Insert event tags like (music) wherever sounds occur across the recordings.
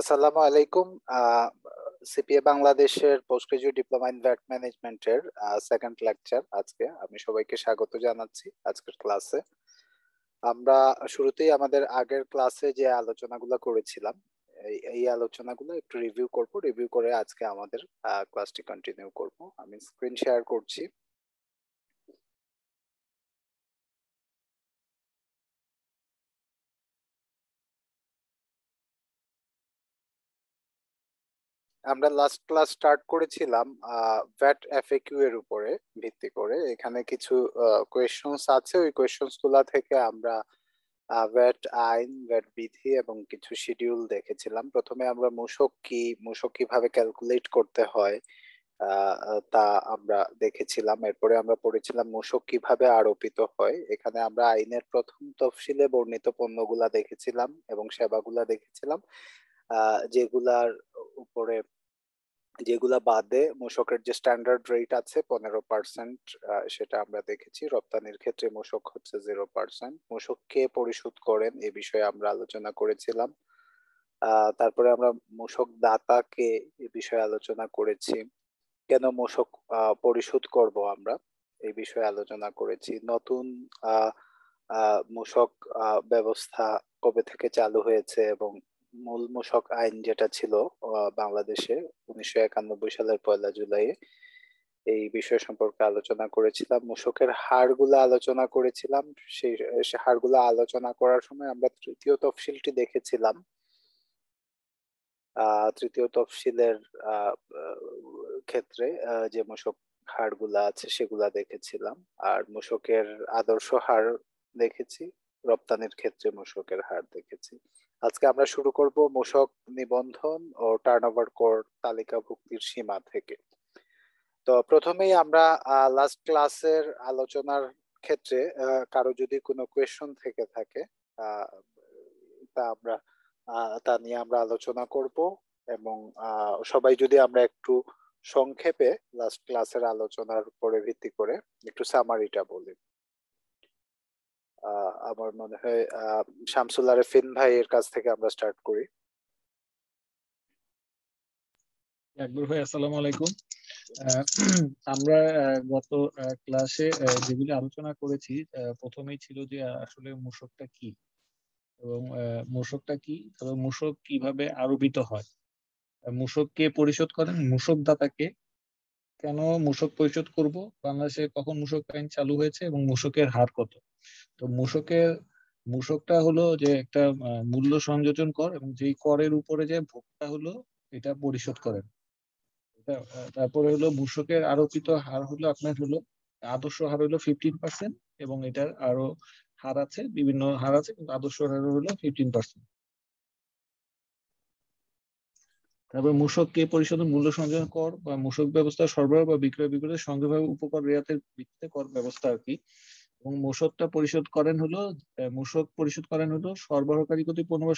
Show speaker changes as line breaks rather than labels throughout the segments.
আসসালামু আলাইকুম। সিপিএ বাংলাদেশের post graduate diploma in VAT ম্যানেজমেন্টের সেকেন্ড লেকচার আজকে। আমি সবাইকে স্বাগত জানাচ্ছি আজকের ক্লাসে আমরা শুরুতেই আমাদের আগের ক্লাসে যে আলোচনাগুলো করেছিলাম, এই আলোচনাগুলো একটু রিভিউ করব। রিভিউ করে আজকে আমাদের ক্লাসটি কন্টিনিউ করব। আমি স্ক্রিন শেয়ার করছি। আমরা লাস্ট ক্লাস স্টার্ট করেছিলাম ভ্যাট এফএকিউ এর উপরে ভিত্তি করে। এখানে কিছু কোয়েশ্চনস আছে। ওই কোয়েশ্চনসগুলা থেকে আমরা ভ্যাট আইন ভ্যাট বিধি এবং কিছু শিডিউল দেখেছিলাম। প্রথমে আমরা মূসক কি, মূসক কীভাবে ক্যালকুলেট করতে হয় তা আমরা দেখেছিলাম। এরপরে আমরা পড়েছিলাম মূসক কীভাবে আরোপিত হয়। এখানে আমরা আইনের প্রথম তফসিলে বর্ণিত পণ্যগুলা দেখেছিলাম এবং সেবাগুলা দেখেছিলাম। যেগুলার উপরে যেগুলা বাদে মূসকের যে স্ট্যান্ডার্ড রেট আছে পনেরো পার্সেন্ট সেটা আমরা দেখেছি। রপ্তানির ক্ষেত্রে মূসক হচ্ছে জিরো পার্সেন্ট মূসক কে পরিশোধ করেন এ বিষয়ে আমরা আলোচনা করেছিলাম। তারপরে আমরা মূসক দাতাকে এ বিষয়ে আলোচনা করেছি। কেন মূসক পরিশোধ করব আমরা এই বিষয়ে আলোচনা করেছি। নতুন মূসক ব্যবস্থা কবে থেকে চালু হয়েছে এবং মূল মূসক আইন যেটা ছিল বাংলাদেশে উনিশশো একানব্বই সালের পয়লা জুলাই এই বিষয় সম্পর্কে আলোচনা করেছিলাম। মূসকের হারগুলো আলোচনা করেছিলাম। সেই হারগুলো আলোচনা করার সময় আমরা তৃতীয় তফসিলটি দেখেছিলাম। তৃতীয় তফসিলের ক্ষেত্রে যে মূসক হারগুলা আছে সেগুলা দেখেছিলাম। আর মূসকের আদর্শ হার দেখেছি, রপ্তানির ক্ষেত্রে মূসকের হার দেখেছি। আজকে আমরা শুরু করব মূসক নিবন্ধন ও টার্নওভার কোড তালিকাভুক্তির সীমা থেকে। তো প্রথমেই আমরা লাস্ট ক্লাসের আলোচনার ক্ষেত্রে কারও যদি কোনো কোয়েশন থেকে থাকে তা আমরা তা নিয়ে আমরা আলোচনা করব এবং সবাই যদি আমরা একটু সংক্ষেপে লাস্ট ক্লাসের আলোচনার উপরে ভিত্তি করে একটু সামারিটা বলি। আমার মনে হয় শামসুল আরেফিন ভাই এর কাছ থেকে আমরা স্টার্ট করি।
আকবর ভাই, আসসালামু আলাইকুম। আমরা গত ক্লাসে যেগুলি আলোচনা করেছি প্রথমেই ছিল যে আসলে মূসকটা কি? এবং মূসকটা কি? তবে মূসক কীভাবে আরোপিত হয়? মূসক কে পরিশোধ করেন? মূসক দাতাকে। কেন মূসক পরিশোধ করব? বাংলাদেশে কখন মূসক আইন চালু হয়েছে এবং মূসকের হার কত? তো মূসকের মূসকটা হলো যে একটা মূল্য সংযোজন কর এবং যেই করের উপরে যে ভোক্তা হলো, এটা পরিশোধ করেন। তারপরে হলো মূসকের আরোপিত হার হলো আপনার হলো, আদর্শ হার হলো ফিফটিন পার্সেন্ট এবং এটার আরও হার আছে, বিভিন্ন হার আছে, কিন্তু আদর্শ হার হলো ফিফটিন পার্সেন্ট তারপর মূসক কে পরিশোধন মূল্য সংযোজন কর বা মূসক ব্যবস্থা সরবরাহ বা বিক্রয় বিক্রয় সঙ্গেভাবে উপকর রেয়াতের ভিত্তিতে কর ব্যবস্থা আর কি। এবং মূসকটা পরিশোধ করেন হলো মূসক পরিশোধ করেন হলো সরবরাহকারী কর্তৃক পণ্য বা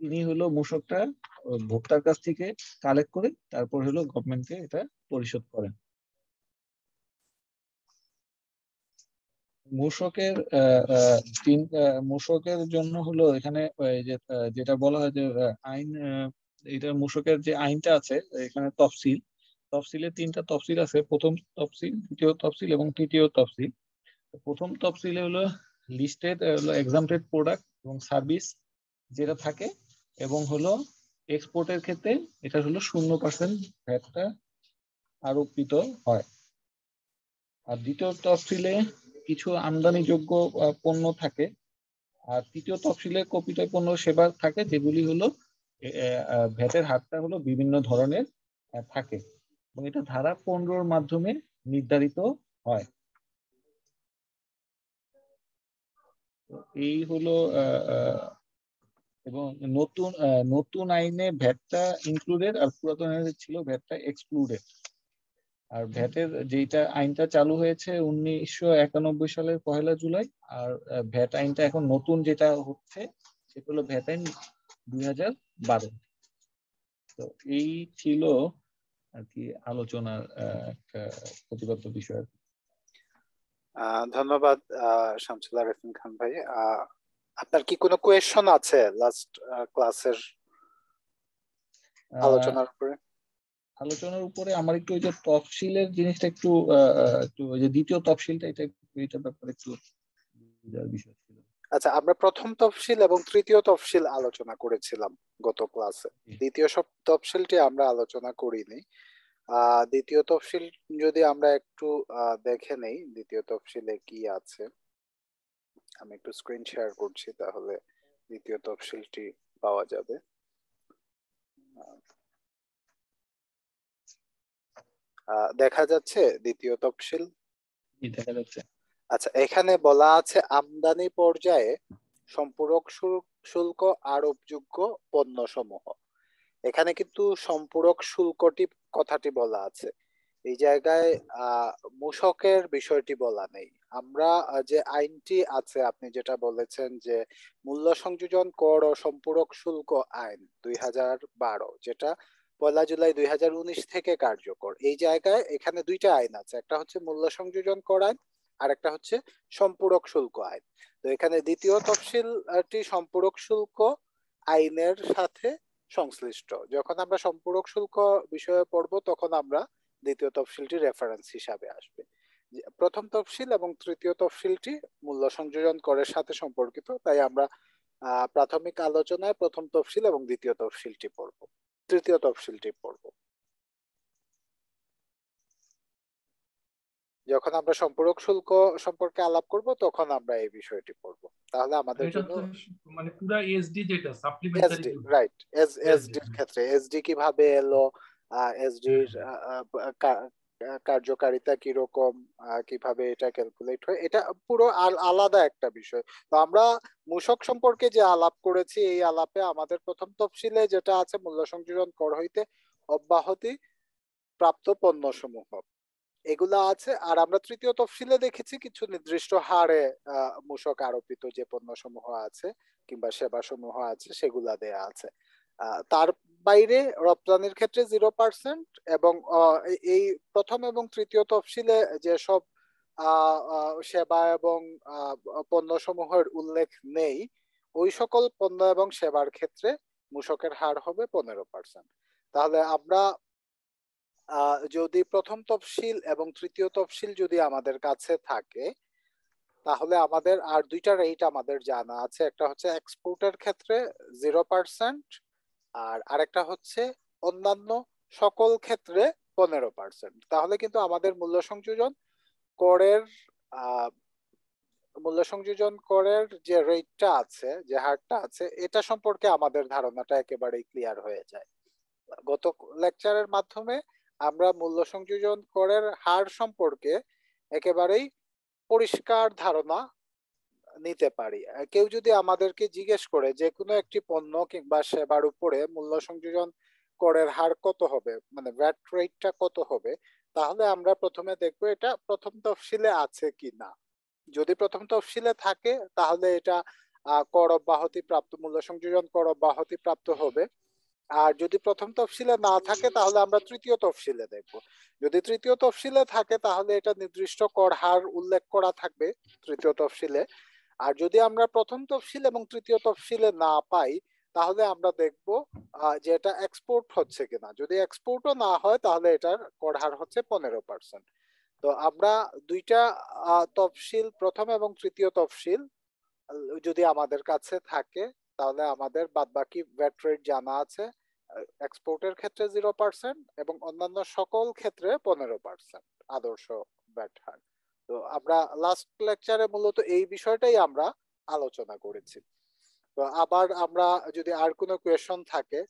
তিনি হলো মূসকটা ভোক্তার কাছ থেকে কালেক্ট করে তারপর হলো গভর্নমেন্টকে এটা পরিশোধ করেন। মূসকের তিন মূসকের জন্য হলো এখানে যেটা বলা হয় যে আইন এটা মূসকের যে আইনটা আছে, এখানে তফসিল তফসিলের তিনটা তফসিল আছে। প্রথম তফসিল, দ্বিতীয় তফসিল এবং তৃতীয় তফসিল। প্রথম তফসিলে হলো লিস্টেড হলো এক্সামটেড প্রোডাক্ট এবং সার্ভিস যেটা থাকে এবং হলো এক্সপোর্টের ক্ষেত্রে এটা হলো শূন্য পার্সেন্ট ভ্যাটটা আরোপিত হয়। আর দ্বিতীয় তফসিলে কিছু আমদানিযোগ্য পণ্য থাকে। আর তৃতীয় তফসিলে কপিত পণ্য সেবা থাকে, যেগুলি হলো ভ্যাটের হারটা হলো বিভিন্ন ধরনের থাকে। এবং এটা ধারা পনেরোর মাধ্যমে নির্ধারিত হয়। এই হলো এবং নতুন নতুন আইনে ভ্যাটটা ইনক্লুডেড আর পুরাতন আইনে ছিল ভ্যাটটা এক্সক্লুডেড আর ভ্যাটের যেটা আইনটা চালু হয়েছে উনিশশো একানব্বই সালের পহেলা জুলাই, আর ভ্যাট আইনটা এখন নতুন যেটা হচ্ছে সেটা হলো ভ্যাট আইন দুই হাজার বারো। তো এই ছিল আর কি আলোচনার একটা প্রতিবদ্ধ বিষয়
ধন্যবাদ শামসুল্লাহ রফিন খান ভাই। আপনার কি কোনো কোয়েশন আছে লাস্ট ক্লাসের আলোচনার উপরে?
আলোচনার উপরে আমার একটু ওই যে তফসিলের জিনিসটা একটু একটু ওই যে দ্বিতীয় তফসিলটা এটা এটার ব্যাপারে একটু
বিষয় ছিল। আচ্ছা আমরা প্রথম তফসিল এবং তৃতীয় তফসিল আলোচনা করেছিলাম গত ক্লাসে দ্বিতীয় সব তফসিলটি আমরা আলোচনা করিনি। দ্বিতীয় তফসিল যদি আমরা একটু দেখে নেই দ্বিতীয় তফসিলে কি আছে? আমি একটু স্ক্রিন শেয়ার করছি তাহলে দ্বিতীয় তফসিলটি পাওয়া যাবে। দেখা যাচ্ছে দ্বিতীয় তফসিল?
দেখা যাচ্ছে।
আচ্ছা এখানে বলা আছে আমদানি পর্যায়ে সম্পূরক শুল্ক আরোপযোগ্য পণ্য সমূহ এখানে কিন্তু সম্পূরক শুল্কটি কথাটি বলা আছে। এই জায়গায় মূসকের বিষয়টি বলা নেই। আমরা যে আইনটি আছে, আপনি যেটা বলেছেন যে মূল্য সংযোজন কর ও সম্পূরক শুল্ক আইন দুই হাজার বারো, যেটা পয়লা জুলাই দুই হাজার উনিশ থেকে কার্যকর। এই জায়গায় এখানে দুইটা আইন আছে, একটা হচ্ছে মূল্য সংযোজন কর আইন, আর একটা হচ্ছে সম্পূরক শুল্ক আইন। তো এখানে দ্বিতীয় তফসিলটি সম্পূরক শুল্ক আইনের সাথে সংশ্লিষ্ট। যখন আমরা সম্পূরক শুল্ক বিষয়ে পড়ব, তখন আমরা দ্বিতীয় তফসিলটি রেফারেন্স হিসাবে আসবে। প্রথম তফসিল এবং তৃতীয় তফসিলটি মূল্য সংযোজন করের সাথে সম্পর্কিত, তাই আমরা প্রাথমিক আলোচনায় প্রথম তফসিল এবং দ্বিতীয় তফসিলটি পড়ব। তৃতীয় তফসিলটি পড়ব। যখন আমরা সম্পূরক শুল্ক সম্পর্কে আলাপ করব তখন আমরা এই বিষয়টি পড়ব। তাহলে আমাদের জন্য
মানে পুরো এসডি যেটা সাপ্লিমেন্টারি
রাইট এস এসডি এর ক্ষেত্রে। এসডি কীভাবে এলো এসডির কার্যকারিতা কীরকম কীভাবে এটা ক্যালকুলেট হয় এটা পুরো আলাদা একটা বিষয়। তো আমরা মূসক সম্পর্কে যে আলাপ করেছি এই আলাপে আমাদের প্রথম তফসিলে যেটা আছে মূল্য সংযোজন কর হইতে অব্যাহতি প্রাপ্ত পণ্য সমূহ এগুলা আছে। আর আমরা তৃতীয় তফসিলে দেখেছি কিছু নির্দিষ্ট হারে মূসক আরোপিত যে পণ্য সমূহ আছে কিংবা সেবা সমূহ আছে, সেগুলা দেয়া আছে। তার বাইরে রপ্তানির ক্ষেত্রে জিরো পার্সেন্ট এবং এই প্রথম এবং তৃতীয় তফসিলে যেসব সেবা এবং পণ্য সমূহের উল্লেখ নেই, ওই সকল পণ্য এবং সেবার ক্ষেত্রে মূসকের হার হবে পনেরো পার্সেন্ট। তাহলে আমরা যদি প্রথম তফসিল এবং তৃতীয় তফসিল যদি আমাদের কাছে থাকে, তাহলে আমাদের আর দুইটা রেট আমাদের জানা আছে। একটা হচ্ছে এক্সপোর্টের ক্ষেত্রে জিরো পার্সেন্ট আর আরেকটা হচ্ছে অন্যান্য সকল ক্ষেত্রে পনেরো পার্সেন্ট তাহলে কিন্তু আমাদের মূল্য সংযোজন করের মূল্য সংযোজন করের যে রেটটা আছে, যে হারটা আছে, এটা সম্পর্কে আমাদের ধারণাটা একেবারেই ক্লিয়ার হয়ে যায়। গত লেকচারের মাধ্যমে আমরা মূল্য সংযোজন করের হার সম্পর্কে একেবারেই পরিষ্কার ধারণা নিতে পারি। কেউ যদি আমাদেরকে জিজ্ঞেস করে যে কোনো একটি পণ্য কিংবা সেবার উপরে মূল্য সংযোজন করের হার কত হবে মানে ভ্যাট রেটটা কত হবে, তাহলে আমরা প্রথমে দেখব এটা প্রথম তফসিলে আছে কি না। যদি প্রথম তফসিলে থাকে, তাহলে এটা কর অব্যাহতি প্রাপ্ত মূল্য সংযোজন কর অব্যাহতি প্রাপ্ত হবে। আর যদি প্রথম তফসিলে না থাকে, তাহলে আমরা তৃতীয় তফসিলে দেখব। যদি তৃতীয় তফসিলে থাকে, তাহলে এটা নির্দিষ্ট কর হার উল্লেখ করা থাকবে তৃতীয় তফসিলে। আর যদি আমরা প্রথম তফসিল এবং তৃতীয় তফসিলে না পাই, তাহলে আমরা দেখব যে এটা এক্সপোর্ট হচ্ছে কিনা। যদি এক্সপোর্টও না হয়, তাহলে এটার কর হার হচ্ছে পনেরো পার্সেন্ট তো আমরা দুইটা তফসিল, প্রথম এবং তৃতীয় তফসিল, যদি আমাদের কাছে থাকে তাহলে আমাদের বাদ বাকি ভ্যাট রেট জানা আছে এক্সপোর্টের ক্ষেত্রে জিরো পার্সেন্ট এবং অন্যান্য সকল ক্ষেত্রে পনেরো পার্সেন্ট আদর্শ ভ্যাট হার। তো আমরা লাস্ট লেকচারে মূলত এই বিষয়টাই আমরা আলোচনা করেছি। তো আবার আমরা যদি আর কোনো কোয়েশন থাকে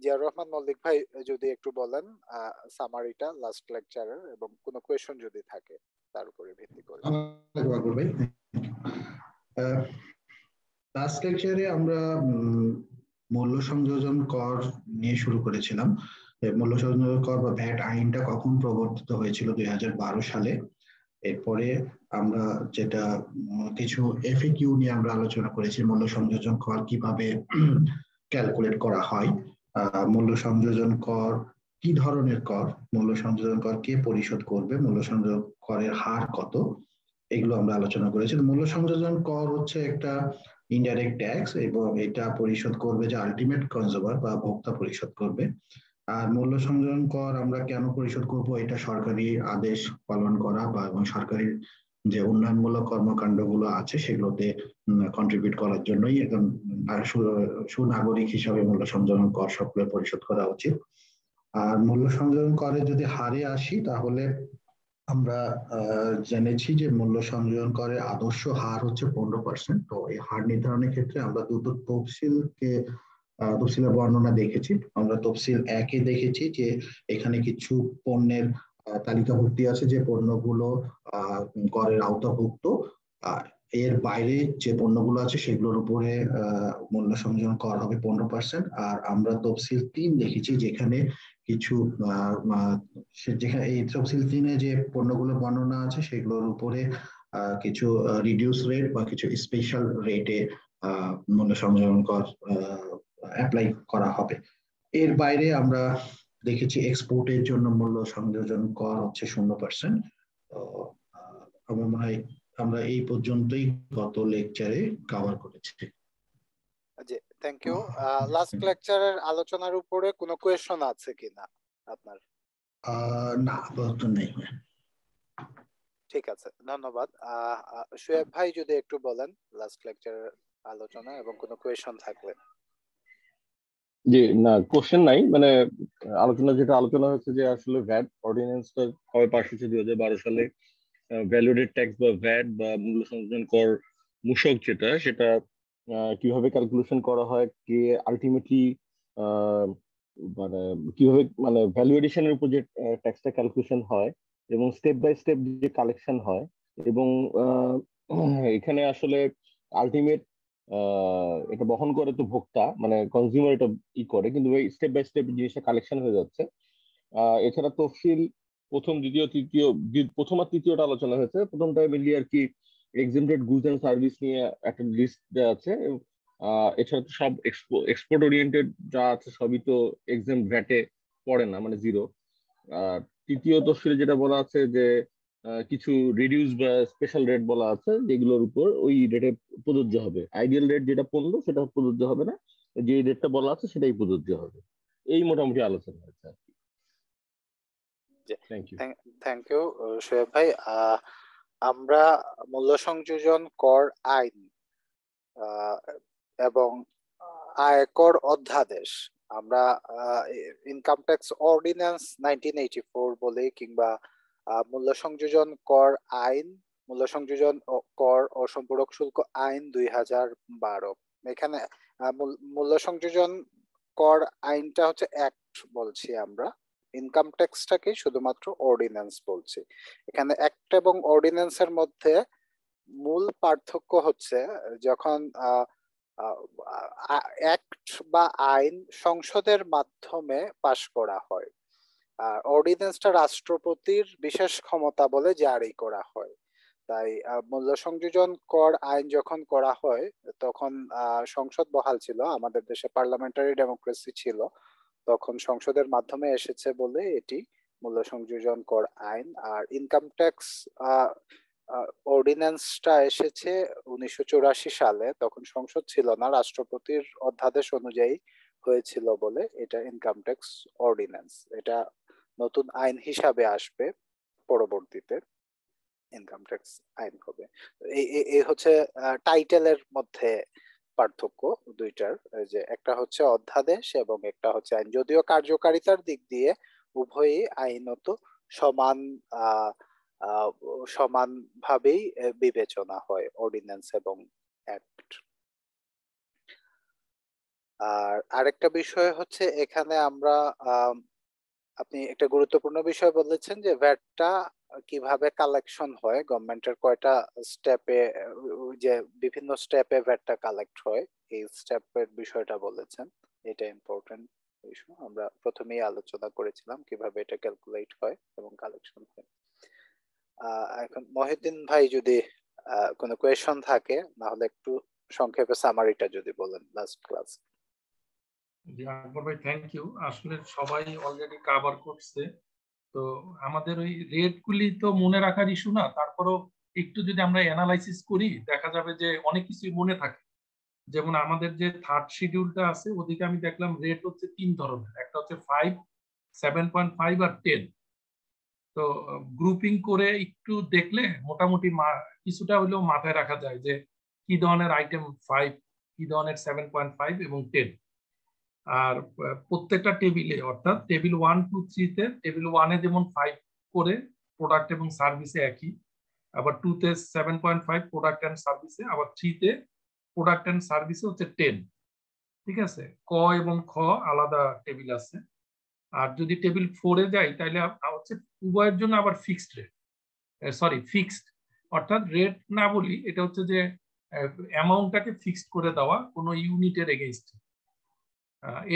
জিয়ার রহমান মল্লিক ভাই যদি একটু বলেন সামারিটা লাস্ট লেকচারের এবং কোনো কোয়েশন যদি থাকে, তার উপরে ভিত্তি করে।
লাস্ট লেকচারে আমরা মূল্য সংযোজন কর নিয়ে শুরু করেছিলাম। মূল্য সংযোজন কর বা ভ্যাট আইনটা কখন প্রবর্তিত হয়েছিল দুই সালে? এরপরে আমরা যেটা কিছু এফএকিউ নিয়ে আমরা আলোচনা করেছি মূল্য সংযোজন কর কীভাবে ক্যালকুলেট করা হয়। মূল্য সংযোজন কর কি ধরনের কর? মূল্য সংযোজন কর কে পরিশোধ করবে? মূল্য সংযোজন করের হার কত? এগুলো আমরা আলোচনা করেছি। মূল্য সংযোজন কর হচ্ছে একটা ইনডাইরেক্ট ট্যাক্স এবং এটা পরিশোধ করবে যে আলটিমেট কনজিউমার বা ভোক্তা পরিশোধ করবে। আর মূল্য সংযোজন কর আমরা কেন পরিশোধ করব এটা সরকারি আদেশ পালন করা বা এবং সরকারি যে উন্নয়নমূলক কর্মকাণ্ডগুলো আছে সেগুলোতে কন্ট্রিবিউট করার জন্যই একজন সুনাগরিক হিসাবে মূল্য সংযোজন কর সকলে পরিশোধ করা উচিত। আর মূল্য সংযোজন করে যদি হারে আসি তাহলে আমরা জেনেছি যে মূল্য সংযোজন করে আদর্শ হার হচ্ছে পনেরো পার্সেন্ট তো এই হার নির্ধারণের ক্ষেত্রে আমরা দুটো তফসিলকে তফসিলের বর্ণনা দেখেছি। আমরা তফসিল একে দেখেছি যে এখানে কিছু পণ্যের তালিকাভুক্তি আছে যে পণ্যগুলো করের আওতাভুক্ত। এর বাইরে যে পণ্যগুলো আছে সেগুলোর উপরে মূল্য সংযোজন কর হবে পনেরো পার্সেন্ট আর আমরা তফসিল তিন দেখেছি যেখানে কিছু যেখানে, এই তফসিল তিনে যে পণ্যগুলো বর্ণনা আছে, সেগুলোর উপরে কিছু রিডিউস রেট বা কিছু স্পেশাল রেটে মূল্য সংযোজন কর অ্যাপ্লাই করা হবে। এর বাইরে আমরা দেখেছি এক্সপোর্টের জন্য মূল্য সংযোজন কর হচ্ছে শূন্য পার্সেন্ট আমার মনে হয় আমরা এই পর্যন্তই গত লেকচারে কভার করেছি।
জি থ্যাংক ইউ লাস্ট লেকচারের আলোচনার উপরে কোনো কোয়েশন আছে কিনা আপনার?
না আপাতত নেই
ঠিক আছে ধন্যবাদ। শুয়েব ভাই যদি একটু বলেন লাস্ট লেকচারের আলোচনা এবং কোনো কোয়েশন থাকলে।
জি না কোশ্চেন নাই। মানে আলোচনা যেটা আলোচনা হচ্ছে যে আসলে ভ্যাট অর্ডিন্যান্সটা কবে পাশ হচ্ছে দুই হাজার বারো সালে? ভ্যালুডেড ট্যাক্স বা ভ্যাট বা মূল্য সংযোজন কর মূসক যেটা সেটা কীভাবে ক্যালকুলেশন করা হয়, কে আলটিমেটলি মানে কীভাবে মানে ভ্যালু এডিশনের উপর যে ট্যাক্সটা ক্যালকুলেশন হয় এবং স্টেপ বাই স্টেপ যে কালেকশন হয় এবং (clears throat) এখানে আসলে আলটিমেট এটা বহন করে তো ভোক্তা মানে কনজিউমার এটা ই করে, কিন্তু ওই স্টেপ বাই স্টেপ জিনিসটা কালেকশন হয়ে যাচ্ছে। এছাড়া তফসিল প্রথম, দ্বিতীয়, তৃতীয় প্রথম আর তৃতীয়টা আলোচনা হয়েছে। প্রথমটা মিলিয়ে আর কি এক্সেমটেড গুডস অ্যান্ড সার্ভিস নিয়ে একটা লিস্ট দেওয়া আছে। এছাড়া তো সব এক্সপোর্ট ওরিয়েন্টেড যা আছে সবই তো এক্সাম ভ্যাটে পড়ে না মানে জিরো আর তৃতীয় তফসিলে যেটা বলা আছে যে কিছু রিডিউস বা স্পেশাল রেট বলা আছে যেগুলোর উপর ওই রেটে প্রযোজ্য হবে। আইডিয়াল রেট যেটা পড়ল সেটা প্রযোজ্য হবে না। যে রেটটা বলা আছে সেটাই প্রযোজ্য হবে। এই মোটামুটি আলোচনা হয়েছে আর কি। Thank you
thank you Shoaib ভাই। আমরা মূল্য সংযোজন কর আইন এবং আয়কর অধ্যাদেশ, আমরা income tax ordinance nineteen eighty four বলে কিংবা মূল্য সংযোজন কর আইন, মূল্য সংযোজন কর ও সম্পূরক শুল্ক আইন দুই হাজার বারো। এখানে মূল্য সংযোজন কর আইনটা হচ্ছে অ্যাক্ট বলছি আমরা। ইনকাম ট্যাক্সটাকে শুধুমাত্র অর্ডিন্যান্স বলছি। এখানে অ্যাক্ট এবং অর্ডিন্যান্সের মধ্যে মূল পার্থক্য হচ্ছে, যখন অ্যাক্ট বা আইন সংসদের মাধ্যমে পাশ করা হয়। আর অর্ডিন্যান্সটা রাষ্ট্রপতির বিশেষ ক্ষমতা বলে জারি করা হয়। তাই মূল্য সংযোজন কর আইন যখন করা হয়, তখন সংসদ বহাল ছিল, আমাদের দেশে পার্লামেন্টারি ডেমোক্রেসি ছিল। তখন সংসদের মাধ্যমে এসেছে বলে এটি মূল্য সংযোজন কর আইন। আর ইনকাম ট্যাক্স অর্ডিন্যান্সটা এসেছে উনিশশো সালে। তখন সংসদ ছিল না, রাষ্ট্রপতির অধ্যাদেশ অনুযায়ী হয়েছিল বলে এটা ইনকাম ট্যাক্স অর্ডিন্যান্স এটা নতুন আইন হিসাবে আসবে পরবর্তীতে ইনকাম ট্যাক্স আইন হবে। এই হচ্ছে টাইটেলের মধ্যে পার্থক্য দুইটার। যে একটা হচ্ছে অধ্যাদেশ এবং একটা হচ্ছে আইন। যদিও কার্যকারিতার দিক দিয়ে উভয়ই আইনত সমান সমানভাবেই বিবেচনা হয় অর্ডিন্যান্স এবং অ্যাক্ট। আর আরেকটা বিষয় হচ্ছে এখানে আমরা আপনি একটা গুরুত্বপূর্ণ বিষয় বলেছেন যে ভ্যাটটা কীভাবে কালেকশন হয়? গভর্নমেন্টের কয়টা স্টেপে যে বিভিন্ন স্টেপে ভ্যাটটা কালেক্ট হয়? এই স্টেপের বিষয়টা বলেছেন। এটা ইম্পর্টেন্ট ইস্যু আমরা প্রথমেই আলোচনা করেছিলাম কীভাবে এটা ক্যালকুলেট হয় এবং কালেকশন হয়। এখন মহিউদ্দিন ভাই যদি কোনো কোয়েশন থাকে তাহলে একটু সংক্ষেপে সামারিটা যদি বলেন লাস্ট ক্লাস
জি, আকবর ভাই থ্যাংক ইউ আসলে সবাই অলরেডি কভার করছে। তো আমাদের ওই রেট গুলি তো মনে রাখার ইস্যু না, তারপরও একটু যদি আমরা অ্যানালাইসিস করি, দেখা যাবে যে অনেক কিছুই মনে থাকে। যেমন আমাদের যে থার্ড শিডিউলটা আছে, ওদিকে আমি দেখলাম রেট হচ্ছে তিন ধরনের। একটা হচ্ছে ফাইভ সেভেন পয়েন্ট ফাইভ আর টেন তো গ্রুপিং করে একটু দেখলে মোটামুটি কিছুটা হলেও মাথায় রাখা যায় যে কি ধরনের আইটেম ফাইভ কি ধরনের সেভেন পয়েন্ট ফাইভ এবং টেন আর প্রত্যেকটা টেবিলে, অর্থাৎ টেবিল ওয়ান টু থ্রিতে, টেবিল ওয়ানে যেমন ফাইভ করে প্রোডাক্ট এবং সার্ভিসে একই, আবার টুতে seven point five product and সার্ভিসে আবার থ্রিতে প্রোডাক্ট অ্যান্ড সার্ভিসে হচ্ছে টেন ঠিক আছে? ক এবং খ আলাদা টেবিল আছে। আর যদি টেবিল ফোরে যাই তাহলে হচ্ছে উভয়ের জন্য আবার ফিক্সড রেট সরি ফিক্সড অর্থাৎ রেট না বলি, এটা হচ্ছে যে অ্যামাউন্টটাকে ফিক্সড করে দেওয়া, কোনো ইউনিটের এগেনস্ট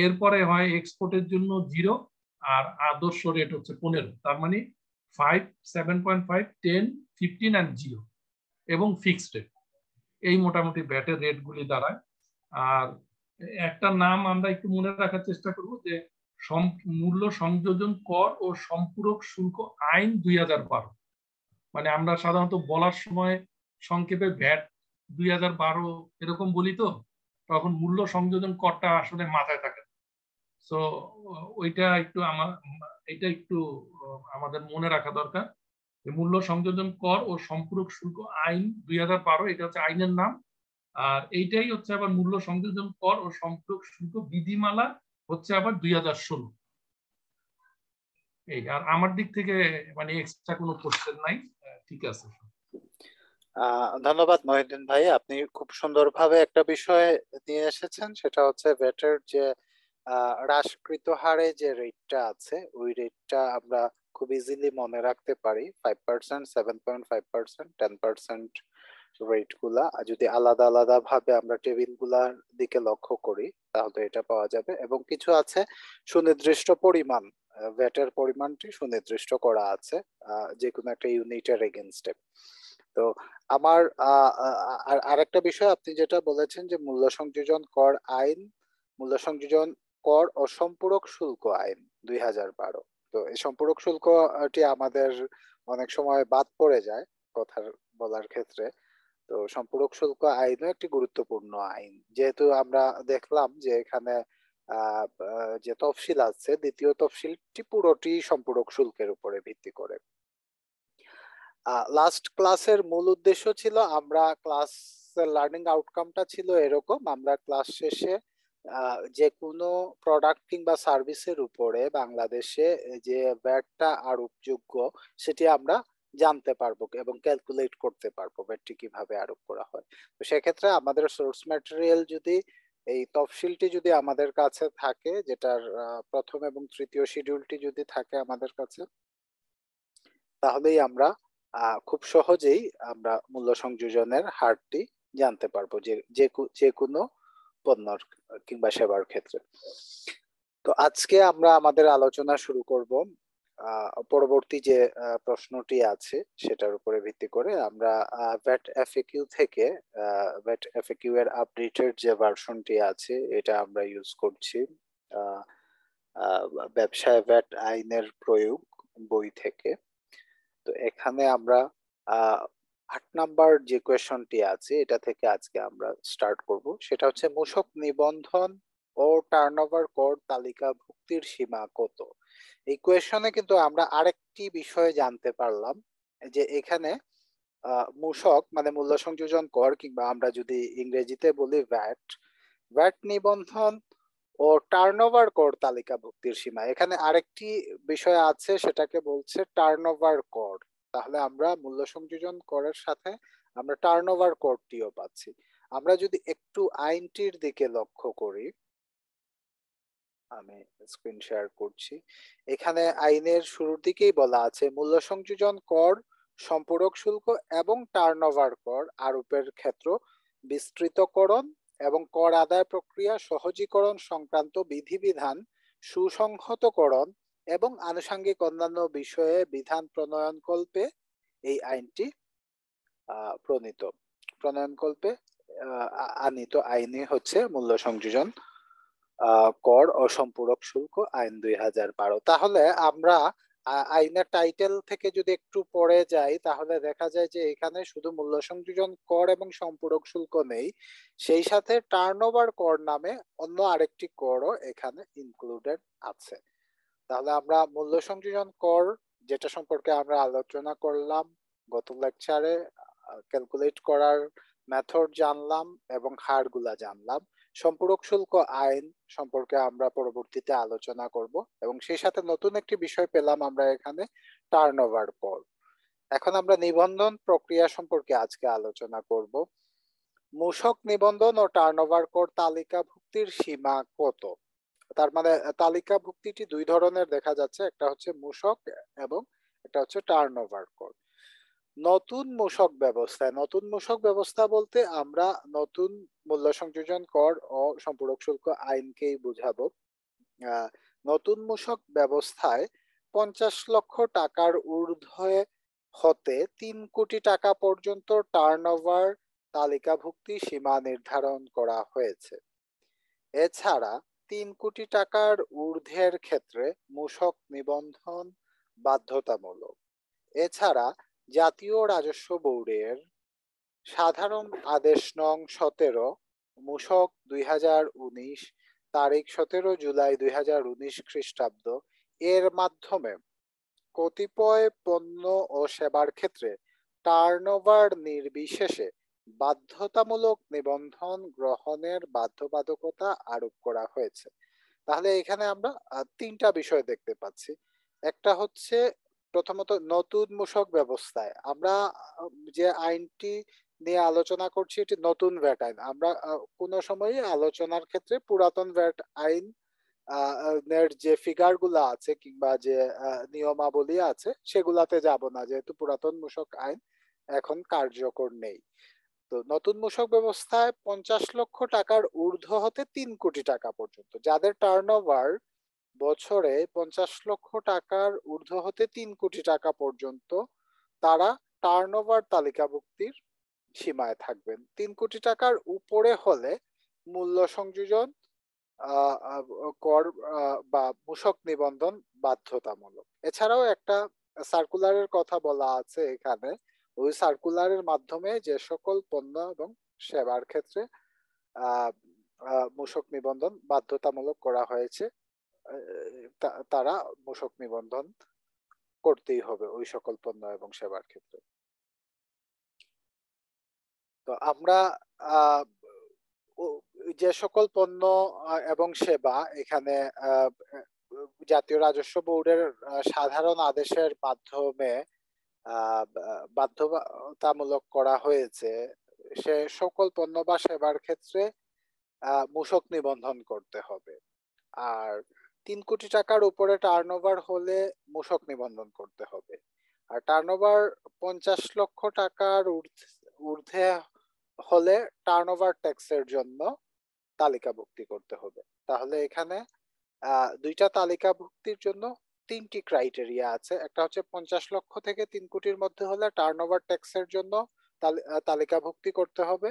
এরপরে হয় এক্সপোর্টের জন্য জিরো আর আদর্শ রেট হচ্ছে পনেরো। তার মানে five seven point five ten fifteen and zero এবং ফিক্সড রেট এই মোটামুটি ব্যাটের রেটগুলি দাঁড়ায়। আর একটা নাম আমরা একটু মনে রাখার চেষ্টা করব যে মূল্য সংযোজন কর ও সম্পূরক শুল্ক আইন দুই হাজার বারো। মানে আমরা সাধারণত বলার সময় সংক্ষেপে ভ্যাট দুই হাজার বারো এরকম বলি তো? তখন মূল্য সংযোজন করটা আসলে মাথায় থাকে। সো ওইটা একটু আমার এটা একটু আমাদের মনে রাখা দরকার যে মূল্য সংযোজন কর ও সম্পূরক শুল্ক আইন দুই হাজার বারো, এটা হচ্ছে আইনের নাম। আর এইটাই হচ্ছে আবার মূল্য সংযোজন কর ও সম্পূরক শুল্ক বিধিমালা হচ্ছে আবার দুই হাজার ষোলো। এই, আর আমার দিক থেকে মানে এক্সট্রা কোনো কোশ্চেন নাই। ঠিক আছে।
ধন্যবাদ মহিউদ্দিন ভাই। আপনি খুব সুন্দরভাবে একটা বিষয় নিয়ে এসেছেন, সেটা হচ্ছে ভেটের যে হ্রাসকৃত হারে যে রেটটা আছে, ওই রেটটা আমরা খুব ইজিলি মনে রাখতে পারি। Five percent seven point five percent ten percent রেটগুলা যদি আলাদা আলাদা ভাবে আমরা টেবিলগুলার দিকে লক্ষ্য করি, তাহলে এটা পাওয়া যাবে। এবং কিছু আছে সুনির্দিষ্ট পরিমাণ ভ্যাটের পরিমাণটি সুনির্দিষ্ট করা আছে যে কোনো একটা ইউনিটের এগেনস্টে তো আমার আরেকটা বিষয় আপনি যেটা বলেছেন যে মূল্য সংযোজন কর আইন, মূল্য সংযোজন কর ও সম্পূরক শুল্ক আইন দুই হাজার বারো। তো এই সম্পূরক শুল্কটি আমাদের অনেক সময় বাদ পড়ে যায় কথার বলার ক্ষেত্রে। তো সম্পূরক শুল্ক আইনও একটি গুরুত্বপূর্ণ আইন। যেহেতু আমরা দেখলাম যে এখানে যে তফসিল আছে, দ্বিতীয় তফসিলটি পুরোটি সম্পূরক শুল্কের উপরে ভিত্তি করে। লাস্ট ক্লাসের মূল উদ্দেশ্য ছিল আমরা ক্লাস লার্নিং আউটকামটা ছিল এরকম, আমরা ক্লাস শেষে যে কোনো প্রোডাক্ট কিংবা সার্ভিসের উপরে বাংলাদেশে যে ভ্যাটটা আরোপযোগ্য সেটি আমরা জানতে পারব এবং ক্যালকুলেট করতে পারব ব্যাটটি কীভাবে আরোপ করা হয়। তো সেক্ষেত্রে আমাদের সোর্স ম্যাটেরিয়াল যদি, এই তফসিলটি যদি আমাদের কাছে থাকে, যেটার প্রথম এবং তৃতীয় শিডিউলটি যদি থাকে আমাদের কাছে, তাহলেই আমরা খুব সহজেই আমরা মূল্য সংযোজনের হারটি জানতে পারব যে যে কোনো পণ্যর কিংবা সেবার ক্ষেত্রে। তো আজকে আমরা আমাদের আলোচনা শুরু করব পরবর্তী যে প্রশ্নটি আছে সেটার উপরে ভিত্তি করে। আমরা ভ্যাট এফএকিউ থেকে ভ্যাট এফএকিউ এর আপডেটেড যে ভার্সনটি আছে, এটা আমরা ইউজ করছি। ব্যবসায় ভ্যাট আইনের প্রয়োগ বই থেকে। তো এখানে আমরা আট নাম্বার যে কোয়েশনটি আছে, এটা থেকে আজকে আমরা স্টার্ট করব। সেটা হচ্ছে মূসক নিবন্ধন ও টার্নওভার কর তালিকা ভুক্তির সীমা কত? এই কোয়েশনে কিন্তু আমরা আরেকটি বিষয়ে জানতে পারলাম, যে এখানে মূসক মানে মূল্য সংযোজন কর কিংবা আমরা যদি ইংরেজিতে বলি ভ্যাট ভ্যাট নিবন্ধন ও টার্নওভার কর তালিকাভুক্তির সীমা। এখানে আরেকটি বিষয় আছে, সেটাকে বলছে টার্নওভার কর তাহলে আমরা মূল্য সংযোজন করার সাথে আমরা টার্নওভার করটিও পাচ্ছি। আমরা যদি একটু আইনটির দিকে লক্ষ্য করি, আমি স্ক্রিন শেয়ার করছি। এখানে আইনের শুরুর দিকেই বলা আছে, মূল্য সংযোজন কর সম্পূরক শুল্ক এবং টার্নওভার কর আরোপের ক্ষেত্র বিস্তৃতকরণ এবং কর আদায় প্রক্রিয়া সহজীকরণ সংক্রান্ত বিধিবিধান, সুসংহতকরণ এবং আনুষঙ্গিক অন্যান্য বিষয়ে বিধান প্রণয়নকল্পে এই আইনটি প্রণীত। প্রণয়নকল্পে আনিত আইনই হচ্ছে মূল্য সংযোজন কর ও সম্পূরক শুল্ক আইন দুই হাজার বারো। তাহলে আমরা আইনের টাইটেল থেকে যদি একটু পড়ে যাই, তাহলে দেখা যায় যে এখানে শুধু মূল্য সংযোজন কর এবং সম্পূরক শুল্ক নেই, সেই সাথে টার্নওভার কর নামে অন্য আরেকটি করও এখানে ইনক্লুডেড আছে। তাহলে আমরা মূল্য সংযোজন কর, যেটা সম্পর্কে আমরা আলোচনা করলাম, গত লেকচারে ক্যালকুলেট করার মেথড জানলাম এবং হারগুলা জানলাম। সম্পূরক শুল্ক আইন সম্পর্কে আমরা পরবর্তীতে আলোচনা করব এবং সেই সাথে নতুন একটি বিষয় পেলাম আমরা এখানে টার্নওভার কর এখন আমরা নিবন্ধন প্রক্রিয়া সম্পর্কে আজকে আলোচনা করব। মূসক নিবন্ধন ও টার্নওভার কর তালিকাভুক্তির সীমা কত? তার মানে তালিকাভুক্তিটি দুই ধরনের দেখা যাচ্ছে, একটা হচ্ছে মূসক এবং একটা হচ্ছে টার্নওভার কর নতুন মূসক ব্যবস্থায়, নতুন মূসক ব্যবস্থা বলতে আমরা নতুন মূল্য সংযোজন কর ও সম্পূরক শুল্ক আইনকেই বুঝাবো। নতুন মূসক ব্যবস্থায় পঞ্চাশ লক্ষ টাকার ঊর্ধ্বে হতে তিন কোটি টাকা পর্যন্ত টার্নওভার তালিকাভুক্তি সীমা নির্ধারণ করা হয়েছে। এছাড়া তিন কোটি টাকার ঊর্ধ্বের ক্ষেত্রে মূসক নিবন্ধন বাধ্যতামূলক। এছাড়া জাতীয় রাজস্ব বোর্ডের সাধারণ আদেশ নং সতেরো, মূসক দুই তারিখ সতেরো জুলাই দুই হাজার উনিশ খ্রিস্টাব্দ। এর মাধ্যমে কতিপয় পণ্য ও সেবার ক্ষেত্রে টার্নওভার নির্বিশেষে বাধ্যতামূলক নিবন্ধন গ্রহণের বাধ্যবাধকতা আরোপ করা হয়েছে। তাহলে এখানে আমরা তিনটা বিষয় দেখতে পাচ্ছি। একটা হচ্ছে প্রথমত নতুন মূসক ব্যবস্থায়, আমরা, যে আইনটি নিয়ে আলোচনা করছি এটি নতুন ভ্যাট আইন। আমরা কোন সময়ই আলোচনার ক্ষেত্রে পুরাতন ভ্যাট আইন যে ফিগারগুলা আছে কিংবা যে নিয়মাবলী আছে, সেগুলাতে যাব না, যেহেতু পুরাতন মূসক আইন এখন কার্যকর নেই। তো নতুন মূসক ব্যবস্থায় পঞ্চাশ লক্ষ টাকার ঊর্ধ্ব হতে তিন কোটি টাকা পর্যন্ত। যাদের টার্ন বছরে পঞ্চাশ লক্ষ টাকার ঊর্ধ্ব হতে তিন কোটি টাকা পর্যন্ত তারা টার্নওভার তালিকাভুক্তির সীমায় থাকবেন। তিন কোটি টাকার উপরে হলে মূল্য সংযোজন কর বা মূসক নিবন্ধন বাধ্যতামূলক। এছাড়াও একটা সার্কুলারের কথা বলা আছে এখানে। ওই সার্কুলারের মাধ্যমে যে সকল পণ্য এবং সেবার ক্ষেত্রে মূসক নিবন্ধন বাধ্যতামূলক করা হয়েছে। তারা মূসক নিবন্ধন করতেই হবে ওই সকল পণ্য এবং সেবার ক্ষেত্রে। তো আমরা যে সকল পণ্য এবং সেবা এখানে জাতীয় রাজস্ব বোর্ডের সাধারণ আদেশের মাধ্যমে বাধ্যতামূলক করা হয়েছে, সে সকল পণ্য বা সেবার ক্ষেত্রে মূসক নিবন্ধন করতে হবে। আর তিন কোটি টাকার উপরে টার্নওভার হলে মূসক নিবন্ধন করতে হবে। আর টার্নওভার পঞ্চাশ লক্ষ টাকার ঊর্ধ্বে হলে টার্নওভার ট্যাক্সের জন্য তালিকাভুক্তি করতে হবে। তাহলে এখানে দুইটা তালিকাভুক্তির জন্য তিনটি ক্রাইটেরিয়া আছে। একটা হচ্ছে পঞ্চাশ লক্ষ থেকে তিন কোটির মধ্যে হলে টার্নওভার ট্যাক্সের জন্য তালিকাভুক্তি করতে হবে।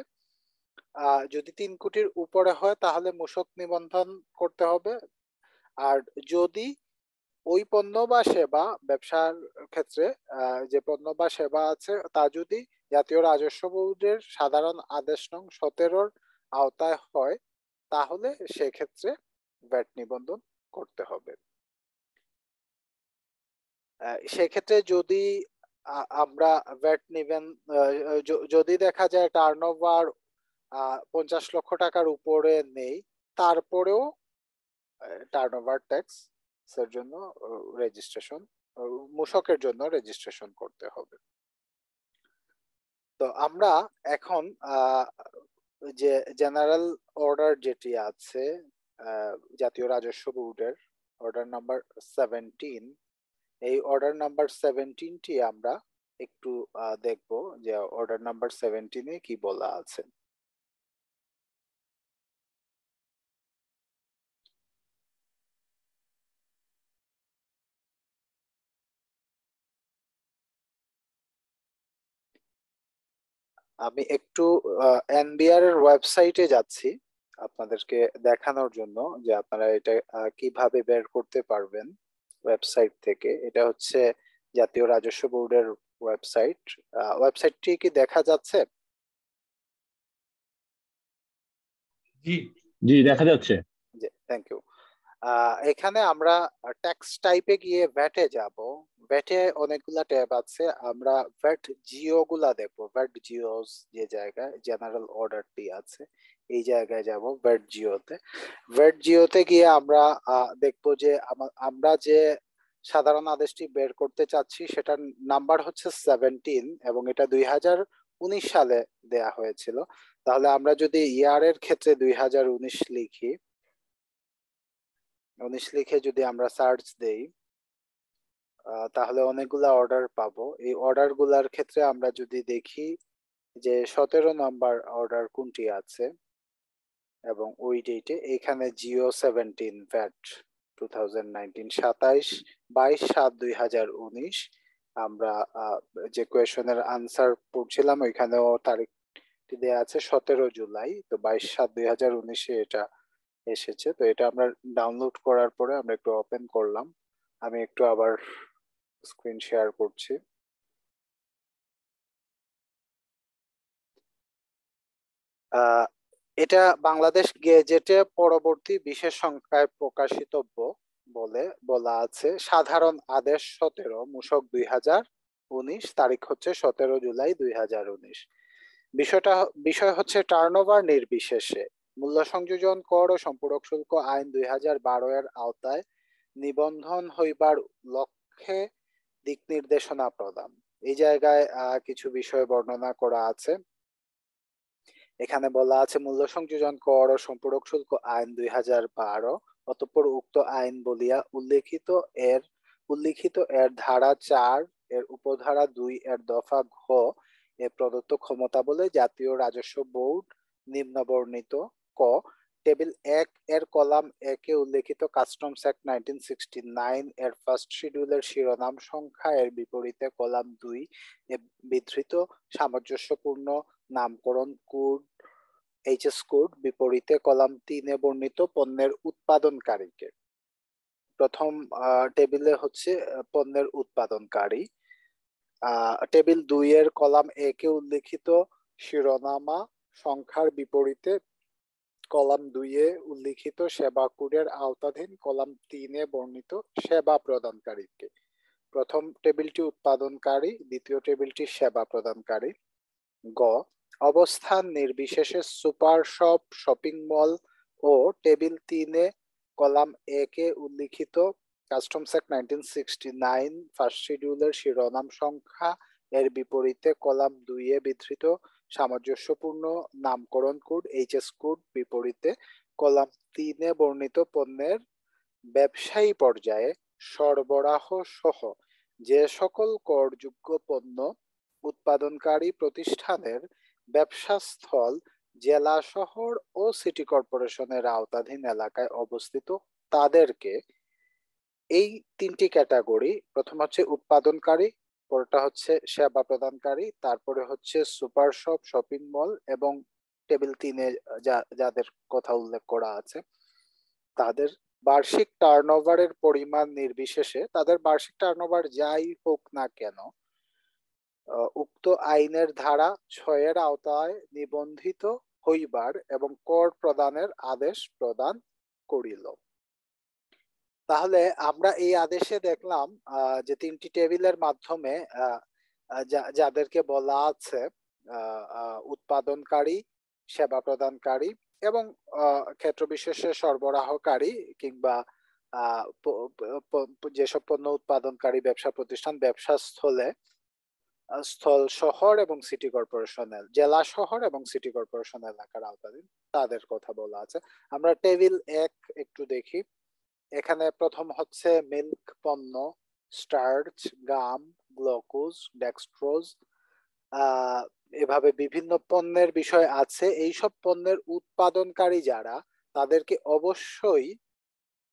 যদি তিন কোটির উপরে হয় তাহলে মূসক নিবন্ধন করতে হবে। আর যদি ওই পণ্য বা সেবা ব্যবসার ক্ষেত্রে যে পণ্য বা সেবা আছে, তা যদি জাতীয় রাজস্ব বোর্ডের সাধারণ আদেশ নং সতেরোর আওতায় হয়, তাহলে সেক্ষেত্রে ভ্যাট নিবন্ধন করতে হবে। সেক্ষেত্রে যদি আমরা ভ্যাট নিবেন যদি দেখা যায় টার্ন ওভার পঞ্চাশ লক্ষ টাকার উপরে নেই, তারপরেও টার্নওভার ট্যাক্স এর জন্য রেজিস্ট্রেশন মূসকের জন্য রেজিস্ট্রেশন করতে হবে। তো আমরা এখন যে জেনারেল অর্ডার যেটি আছে জাতীয় রাজস্ব বোর্ডের অর্ডার নাম্বার সেভেন্টিন এই অর্ডার নাম্বার সেভেন্টিনটি আমরা একটু দেখব যে অর্ডার নাম্বার সেভেন্টিনে কি বলা আছে। আমি একটু এনবিআর এর ওয়েবসাইটে যাচ্ছি আপনাদেরকে দেখানোর জন্য যে আপনারা এটা কীভাবে বের করতে পারবেন ওয়েবসাইট থেকে। এটা হচ্ছে জাতীয় রাজস্ব বোর্ডের ওয়েবসাইট ওয়েবসাইটটি কি দেখা যাচ্ছে?
জি।
জি দেখা যাচ্ছে।
জি থ্যাংক ইউ এখানে আমরা ট্যাক্স টাইপে গিয়ে ভ্যাটে যাব। ভ্যাটে অনেকগুলা ট্যাব আছে। আমরা ভ্যাট জিও গুলা দেখব। ভ্যাট জিওস যে জায়গায় জেনারেল অর্ডারটি আছে, এই জায়গায় যাব ভ্যাট জিওতে ভ্যাট জিওতে গিয়ে আমরা দেখব যে আমরা যে সাধারণ আদেশটি বের করতে চাচ্ছি, সেটার নাম্বার হচ্ছে সেভেন্টিন এবং এটা দুই হাজার উনিশ সালে দেয়া হয়েছিল। তাহলে আমরা যদি ইয়ারের ক্ষেত্রে দুই হাজার উনিশ লিখি উনিশ লিখে যদি আমরা সার্চ দেই তাহলে অনেকগুলা অর্ডার পাবো। এই অর্ডারগুলার ক্ষেত্রে আমরা যদি দেখি যে সতেরো নাম্বার অর্ডার কোনটি আছে এবং ওই ডেটে এখানে GO seventeen VAT two thousand সাতাইশ, বাইশ, সাত, দুই হাজার উনিশ, আমরা যে কোয়েশনের আনসার পড়ছিলাম, ওইখানেও তারিখটি দেওয়া আছে সতেরো জুলাই। তো বাইশ, সাত, দুই হাজার উনিশে এটা এসেছে। তো এটা আমরা ডাউনলোড করার পরে আমরা একটু ওপেন করলাম। আমি একটু আবার স্ক্রিন শেয়ার করছি। এটা বাংলাদেশ গেজেটে পরবর্তী বিশেষ সংখ্যায় প্রকাশিতব্য বলে বলা আছে। সাধারণ আদেশ সতেরো, মূসক দুই হাজার উনিশ, তারিখ হচ্ছে সতেরো জুলাই দুই হাজার উনিশ। বিষয়টা, বিষয় হচ্ছে টার্নওভার নির্বিশেষে। মূল্য সংযোজন কর ও সম্পূরক শুল্ক আইন দুই হাজার বারো এর আওতায় নিবন্ধন হইবার লক্ষ্যে দিক নির্দেশনা প্রদান। এই জায়গায় কিছু বিষয় বর্ণনা করা আছে। এখানে বলা আছে, মূল্য সংযোজন কর ও সম্পূরক শুল্ক আইন দুই হাজার বারো, অতঃপর উক্ত আইন বলিয়া উল্লেখিত এর, উল্লিখিত এর ধারা চার, এর উপধারা দুই এর দফা ঘ, এ প্রদত্ত ক্ষমতা বলে জাতীয় রাজস্ব বোর্ড নিম্নবর্ণিত। ক টেবিল এক এর কলাম একে উল্লেখিত customs act nineteen sixty nine এর ফার্স্ট শিডিউলের শিরোনাম সংখ্যা এর বিপরীতে কলাম দুই বিধৃত সামঞ্জস্যপূর্ণ নামকরণ কোড এইচএস কোড বিপরীতে কলাম তিনে বর্ণিত পণ্যের উৎপাদনকারীকে। প্রথম টেবিলে হচ্ছে পণ্যের উৎপাদনকারী। টেবিল দুই এর কলাম একে উল্লেখিত শিরোনামা সংখ্যার বিপরীতে কলাম দুইয়ে উল্লিখিত সেবা কোডের আওতাধীন কলাম তিনে বর্ণিত সেবা প্রদানকারীকে। প্রথম টেবিলটি উৎপাদনকারী, দ্বিতীয় টেবিলটি সেবা প্রদানকারী। গ, অবস্থান নির্বিশেষে সুপার শপ, শপিং মল ও টেবিল তিনে কলাম একে উল্লিখিত customs act nineteen sixty nine first শিডিউলের শিরোনাম সংখ্যা এর বিপরীতে কলাম দুইয়ে বিধৃত সামঞ্জস্যপূর্ণ নামকরণ কোড এইচএস কোড বিপরীতে কলাম তিনে বর্ণিত পণ্যের ব্যবসায়ী পর্যায়ে সরবরাহ সহ যে সকল করযোগ্য পণ্য উৎপাদনকারী প্রতিষ্ঠানের ব্যবসাস্থল জেলা শহর ও সিটি কর্পোরেশনের আওতাধীন এলাকায় অবস্থিত তাদেরকে এই তিনটি ক্যাটাগরি, প্রথম হচ্ছে উৎপাদনকারী পরটা হচ্ছে সেবা প্রদানকারী, তারপরে হচ্ছে সুপার শপ, শপিং মল এবং টেবিল তিনে যাদের কথা উল্লেখ করা আছে। তাদের বার্ষিক টার্নওভারের পরিমাণ নির্বিশেষে, তাদের বার্ষিক টার্নওভার যাই হোক না কেন উক্ত আইনের ধারা ছয়ের আওতায় নিবন্ধিত হইবার এবং কর প্রদানের আদেশ প্রদান করিল। তাহলে আমরা এই আদেশে দেখলাম যে তিনটি টেবিলের মাধ্যমে যাদেরকে বলা আছে উৎপাদনকারী, সেবা প্রদানকারী এবং ক্ষেত্র বিশেষে সরবরাহকারী কিংবা যেসব পণ্য উৎপাদনকারী ব্যবসা প্রতিষ্ঠান, ব্যবসা স্থলে স্থল শহর এবং সিটি কর্পোরেশনের জেলা শহর এবং সিটি কর্পোরেশন এলাকার আওতাধীন তাদের কথা বলা আছে। আমরা টেবিল এক একটু দেখি। এখানে প্রথম হচ্ছে মিল্ক পণ্য, স্টার্চ, গাম, গ্লুকোজ, ডেক্সট্রোজ এভাবে বিভিন্ন পণ্যের বিষয় আছে। এই সব পণ্যের উৎপাদনকারী যারা, তাদেরকে অবশ্যই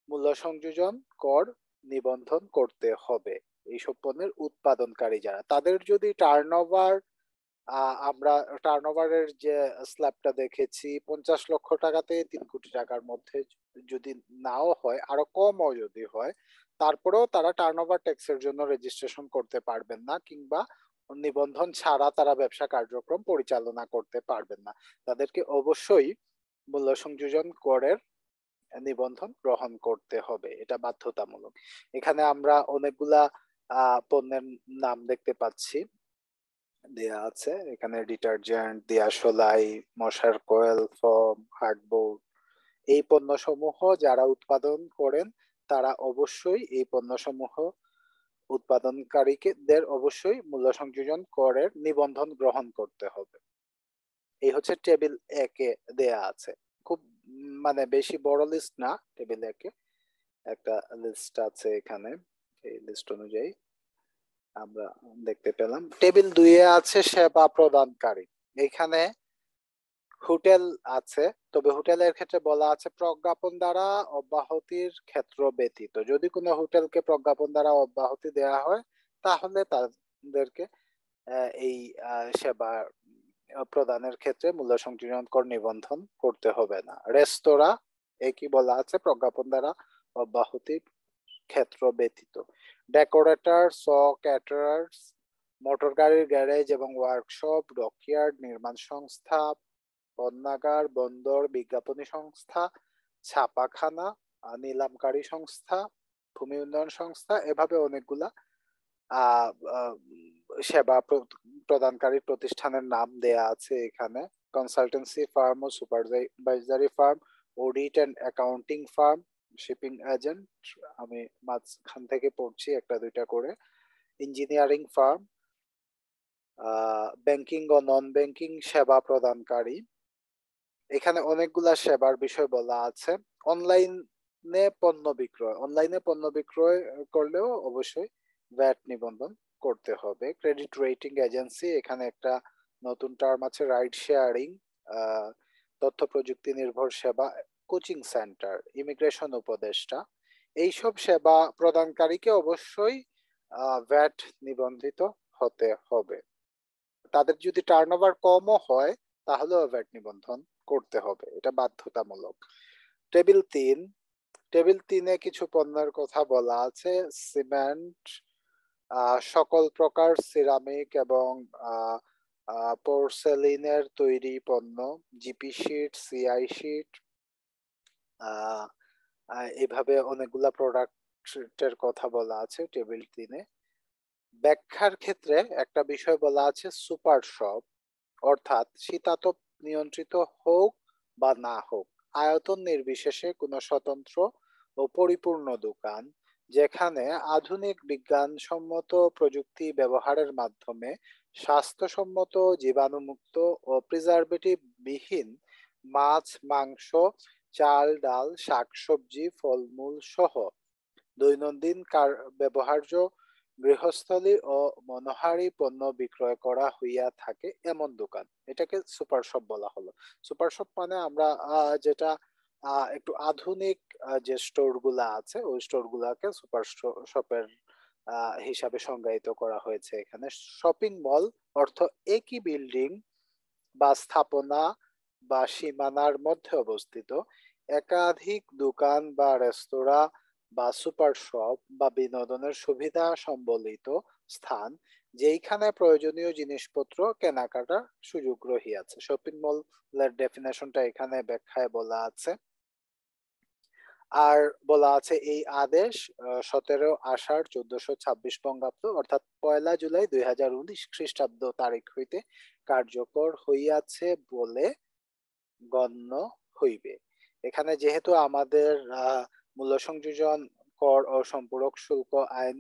মূল্য সংযোজন কর নিবন্ধন করতে হবে এইসব পণ্যের উৎপাদনকারী যারা। তাদের যদি টার্নওভার আমরা টার্নওভারের যে স্ল্যাবটা দেখেছি, পঞ্চাশ লক্ষ টাকাতে তিন কোটি টাকার মধ্যে যদি নাও হয়, আরও কমও যদি হয়, তারপরেও তারা টার্নওভার ট্যাক্সের জন্য রেজিস্ট্রেশন করতে পারবেন না কিংবা নিবন্ধন ছাড়া তারা ব্যবসা কার্যক্রম পরিচালনা করতে পারবেন না। তাদেরকে অবশ্যই মূল্য সংযোজন করের নিবন্ধন গ্রহণ করতে হবে, এটা বাধ্যতামূলক। এখানে আমরা অনেকগুলা পণ্যের নাম দেখতে পাচ্ছি। দেয়া আছে, এখানে ডিটারজেন্ট দিয়াশলাই মশার কোয়েল ফর্ম হার্ডবোর্ড এই পণ্যসমূহ যারা উৎপাদন করেন, তারা অবশ্যই এই পণ্যসমূহ উৎপাদনকারীদের অবশ্যই মূল্য সংযোজন করের নিবন্ধন গ্রহণ করতে হবে। এই হচ্ছে টেবিল একে দেয়া আছে। খুব মানে বেশি বড় লিস্ট না, টেবিল একে। একটা লিস্ট আছে এখানে, এই লিস্ট অনুযায়ী আমরা দেখতে পেলাম। টেবিল দুইয়ে আছে সেবা প্রদানকারী। এখানে হোটেল আছে, তবে হোটেলের ক্ষেত্রে বলা আছে প্রজ্ঞাপন দ্বারা অব্যাহতির ক্ষেত্র ব্যতীত। যদি কোনো হোটেলকে প্রজ্ঞাপন দ্বারা অব্যাহতি দেওয়া হয়, তাহলে তাদেরকে এই সেবা প্রদানের ক্ষেত্রে মূল্য সংযোজন কর নিবন্ধন করতে হবে না। রেস্তোরাঁ, একই বলা আছে, প্রজ্ঞাপন দ্বারা অব্যাহতির ক্ষেত্র ব্যতীত। ডেকোরেটর স ক্যাটারার্স মোটর গাড়ির গ্যারেজ এবং ওয়ার্কশপ, ডকইয়ার্ড, নির্মাণ সংস্থা পণ্যাগার বন্দর বিজ্ঞাপনী সংস্থা, ছাপাখানা, নিলামকারী সংস্থা, ভূমি উন্নয়ন সংস্থা, এভাবে অনেকগুলা সেবা প্রদানকারী প্রতিষ্ঠানের নাম দেয়া আছে এখানে। Consultancy firm O supervisory firm audit and accounting firm shipping agent আমি মাঝখান থেকে পড়ছি একটা দুইটা করে। ইঞ্জিনিয়ারিং ফার্ম ব্যাংকিং ও নন ব্যাংকিং সেবা প্রদানকারী। এখানে অনেকগুলা সেবার বিষয় বলা আছে। অনলাইনে পণ্য বিক্রয়, অনলাইনে পণ্য বিক্রয় করলেও অবশ্যই ভ্যাট নিবন্ধন করতে হবে। ক্রেডিট রেটিং এজেন্সি এখানে একটা নতুন টার্ম আছে রাইড শেয়ারিং তথ্য প্রযুক্তি নির্ভর সেবা কোচিং সেন্টার ইমিগ্রেশন উপদেষ্টা। এইসব সেবা প্রদানকারীকে অবশ্যই ভ্যাট নিবন্ধিত হতে হবে। তাদের যদি টার্নওভার কমও হয়, তাহলেও ভ্যাট নিবন্ধন করতে হবে, এটা বাধ্যতামূলক। টেবিল তিন টেবিল তিনে কিছু পণ্যের কথা বলা আছে সিমেন্ট সকল প্রকার সিরামিক এবং পোর্সেলিনের তৈরি পণ্য জিপি শিট সিআই শিট এভাবে অনেকগুলা প্রোডাক্টের কথা বলা আছে টেবিল তিনে। ব্যাখ্যার ক্ষেত্রে একটা বিষয় বলা আছে সুপার শপ অর্থাৎ শীতাতপ নিয়ন্ত্রিত হোক বা না হোক, আয়তন নির্বিশেষে কোনো স্বতন্ত্র ও পরিপূর্ণ দোকান, যেখানে আধুনিক বিজ্ঞানসম্মত প্রযুক্তি ব্যবহারের মাধ্যমে স্বাস্থ্যসম্মত, জীবাণুমুক্ত ও প্রিজারভেটিভ বিহীন মাছ, মাংস, চাল, ডাল শাকসবজি ফলমূল সহ দৈনন্দিন কার, ব্যবহার্য গৃহস্থলী ও মনোহারী পণ্য বিক্রয় করা হইয়া থাকে এমন দোকান। এটাকে সুপার শপ বলা হলো। সুপার শপ মানে আমরা যেটা একটু আধুনিক যে স্টোরগুলা আছে, ওই স্টোর গুলাকে সুপার শপের হিসাবে সংজ্ঞায়িত করা হয়েছে এখানে। শপিং মল অর্থ একই বিল্ডিং বা স্থাপনা বা সীমানার মধ্যে অবস্থিত। একাধিক দোকান বা রেস্তোরাঁ বা সুপার শপ বা বিনোদনের সুবিধা সম্বলিত স্থান, যেইখানে প্রয়োজনীয় জিনিসপত্র কেনাকাটার সুযোগ রহিয়াছে। শপিং মলের ডেফিনেশনটা এখানে ব্যাখ্যায় বলা আছে। আর বলা আছে, এই আদেশ সতেরো আষাঢ় চোদ্দশো ছাব্বিশ বঙ্গাব্দ, অর্থাৎ পয়লা জুলাই দুই হাজার উনিশ খ্রিস্টাব্দ তারিখ হইতে কার্যকর হইয়াছে বলে গণ্য হইবে। এখানে যেহেতু আমাদের মূল্য সংযোজন কর ও সম্পূরক শুল্ক আইন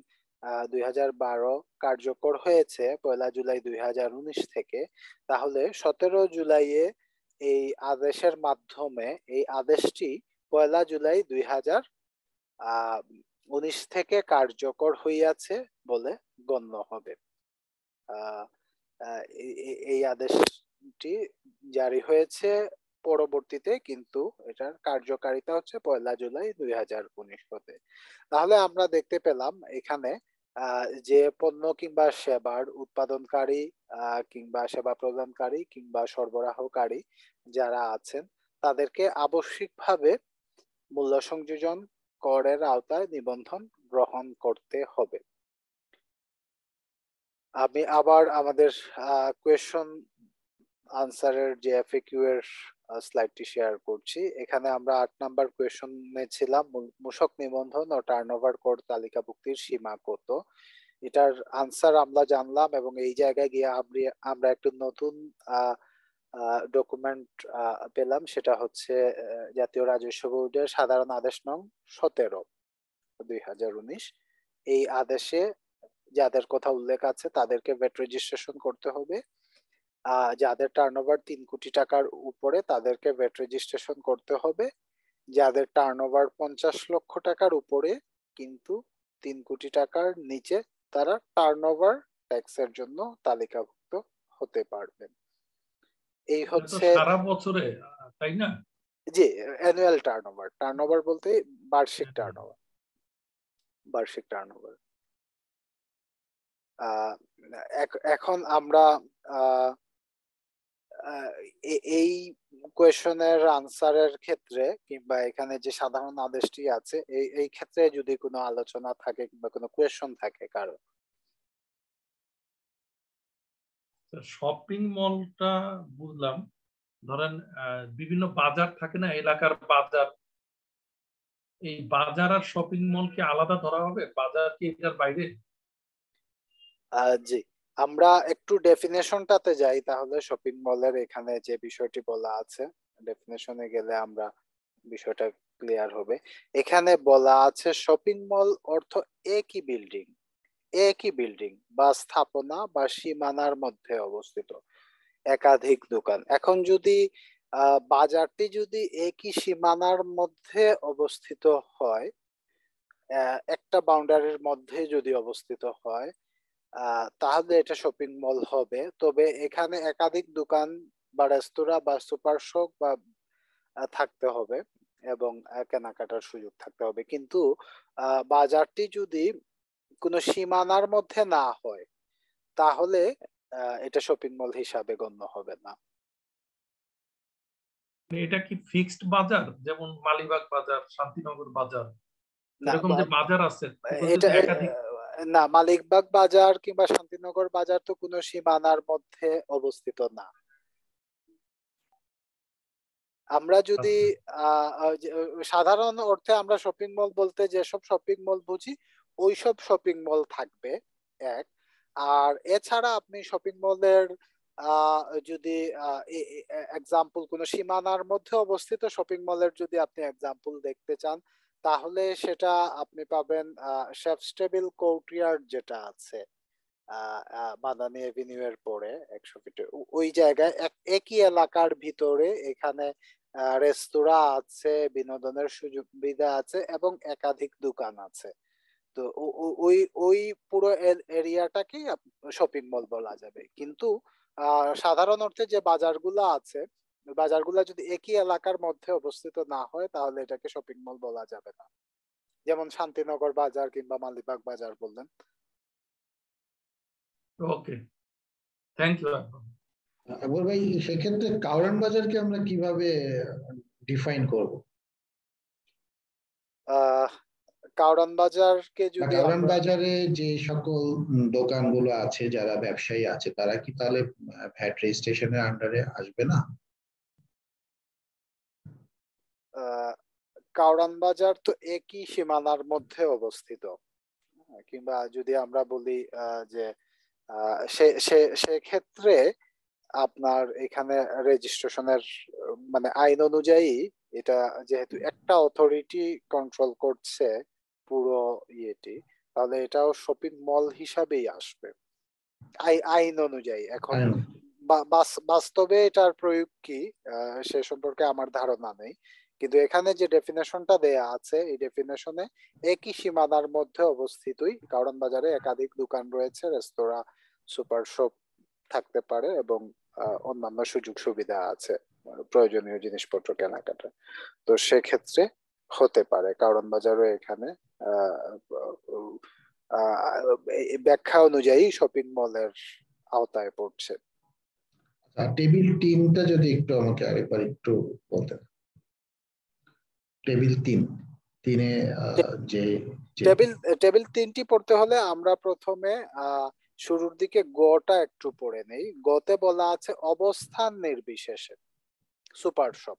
দুই হাজার বারো কার্যকর হয়েছে পয়লা জুলাই দুই হাজার উনিশ থেকে। তাহলে সতেরো জুলাইয়ে এই আদেশের মাধ্যমে এই আদেশটি পয়লা জুলাই দুই উনিশ থেকে কার্যকর হইয়াছে বলে গণ্য হবে। এই আদেশটি জারি হয়েছে পরবর্তীতে কিন্তু এটার কার্যকারিতা হচ্ছে পয়লা জুলাই দুই হাজার উনিশ হতে। তাহলে আমরা দেখতে পেলাম এখানে যে পণ্য কিংবা সেবার উৎপাদনকারী কিংবা সেবা প্রদানকারী কিংবা সরবরাহকারী যারা আছেন, তাদেরকে আবশ্যিকভাবে মূল্য সংযোজন করের আওতায় নিবন্ধন গ্রহণ করতে হবে। আমি আবার আমাদের কোয়েশন আনসারের যে এফএকিউ এর স্লাইডটি শেয়ার করছি। এখানে আমরা আট নাম্বার কোয়েশনে ছিলাম। মূসক নিবন্ধন ও টার্নওভার কোড তালিকাভুক্তির সীমা কত? এটার আনসার আমরা জানলাম এবং এই জায়গায় গিয়ে আমরা একটু নতুন ডকুমেন্ট পেলাম। সেটা হচ্ছে জাতীয় রাজস্ব বোর্ডের সাধারণ আদেশ নং সতেরো, দুই হাজার উনিশ। এই আদেশে যাদের কথা উল্লেখ আছে তাদেরকে ভেট রেজিস্ট্রেশন করতে হবে। যাদের টার্নওভার তিন কোটি টাকার উপরে তাদেরকে ভেট রেজিস্ট্রেশন করতে হবে। যাদের টার্নওভার পঞ্চাশ লক্ষ টাকার উপরে কিন্তু তিন কোটি টাকার নিচে তারা টার্নওভার ট্যাক্সের জন্য তালিকাভুক্ত হতে পারবেন। এই হচ্ছে
সারা বছরে তাই না?
জি অ্যানুয়াল টার্নওভার টার্নওভার বলতে বার্ষিক টার্নওভার বার্ষিক টার্নওভার এখন আমরা এই কোয়েশনের আনসারের ক্ষেত্রে কিংবা এখানে যে সাধারণ আদেশটি আছে এই এই ক্ষেত্রে যদি কোনো আলোচনা থাকে কিংবা কোনো কোয়েশন থাকে কারও?
শপিং মলটা বুঝলাম। ধরেন বিভিন্ন বাজার থাকে না এলাকার বাজার। এই বাজার আর শপিং মল কি আলাদা ধরা হবে? বাজার কি এটার বাইরে?
জি। আমরা একটু ডেফিনেশনটাতে যাই তাহলে শপিং মলের এখানে যে বিষয়টি বলা আছে ডেফিনেশনে গেলে আমরা বিষয়টা ক্লিয়ার হবে। এখানে বলা আছে শপিং মল অর্থ একই বিল্ডিং একই বিল্ডিং বা স্থাপনা বা সীমানার মধ্যে অবস্থিত, একাধিক দোকান। এখন যদি বাজারটি যদি একই সীমানার মধ্যে অবস্থিত হয় একটা বাউন্ডারির মধ্যে যদি অবস্থিত হয় তাহলে এটা শপিং মল হবে। তবে এখানে একাধিক দোকান বা রেস্তোরাঁ বা সুপার শপ বা থাকতে হবে এবং কেনাকাটার সুযোগ থাকতে হবে। কিন্তু বাজারটি যদি কোনো সীমানার মধ্যে না হয় তাহলে এটা শপিং মল হিসাবে গণ্য হবে না।
এটা কি ফিক্সড বাজার? যেমন মালিবাগ বাজার শান্তিনগর বাজার? এরকম যে বাজার আছে
এটা না মালিকবাগ বাজার কিংবা শান্তিনগর বাজার তো কোনো সীমানার মধ্যে অবস্থিত না আমরা যদি আচ্ছা। সাধারণ অর্থে আমরা শপিং মল বলতে যেসব শপিং মল বুঝি ওইসব শপিং মল থাকবে এক আর এছাড়া আপনি শপিং মলের যদি এক্সাম্পল কোনো সীমানার মধ্যে অবস্থিত শপিং মলের যদি আপনি এক্সাম্পল দেখতে চান তাহলে সেটা আপনি পাবেন শেফ স্টেবিল কোর্টিয়ার্ড যেটা আছে মাদানি এভিনিউ এর পরে একশো ফিটে ওই জায়গায় একই এলাকার ভিতরে এখানে রেস্তোরাঁ আছে, বিনোদনের সুবিধা আছে এবং একাধিক দোকান আছে। তো ওই ওই পুরো এরিয়াটাকে শপিং মল বলা যাবে। কিন্তু সাধারণ অর্থে যে বাজারগুলো আছে বাজারগুলো যদি একই এলাকার মধ্যে অবস্থিত না হয় তাহলে এটাকে শপিং মল বলা যাবে না। যেমন শান্তিনগর বাজার কিংবা মালিবাগ বাজার বললেন।
ওকে থ্যাংক ইউ
আকবর ভাই সেক্ষেত্রে কাউরান বাজারকে আমরা কীভাবে ডিফাইন করব?
কাউরান বাজারকে যদি
কাউরান বাজারে যে সকল দোকানগুলো আছে যারা ব্যবসায়ী আছে তারা কি তাহলে ভ্যাট রেজিস্ট্রেশনের আন্ডারে আসবে না?
কাউরান বাজার তো একই সীমানার মধ্যে অবস্থিত। কিংবা যদি আমরা বলি যে সেক্ষেত্রে আপনার এখানে রেজিস্ট্রেশনের মানে আইন অনুযায়ী এটা যেহেতু একটা অথরিটি কন্ট্রোল করছে পুরো ইয়েটি তাহলে এটাও শপিং মল হিসাবেই আসবে। আইন অনুযায়ী। এখন বাস্তবে এটার প্রয়োগ কি? সে সম্পর্কে আমার ধারণা নেই। কিন্তু এখানে যে ডেফিনেশনটা দেয়া আছে, এই ডেফিনেশনে একই সীমানার মধ্যে অবস্থিতই। কারণ বাজারে একাধিক দোকান রয়েছে, রেস্তোরাঁ, সুপার শপ থাকতে পারে এবং অন্যান্য সুযোগ সুবিধা আছে, প্রয়োজনীয় জিনিসপত্র কেনাকাটা। তো সেক্ষেত্রে হতে পারে। কারণ বাজারও এখানে ব্যাখ্যা অনুযায়ী শপিং মলের আওতায় পড়ছে।
টেবিল টিমটা যদি একটু আমাকে আরেকবার একটু বলতেন। টেবিল তিন তিনে যে
টেবিল টেবিল তিনটি পড়তে হলে আমরা প্রথমে শুরুর দিকে গটা একটু পড়ে নেই। গতে বলা আছে অবস্থান নির্বিশেষে সুপার শপ।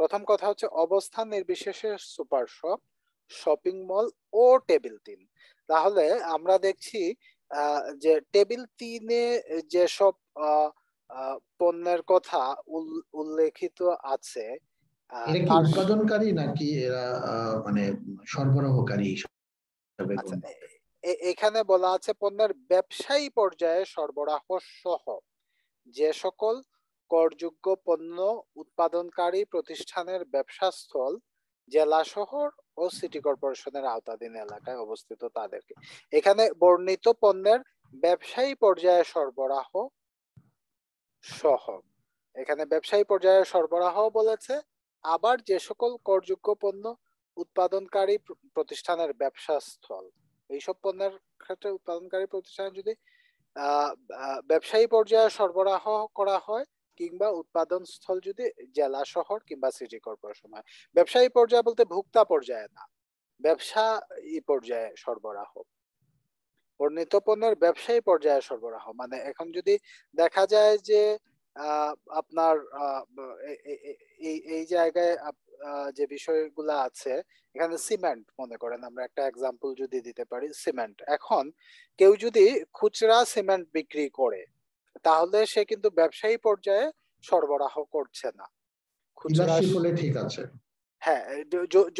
প্রথম কথা হচ্ছে অবস্থান নির্বিশেষে সুপার শপ শপিং মল ও টেবিল তিন। তাহলে আমরা দেখছি যে টেবিল তিনে যেসব পণ্যের কথা উল্লেখিত আছে
উৎপাদনকারী নাকি এরা মানে সরবরাহকারী
আচ্ছা, এখানে বলা আছে পণ্যের ব্যবসায়ী পর্যায়ে সরবরাহ সহ যে সকল করযোগ্য পণ্য উৎপাদনকারী প্রতিষ্ঠানের ব্যবসা স্থল জেলা শহর ও সিটি কর্পোরেশনের আওতাধীন এলাকায় অবস্থিত তাদেরকে। এখানে বর্ণিত পণ্যের ব্যবসায়ী পর্যায়ে সরবরাহ সহ এখানে ব্যবসায়ী পর্যায়ে সরবরাহ বলেছে আবার যে সকল করযোগ্য পণ্য উৎপাদনকারী প্রতিষ্ঠানের ব্যবসা স্থল এইসব পণ্যের ক্ষেত্রে উৎপাদনকারী প্রতিষ্ঠান যদি ব্যবসায়ী পর্যায়ে সরবরাহ করা হয় কিংবা উৎপাদন স্থল যদি জেলা শহর কিংবা সিটি কর্পোরেশন হয়। ব্যবসায়ী পর্যায়ে বলতে ভোক্তা পর্যায়ে না ব্যবসা ই পর্যায়ে সরবরাহ। বর্ণিত পণ্যের ব্যবসায়ী পর্যায়ে সরবরাহ। মানে এখন যদি দেখা যায় যে আপনার এই এই জায়গায় যে বিষয়গুলো আছে এখানে সিমেন্ট মনে করেন আমরা একটা এক্সাম্পল যদি দিতে পারি সিমেন্ট। এখন কেউ যদি খুচরা সিমেন্ট বিক্রি করে তাহলে সে কিন্তু ব্যবসায়ী পর্যায়ে সরবরাহ করছে না।
খুচরা ঠিক আছে।
হ্যাঁ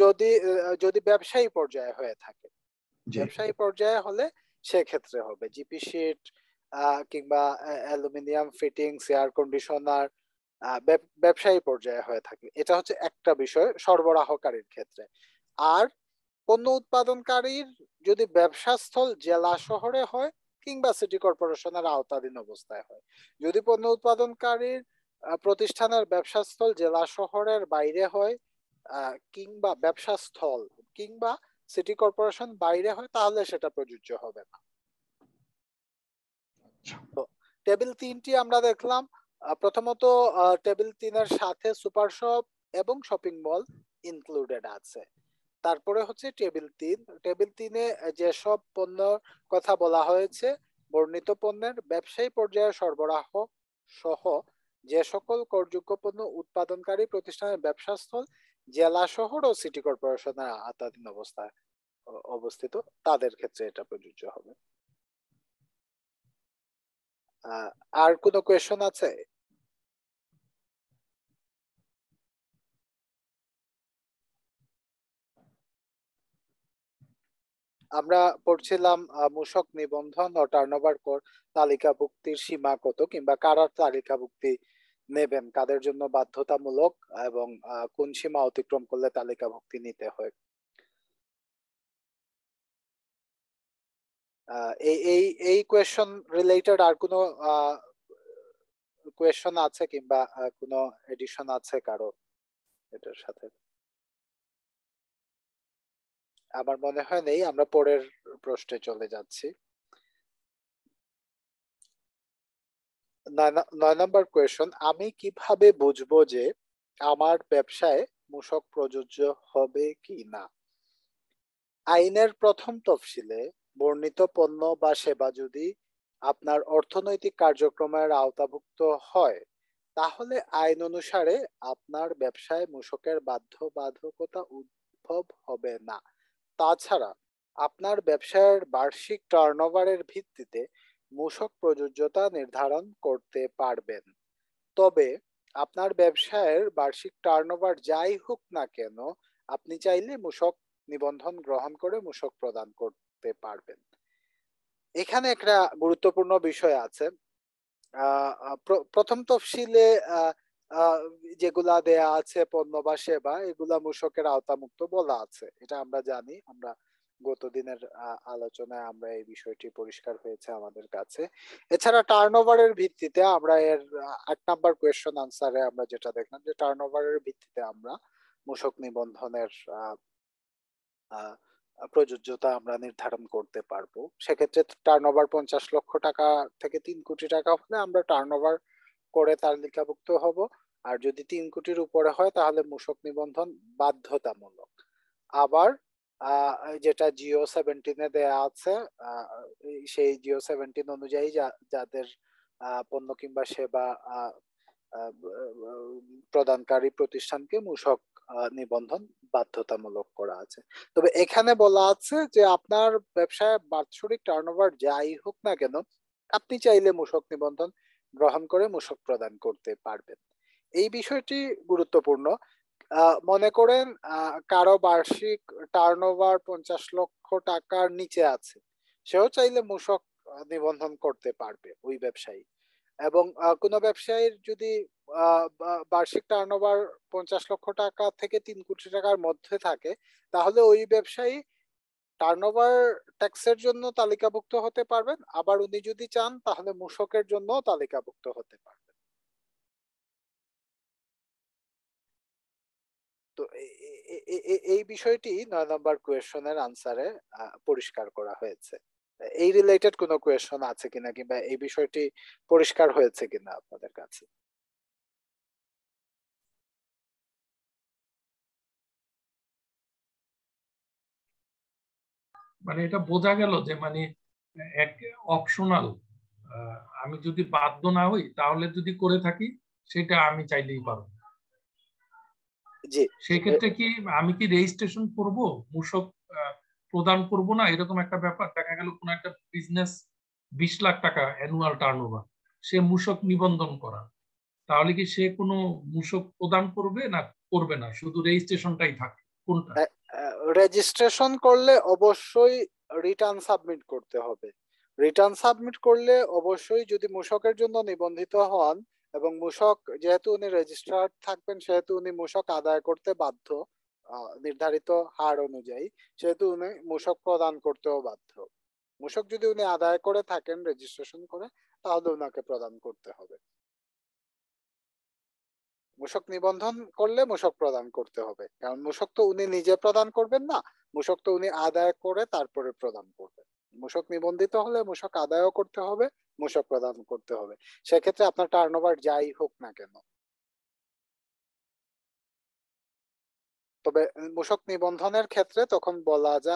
যদি যদি ব্যবসায়ী পর্যায়ে হয়ে থাকে। ব্যবসায়ী পর্যায়ে হলে সেক্ষেত্রে হবে। জিপি শিট কিংবা অ্যালুমিনিয়াম ফিটিংস, এয়ার কন্ডিশনার ব্যবসায়ী পর্যায়ে হয়ে থাকে। এটা হচ্ছে একটা বিষয় সরবরাহকারীর ক্ষেত্রে। আর পণ্য উৎপাদনকারীর যদি ব্যবসা স্থল জেলা শহরে হয় কিংবা সিটি কর্পোরেশনের আওতাধীন অবস্থায় হয়। যদি পণ্য উৎপাদনকারীর প্রতিষ্ঠানের ব্যবসা স্থল জেলা শহরের বাইরে হয় কিংবা ব্যবসা স্থল কিংবা সিটি কর্পোরেশন বাইরে হয়, তাহলে সেটা প্রযোজ্য হবে না। তো টেবিল তিনটি আমরা দেখলাম। প্রথমত টেবিল তিনের সাথে সুপার শপ এবং শপিং মল ইনক্লুডেড আছে। তারপরে হচ্ছে টেবিল তিন। টেবিল তিনে যেসব পণ্য কথা বলা হয়েছে, বর্ণিত পণ্যের ব্যবসায়ী পর্যায়ে সরবরাহ সহ যে সকল করযোগ্য পণ্য উৎপাদনকারী প্রতিষ্ঠানের ব্যবসা স্থল জেলা শহর ও সিটি কর্পোরেশনের আওতাধীন অবস্থায় অবস্থিত, তাদের ক্ষেত্রে এটা প্রযোজ্য হবে। আর কোনো কোয়েশন আছে? আমরা পড়ছিলাম মূসক নিবন্ধন ও টার্নওভার কর তালিকাভুক্তির সীমা কত কিংবা কারার তালিকাভুক্তি নেবেন? কাদের জন্য বাধ্যতামূলক এবং কোন সীমা অতিক্রম করলে তালিকাভুক্তি নিতে হয়? এই এই এই কোয়েশন রিলেটেড আর কোনো আছে কিংবা কোনো এডিশন আছে কারও এটার সাথে? আমার মনে হয় নেই, আমরা পরের প্রশ্নে চলে যাচ্ছি। নয় নম্বর কোয়েশন আমি কীভাবে বুঝব যে আমার ব্যবসায় মূসক প্রযোজ্য হবে কি না আইনের প্রথম তফসিলে বর্ণিত পণ্য বা সেবা যদি আপনার অর্থনৈতিক কার্যক্রমের আওতাভুক্ত হয়, তাহলে আইন অনুসারে আপনার ব্যবসায় মূসকের বাধ্যবাধকতা উদ্ভব হবে না। তাছাড়া আপনার ব্যবসায়ের বার্ষিক টার্নওভারের ভিত্তিতে মূসক প্রযোজ্যতা নির্ধারণ করতে পারবেন। তবে আপনার ব্যবসায়ের বার্ষিক টার্নওভার যাই হোক না কেন, আপনি চাইলে মূসক নিবন্ধন গ্রহণ করে মূসক প্রদান করতে পারবেন। এখানে একটা গুরুত্বপূর্ণ বিষয় আছে। প্রথম তফসিলে যেগুলা দেয়া আছে পণ্য বা সেবা, এগুলা মূসকের আওতামুক্ত বলা আছে। এটা আমরা জানি, আমরা গত দিনের আলোচনায় আমরা এই বিষয়টি পরিষ্কার হয়েছে আমাদের কাছে। এছাড়া টার্নওভারের ভিত্তিতে আমরা এর আট নাম্বার কোয়েশ্চন আনসারে আমরা যেটা দেখলাম যে টার্নওভারের ভিত্তিতে আমরা মূসক নিবন্ধনের প্রযোজ্যতা আমরা নির্ধারণ করতে পারব। সেক্ষেত্রে টার্ন ওভার পঞ্চাশ লক্ষ টাকা থেকে তিন কোটি টাকা হলে আমরা টার্নওভার করে তালিকাভুক্ত হব। আর যদি তিন কোটির উপরে হয় তাহলে মূসক নিবন্ধন বাধ্যতামূলক। আবার যেটা জিও সেভেন্টিনে দেয়া আছে সেই জিও সেভেন্টিন অনুযায়ী যাদের পণ্য কিংবা সেবা প্রদানকারী প্রতিষ্ঠানকে মূসক নিবন্ধন বাধ্যতামূলক করা আছে। তবে এখানে বলা আছে যে আপনার ব্যবসায় বাৎসরিক টার্নওভার যাই হোক না কেন, আপনি চাইলে মূসক নিবন্ধন গ্রহণ করে মূসক প্রদান করতে পারবেন। এই বিষয়টি গুরুত্বপূর্ণ। মনে করেন কারও বার্ষিক টার্নওভার পঞ্চাশ লক্ষ টাকার নিচে আছে, সেও চাইলে মূসক নিবন্ধন করতে পারবে ওই ব্যবসায়ী। এবং কোনো ব্যবসায়ীর যদি বার্ষিক টার্নওভার পঞ্চাশ লক্ষ টাকা থেকে তিন কোটি টাকার মধ্যে থাকে, তাহলে ওই ব্যবসায়ী টার্নওভার ট্যাক্সের জন্য তালিকাভুক্ত হতে পারবেন, আবার উনি যদি চান, তাহলে মূসকের জন্য তালিকাভুক্ত হতে পারবেন। তো এই বিষয়টি নয় নম্বর কোয়েশনের আনসারে পরিষ্কার করা হয়েছে। এই রিলেটেড কোনো কোয়েশন আছে কিনা কিংবা এই বিষয়টি পরিষ্কার হয়েছে কিনা আপনাদের কাছে?
মানে এটা বোঝা গেল যে মানে এক অপশনাল আমি যদি বাধ্য না হই তাহলে যদি করে থাকি সেটা আমি চাইলেই পারব সেক্ষেত্রে কি আমি কি রেজিস্ট্রেশন করব? মূসক প্রদান করব না? এরকম একটা ব্যাপার। দেখা গেল কোন একটা বিজনেস বিশ লাখ টাকা অ্যানুয়াল টার্ন সে মূসক নিবন্ধন করা। তাহলে কি সে কোনো মূসক প্রদান করবে না করবে না? শুধু রেজিস্ট্রেশনটাই থাকে কোনটা?
রেজিস্ট্রেশন করলে অবশ্যই রিটার্ন সাবমিট করতে হবে। রিটার্ন সাবমিট করলে অবশ্যই যদি মূসকের জন্য নিবন্ধিত হন এবং মূসক যেহেতু উনি রেজিস্ট্রার থাকবেন, সেহেতু উনি মূসক আদায় করতে বাধ্য নির্ধারিত হার অনুযায়ী, সেহেতু উনি মূসক প্রদান করতেও বাধ্য। মূসক যদি উনি আদায় করে থাকেন রেজিস্ট্রেশন করে, তাহলে উনাকে প্রদান করতে হবে। মূসক নিবন্ধন করলে মূসক প্রদান করতে হবে। কারণ মূসক তো উনি নিজে প্রদান করবেন না মূসক তো উনি আদায় করে তারপরে প্রদান করবেন। মূসক নিবন্ধিত হলে মূসক আদায়ও করতে হবে মূসক প্রদান করতে হবে। সেক্ষেত্রে আপনার টার্নওভার যাই হোক না কেন। তবে মূসক নিবন্ধনের ক্ষেত্রে তখন বলা যা,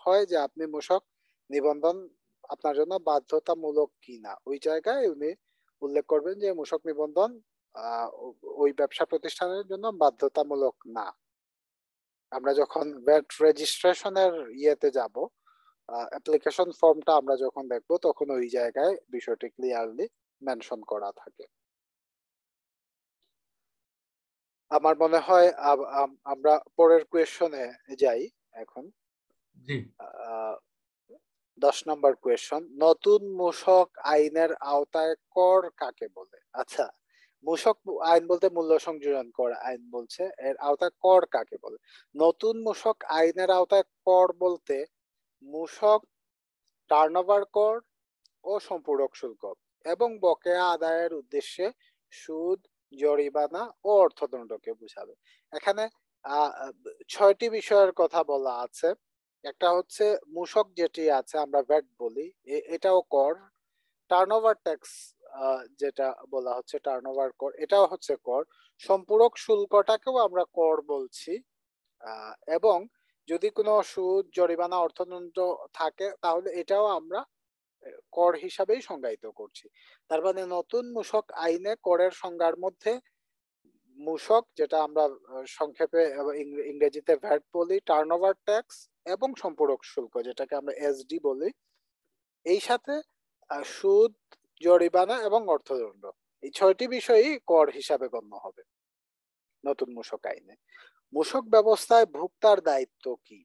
হয় যে আপনি মূসক নিবন্ধন আপনার জন্য বাধ্যতামূলক কিনা, ওই জায়গায় উনি উল্লেখ করবেন যে মূসক নিবন্ধন ওই ব্যবসা প্রতিষ্ঠানের জন্য বাধ্যতামূলক না। আমরা যখন ভ্যাট রেজিস্ট্রেশনের ইয়েতে যাব অ্যাপ্লিকেশন ফর্মটা আমরা যখন দেখব তখন ওই জায়গায় বিষয়টি ক্লিয়ারলি মেনশন করা থাকে। আমার মনে হয় আমরা পরের কোয়েশনে যাই এখন। দশ নম্বর কোয়েশন নতুন মূসক আইনের আওতায় কর কাকে বলে? আচ্ছা মূসক আইন বলতে মূল্য সংযোজন কর আইন বলছে। এর আওতায় কর কাকে বলে? নতুন মূসক আইনের আওতায় কর বলতে মূসক টার্নওভার কর ও সম্পূরক শুল্ক এবং বকেয়া আদায়ের উদ্দেশ্যে সুদ, জরিমানা ও অর্থদণ্ডকে বুঝাবে। এখানে ছয়টি বিষয়ের কথা বলা আছে। একটা হচ্ছে মূসক যেটি আছে, আমরা ভ্যাট বলি। এটাও কর। টার্নওভার ট্যাক্স যেটা বলা হচ্ছে টার্নওভার কর এটাও হচ্ছে কর সম্পূরক শুল্কটাকেও আমরা কর বলছি। এবং যদি কোনো সুদ, জরিমানা, অর্থদণ্ড থাকে, তাহলে এটাও আমরা কর হিসাবেই সংজ্ঞায়িত করছি। তার মানে নতুন মূসক আইনে করের সংজ্ঞার মধ্যে মূসক, যেটা আমরা সংক্ষেপে ইংরেজিতে ভ্যাট বলি টার্নওভার ট্যাক্স এবং সম্পূরক শুল্ক, যেটাকে আমরা এসডি বলি। এই সাথে সুদ জরিমানা এবং অর্থদণ্ড। এই ছয়টি বিষয়ই কর হিসাবে গণ্য হবে নতুন মূসক আইনে। মূসক ব্যবস্থায় ভোক্তার দায়িত্ব কি?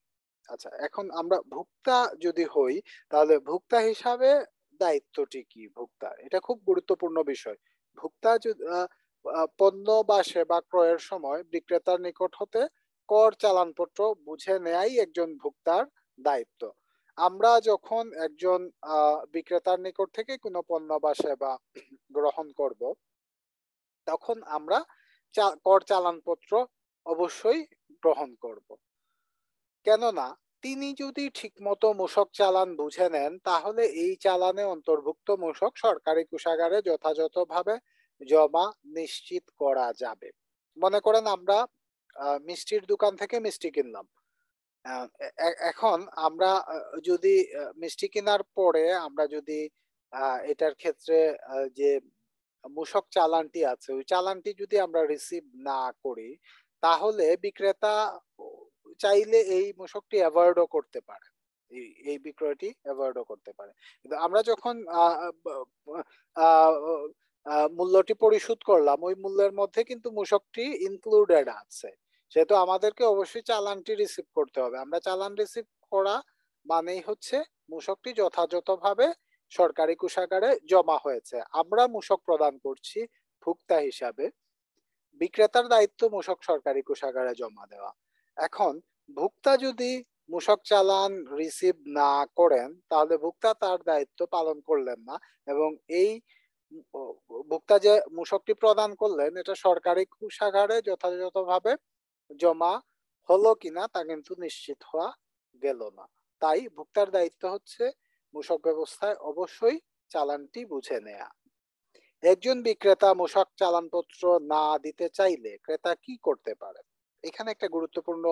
আচ্ছা এখন আমরা ভোক্তা যদি হই, তাহলে ভোক্তা হিসাবে দায়িত্বটি কি ভোক্তা? এটা খুব গুরুত্বপূর্ণ বিষয়। ভোক্তা পণ্য বা সেবা ক্রয়ের সময় বিক্রেতার নিকট হতে কর চালানপত্র বুঝে নেয়াই একজন ভোক্তার দায়িত্ব। আমরা যখন একজন বিক্রেতার নিকট থেকে কোনো পণ্য বা সেবা গ্রহণ করব, তখন আমরা কর চালানপত্র অবশ্যই গ্রহণ করব। কেননা, তিনি যদি ঠিকমতো মূসক চালান বুঝে নেন, তাহলে এই চালানে অন্তর্ভুক্ত মূসক সরকারি কোষাগারে যথাযথভাবে জমা নিশ্চিত করা যাবে। মনে করেন আমরা মিষ্টির দোকান থেকে মিষ্টি কিনলাম। এখন আমরা যদি মিষ্টি কেনার পরে আমরা যদি এটার ক্ষেত্রে যে মূসক চালানটি আছে, ওই চালানটি যদি আমরা রিসিভ না করি, তাহলে বিক্রেতা চাইলে এই মূসকটি অ্যাভয়েডও করতে পারে। এই বিক্রয়টি অ্যাভয়েডও করতে পারে। কিন্তু আমরা যখন মূল্যটি পরিশোধ করলাম, ওই মূল্যের মধ্যে কিন্তু মূসকটি ইনক্লুডেড আছে। সেহেতু আমাদেরকে অবশ্যই চালানটি রিসিভ করতে হবে। আমরা চালান রিসিভ করা মানেই হচ্ছে মূসকটি যথাযথভাবে সরকারি কোষাগারে জমা হয়েছে। আমরা মূসক প্রদান করছি ভুক্তা হিসাবে। বিক্রেতার দায়িত্ব মূসক সরকারি কোষাগারে জমা দেওয়া। এখন ভুক্তা যদি মূসক চালান রিসিভ না করেন, তাহলে ভুক্তা তার দায়িত্ব পালন করলেন না এবং এই ভুক্তা যে মূসকটি প্রদান করলেন, এটা সরকারি কোষাগারে যথাযথভাবে জমা হলো কিনা তা কিন্তু নিশ্চিত হওয়া গেল না। তাই ভোক্তার দায়িত্ব হচ্ছে মূসক ব্যবস্থায় অবশ্যই চালানটি বুঝে নেয়া। একজন বিক্রেতা মূসক চালানপত্র না দিতে চাইলে ক্রেতা কি করতে পারে? এখানে একটা গুরুত্বপূর্ণ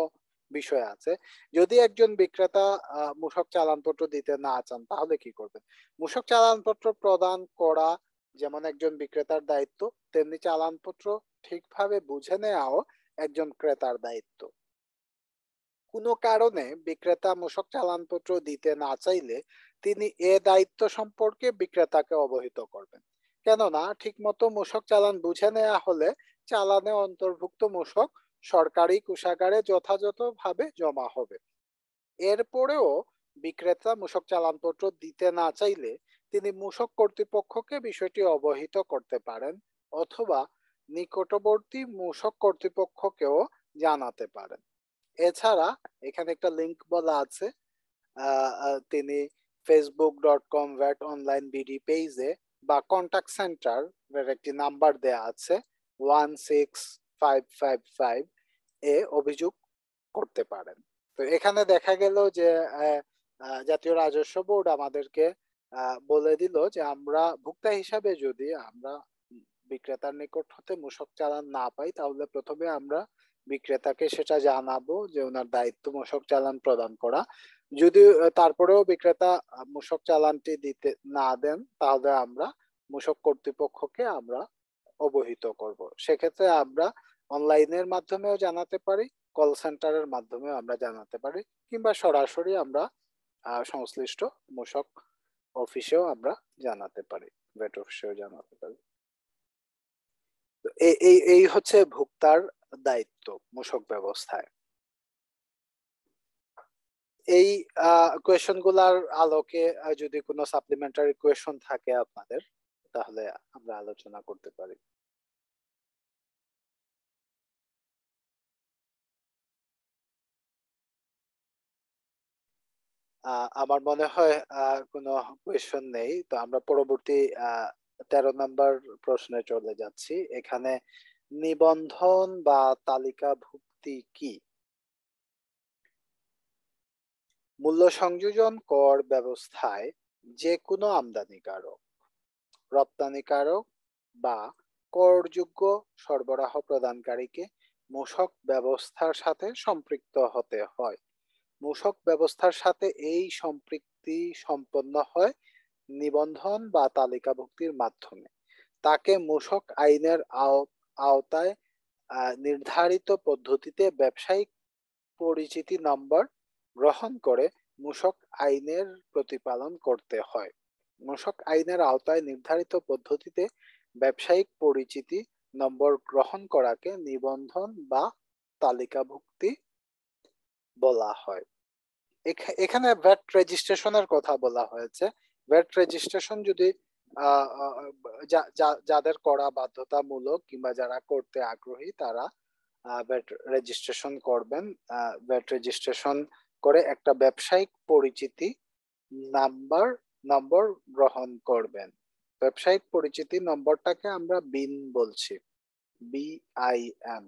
বিষয় আছে। যদি একজন বিক্রেতা মূসক চালানপত্র দিতে না চান, তাহলে কি করবেন? মূসক চালানপত্র প্রদান করা যেমন একজন বিক্রেতার দায়িত্ব, তেমনি চালানপত্র ঠিকভাবে বুঝে নেওয়াও একজন ক্রেতার দায়িত্ব। কোনো কারণে বিক্রেতা মূসক চালানপত্র দিতে না চাইলে তিনি এ দায়িত্ব সম্পর্কে বিক্রেতাকে অবহিত করবেন। কেননা, ঠিকমতো মূসক চালান বুঝে নেওয়া হলে চালানে অন্তর্ভুক্ত মূসক সরকারি কোষাগারে যথাযথভাবে জমা হবে। এরপরেও বিক্রেতা মূসক চালানপত্র দিতে না চাইলে তিনি মূসক কর্তৃপক্ষকে বিষয়টি অবহিত করতে পারেন অথবা নিকটবর্তী মূসক কর্তৃপক্ষকেও জানাতে পারেন। এছাড়া এখানে একটা লিংক বলা আছে। তিনি Facebook dot com VAT online BD পেজে বা কন্ট্যাক্ট সেন্টার একটি নাম্বার দেয়া আছে one six five five five এ অভিযোগ করতে পারেন। তো এখানে দেখা গেল যে জাতীয় রাজস্ব বোর্ড আমাদেরকে বলে দিল যে আমরা ভুক্তা হিসাবে যদি আমরা বিক্রেতার নিকট হতে মূসক চালান না পাই, তাহলে প্রথমে আমরা বিক্রেতাকে সেটা জানাব যে ওনার দায়িত্ব মূসক চালান প্রদান করা। যদি তারপরেও বিক্রেতা মূসক চালানটি দিতে না দেন, তাহলে আমরা মূসক কর্তৃপক্ষকে আমরা অবহিত করব। সেক্ষেত্রে আমরা অনলাইনের মাধ্যমেও জানাতে পারি, কল সেন্টারের মাধ্যমেও আমরা জানাতে পারি, কিংবা সরাসরি আমরা সংশ্লিষ্ট মূসক অফিসেও আমরা জানাতে পারি, ভেট অফিসেও জানাতে পারি। এই এই হচ্ছে ভোক্তার দায়িত্ব মূসক ব্যবস্থায়। এই কোয়েশনগুলার আলোকে যদি কোনো সাপ্লিমেন্টারি কোয়েশন থাকে আপনাদের, তাহলে আমরা আলোচনা করতে পারি। আমার মনে হয় কোনো কোয়েশন নেই। তো আমরা পরবর্তী তেরো নম্বর প্রশ্নে চলে যাচ্ছি। এখানে নিবন্ধন বা তালিকাভুক্তি কি? মূল্য সংযোজন কর ব্যবস্থায় যে কোনো আমদানিকারক, রপ্তানিকারক বা করযোগ্য সরবরাহ প্রদানকারীকে মূসক ব্যবস্থার সাথে সম্পৃক্ত হতে হয়। মূসক ব্যবস্থার সাথে এই সম্পৃক্তি সম্পন্ন হয় নিবন্ধন বা তালিকাভুক্তির মাধ্যমে। তাকে মূসক আইনের আওতায় নির্ধারিত পদ্ধতিতে ব্যবসায়িক পরিচিতি নম্বর গ্রহণ করে মূসক আইনের প্রতিপালন করতে হয়। মূসক আইনের আওতায় নির্ধারিত পদ্ধতিতে ব্যবসায়িক পরিচিতি নম্বর গ্রহণ করাকে নিবন্ধন বা তালিকাভুক্তি বলা হয়। এখানে ভ্যাট রেজিস্ট্রেশনের কথা বলা হয়েছে। ভ্যাট রেজিস্ট্রেশন যদি যাদের করা বাধ্যতামূলক কিংবা যারা করতে আগ্রহী তারা ভ্যাট রেজিস্ট্রেশন করবেন। ভ্যাট রেজিস্ট্রেশন করে একটা ব্যবসায়িক পরিচিতি নাম্বার, নম্বর গ্রহণ করবেন। ব্যবসায়িক পরিচিতি নম্বরটাকে আমরা বিন বলছি। বিআইএন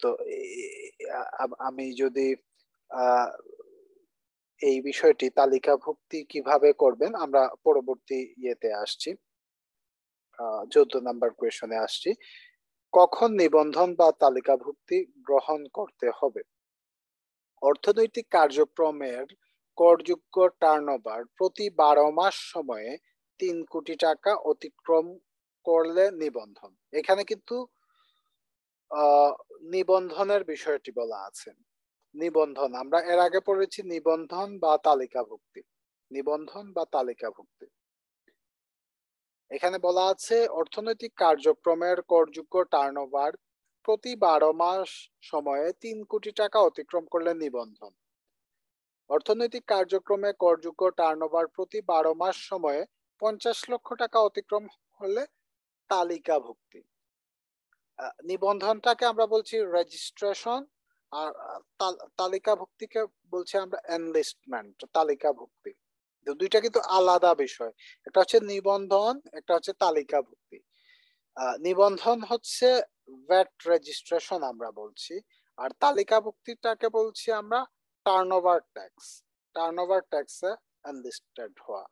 তো আমি যদি এই বিষয়টি তালিকাভুক্তি কীভাবে করবেন, আমরা পরবর্তী ইয়েতে আসছি। চোদ্দ নাম্বার কোয়েশনে আসছি। কখন নিবন্ধন বা তালিকাভুক্তি গ্রহণ করতে হবে? অর্থনৈতিক কার্যক্রমের করযোগ্য টার্নওভার প্রতি বারো মাস সময়ে তিন কোটি টাকা অতিক্রম করলে নিবন্ধন। এখানে কিন্তু নিবন্ধনের বিষয়টি বলা আছে। নিবন্ধন। আমরা এর আগে পড়েছি নিবন্ধন বা তালিকাভুক্তি নিবন্ধন বা তালিকাভুক্তি এখানে বলা আছে, অর্থনৈতিক কার্যক্রমের করযোগ্য টার্নওভার প্রতি বারো মাস সময়ে তিন কোটি টাকা অতিক্রম করলে নিবন্ধন। অর্থনৈতিক কার্যক্রমে করযোগ্য টার্নওভার প্রতি বারো মাস সময়ে পঞ্চাশ লক্ষ টাকা অতিক্রম হলে তালিকাভুক্তি নিবন্ধনটাকে আমরা বলছি রেজিস্ট্রেশন আর তালিকাভুক্তিকে বলছি আমরা এনলিস্টমেন্ট তালিকাভুক্তি দুইটা কিন্তু আলাদা বিষয়। একটা হচ্ছে নিবন্ধন, একটা হচ্ছে তালিকাভুক্তি নিবন্ধন হচ্ছে ভ্যাট রেজিস্ট্রেশন আমরা বলছি, আর তালিকাভুক্তিটাকে বলছি আমরা টার্নওভার ট্যাক্স টার্নওভার ট্যাক্সে এনলিস্টেড হওয়া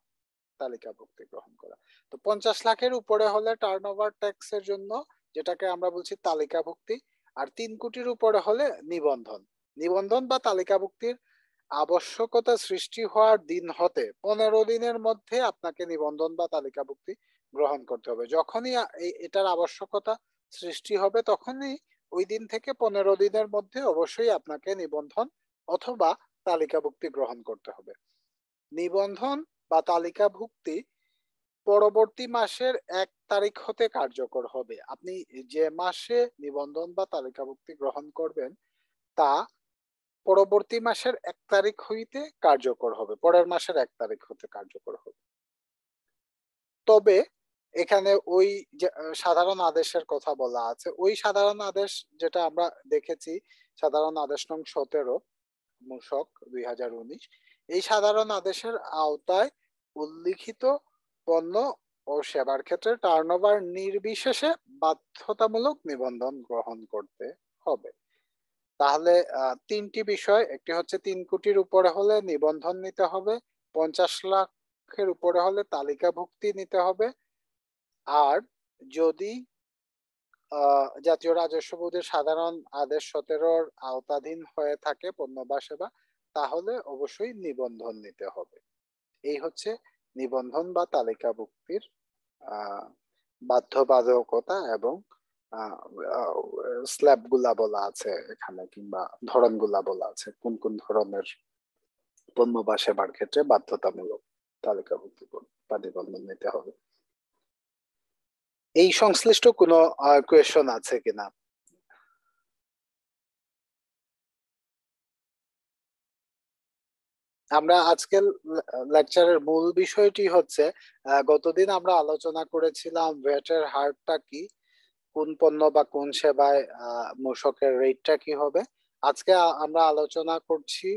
তালিকাভুক্তি গ্রহণ করা। তো পঞ্চাশ লাখের উপরে হলে টার্নওভার ট্যাক্সের জন্য যেটাকে আমরা বলছি তালিকাভুক্তি আর তিন কোটির উপরে হলে নিবন্ধন। নিবন্ধন বা তালিকাভুক্তির আবশ্যকতা সৃষ্টি হওয়ার দিন হতে পনেরো দিনের মধ্যে আপনাকে নিবন্ধন বা তালিকাভুক্তি গ্রহণ করতে হবে। যখনই এটার আবশ্যকতা সৃষ্টি হবে তখনই ওই দিন থেকে পনেরো দিনের মধ্যে অবশ্যই আপনাকে নিবন্ধন অথবা তালিকাভুক্তি গ্রহণ করতে হবে। নিবন্ধন বা তালিকাভুক্তি পরবর্তী মাসের এক তারিখ হতে কার্যকর হবে। আপনি যে মাসে নিবন্ধন বা তালিকাভুক্তি গ্রহণ করবেন, তা পরবর্তী মাসের এক তারিখ হইতে কার্যকর হবে। পরের মাসের এক তারিখ হতে কার্যকর হবে। তবে এখানে ওই সাধারণ আদেশের কথা বলা আছে, ওই সাধারণ আদেশ যেটা আমরা দেখেছি, সাধারণ আদেশ নং সতেরো, মূসক দুই এই সাধারণ আদেশের আওতায় উল্লিখিত পণ্য ও সেবার ক্ষেত্রে টার্নওভার নির্বিশেষে বাধ্যতামূলক নিবন্ধন গ্রহণ করতে হবে। তাহলে তিনটি বিষয়, একটি হচ্ছে তিন কোটির উপরে হলে নিবন্ধন নিতে হবে, পঞ্চাশ লাখের উপরে হলে তালিকাভুক্তি নিতে হবে, আর যদি জাতীয় রাজস্ব বোর্ডের সাধারণ আদেশ সতেরোর আওতাধীন হয়ে থাকে পণ্য বা সেবা তাহলে অবশ্যই নিবন্ধন নিতে হবে। এই হচ্ছে নিবন্ধন বা তালিকাভুক্তির বাধ্যবাধকতা এবং স্ল্যাবগুলা বলা আছে এখানে কিংবা ধরনগুলা বলা আছে, কোন কোন ধরনের পণ্য বা সেবার ক্ষেত্রে বাধ্যতামূলক তালিকাভুক্তি বা নিবন্ধন নিতে হবে। এই সংশ্লিষ্ট কোনো কোয়েশন আছে কিনা? আমরা আজকের লেকচারের মূল বিষয়টি হচ্ছে গতদিন আমরা আলোচনা করেছিলাম ভ্যাটের হারটা কি, কোন পণ্য বা কোন সেবায় মূসকের রেটটা কি হবে। আজকে আমরা আলোচনা করছি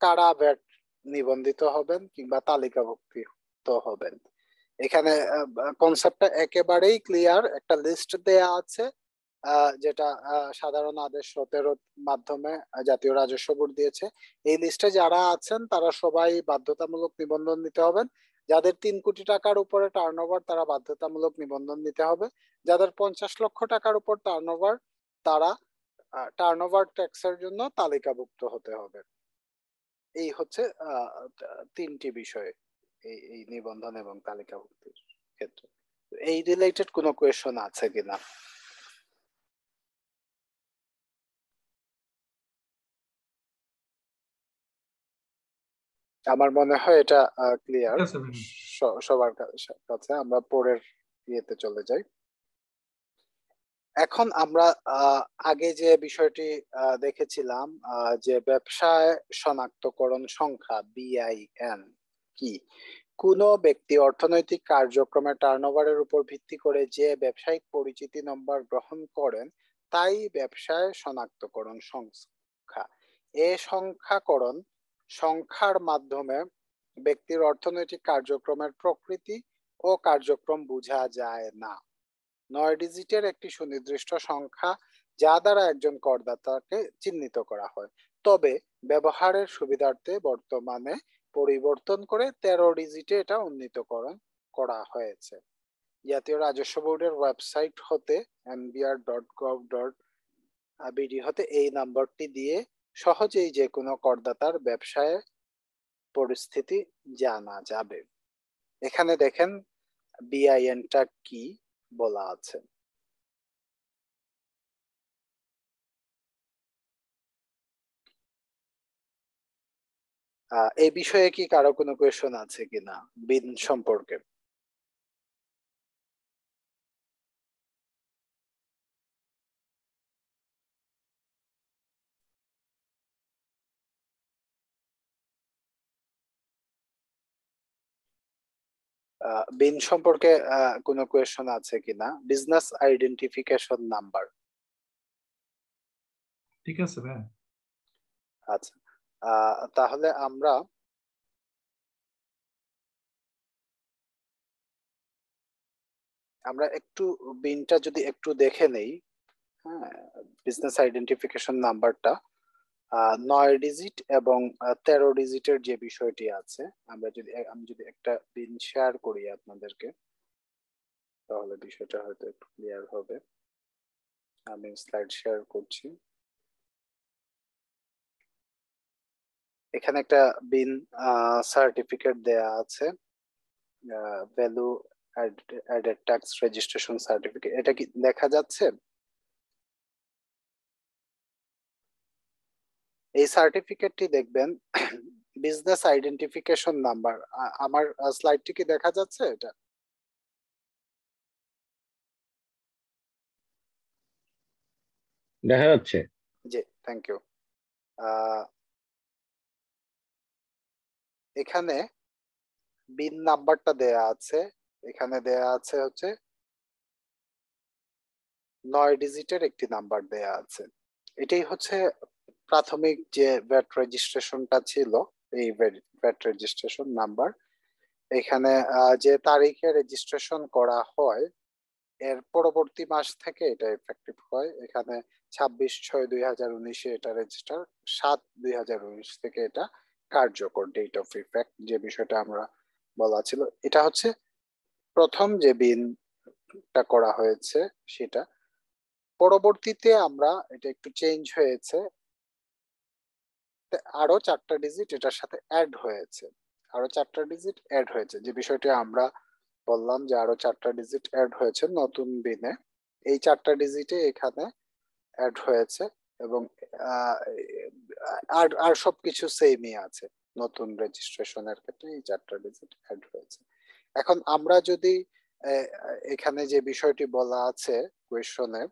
কারা ভ্যাট নিবন্ধিত হবেন কিংবা তালিকাভুক্ত হবেন। এখানে কনসেপ্টটা একেবারেই ক্লিয়ার একটা লিস্ট দেয়া আছে। যেটা সাধারণ আদেশ সতেরোর মাধ্যমে জাতীয় রাজস্ব বোর্ড দিয়েছে। এই লিস্টে যারা আছেন, তারা সবাই বাধ্যতামূলক নিবন্ধন নিতে হবেন। যাদের তিন কোটি টাকার উপরে টার্নওভার তারা বাধ্যতামূলক নিবন্ধন নিতে হবে। যাদের পঞ্চাশ লক্ষ টাকার উপর টার্নওভার তারা টার্নওভার ট্যাক্সের জন্য তালিকাভুক্ত হতে হবে। এই হচ্ছে তিনটি বিষয় এই এই নিবন্ধন এবং তালিকাভুক্তির ক্ষেত্রে। এই রিলেটেড কোনো কোয়েশন আছে কিনা? আমার মনে হয় এটা ক্লিয়ার সবার কাছে। আমরা পরের ইয়েতে চলে যাই। এখন আমরা আগে যে বিষয়টি দেখেছিলাম যে ব্যবসায় শনাক্তকরণ সংখ্যা বিআইএন কি? কোন ব্যক্তি অর্থনৈতিক কার্যক্রমে টার্নওভারের উপর ভিত্তি করে যে ব্যবসায়িক পরিচিতি নম্বর গ্রহণ করেন তাই ব্যবসায় শনাক্তকরণ সংখ্যা। এ সংখ্যাকরণ সংখ্যার মাধ্যমে ব্যক্তির অর্থনৈতিক কার্যক্রমের প্রকৃতি ও কার্যক্রম বোঝা যায় না। নয় ডিজিটের একটি সুনির্দিষ্ট সংখ্যা যা দ্বারা একজন করদাতাকে চিহ্নিত করা হয়। তবে ব্যবহারের সুবিধার্থে বর্তমানে পরিবর্তন করে তেরো ডিজিটে এটা উন্নীতকরণ করা হয়েছে। জাতীয় রাজস্ব বোর্ডের ওয়েবসাইট হতে NBR dot gov dot BD হতে এই নাম্বারটি দিয়ে সহজেই যে কোনো করদাতার ব্যবসায় পরিস্থিতি জানা যাবে। এখানে দেখেন বিআইএনটা কি বলা আছে। এই বিষয়ে কি কারও কোনো কোয়েশন আছে কিনা? বিন সম্পর্কে। বিন সম্পর্কে কোনো কোয়েশন আছে কিনা? বিজনেস আইডেন্টিফিকেশন নাম্বার
ঠিক আছে ভাই
আচ্ছা তাহলে আমরা আমরা একটু বিনটা যদি একটু দেখে নেই হ্যাঁ বিজনেস আইডেন্টিফিকেশন নাম্বারটা নয় ডিজিট এবং তেরো ডিজিটের যে বিষয়টি আছে, আমরা যদি আমি যদি একটা বিন শেয়ার করি আপনাদেরকে, তাহলে বিষয়টা হয়তো একটু ক্লিয়ার হবে। আমি স্লাইড শেয়ার করছি। এখানে একটা বিন সার্টিফিকেট দেয়া আছে value added tax registration certificate এটা কি দেখা যাচ্ছে? এই সার্টিফিকেটটি দেখবেন বিজনেস আইডেন্টিফিকেশন নাম্বার আমার স্লাইডটি কি দেখা যাচ্ছে এটা?
দেখা যাচ্ছে।
জি থ্যাংক ইউ এখানে বিন নাম্বারটা দেয়া আছে এখানে দেয়া আছে হচ্ছে নয় ডিজিটের একটি নাম্বার দেয়া আছে। এটাই হচ্ছে প্রাথমিক যে ভ্যাট রেজিস্ট্রেশনটা ছিল, এই ভ্যাট রেজিস্ট্রেশন নাম্বার এখানে যে তারিখে রেজিস্ট্রেশন করা হয়, এর পরবর্তী মাস থেকে এটা এফেক্টিভ হয়। এখানে ছাব্বিশ ছয় দুই হাজার উনিশে এটা রেজিস্টার সাত দুই হাজার উনিশ থেকে এটা কার্যকর ডেট অফ ইফেক্ট যে বিষয়টা আমরা বলা ছিল। এটা হচ্ছে প্রথম যে বিনটা করা হয়েছে সেটা। পরবর্তীতে আমরা, এটা একটু চেঞ্জ হয়েছে আরও চারটা ডিজিট এটার সাথে অ্যাড হয়েছে। আরও চারটা ডিজিট অ্যাড হয়েছে। যে বিষয়টি আমরা বললাম যে আরও চারটা ডিজিট অ্যাড হয়েছে নতুন বিনে, এই চারটা ডিজিটে এখানে অ্যাড হয়েছে এবং আর আর সবকিছু সেমই আছে। নতুন রেজিস্ট্রেশনের ক্ষেত্রে এই চারটা ডিজিট অ্যাড হয়েছে। এখন আমরা যদি এখানে যে বিষয়টি বলা আছে কোয়েশনে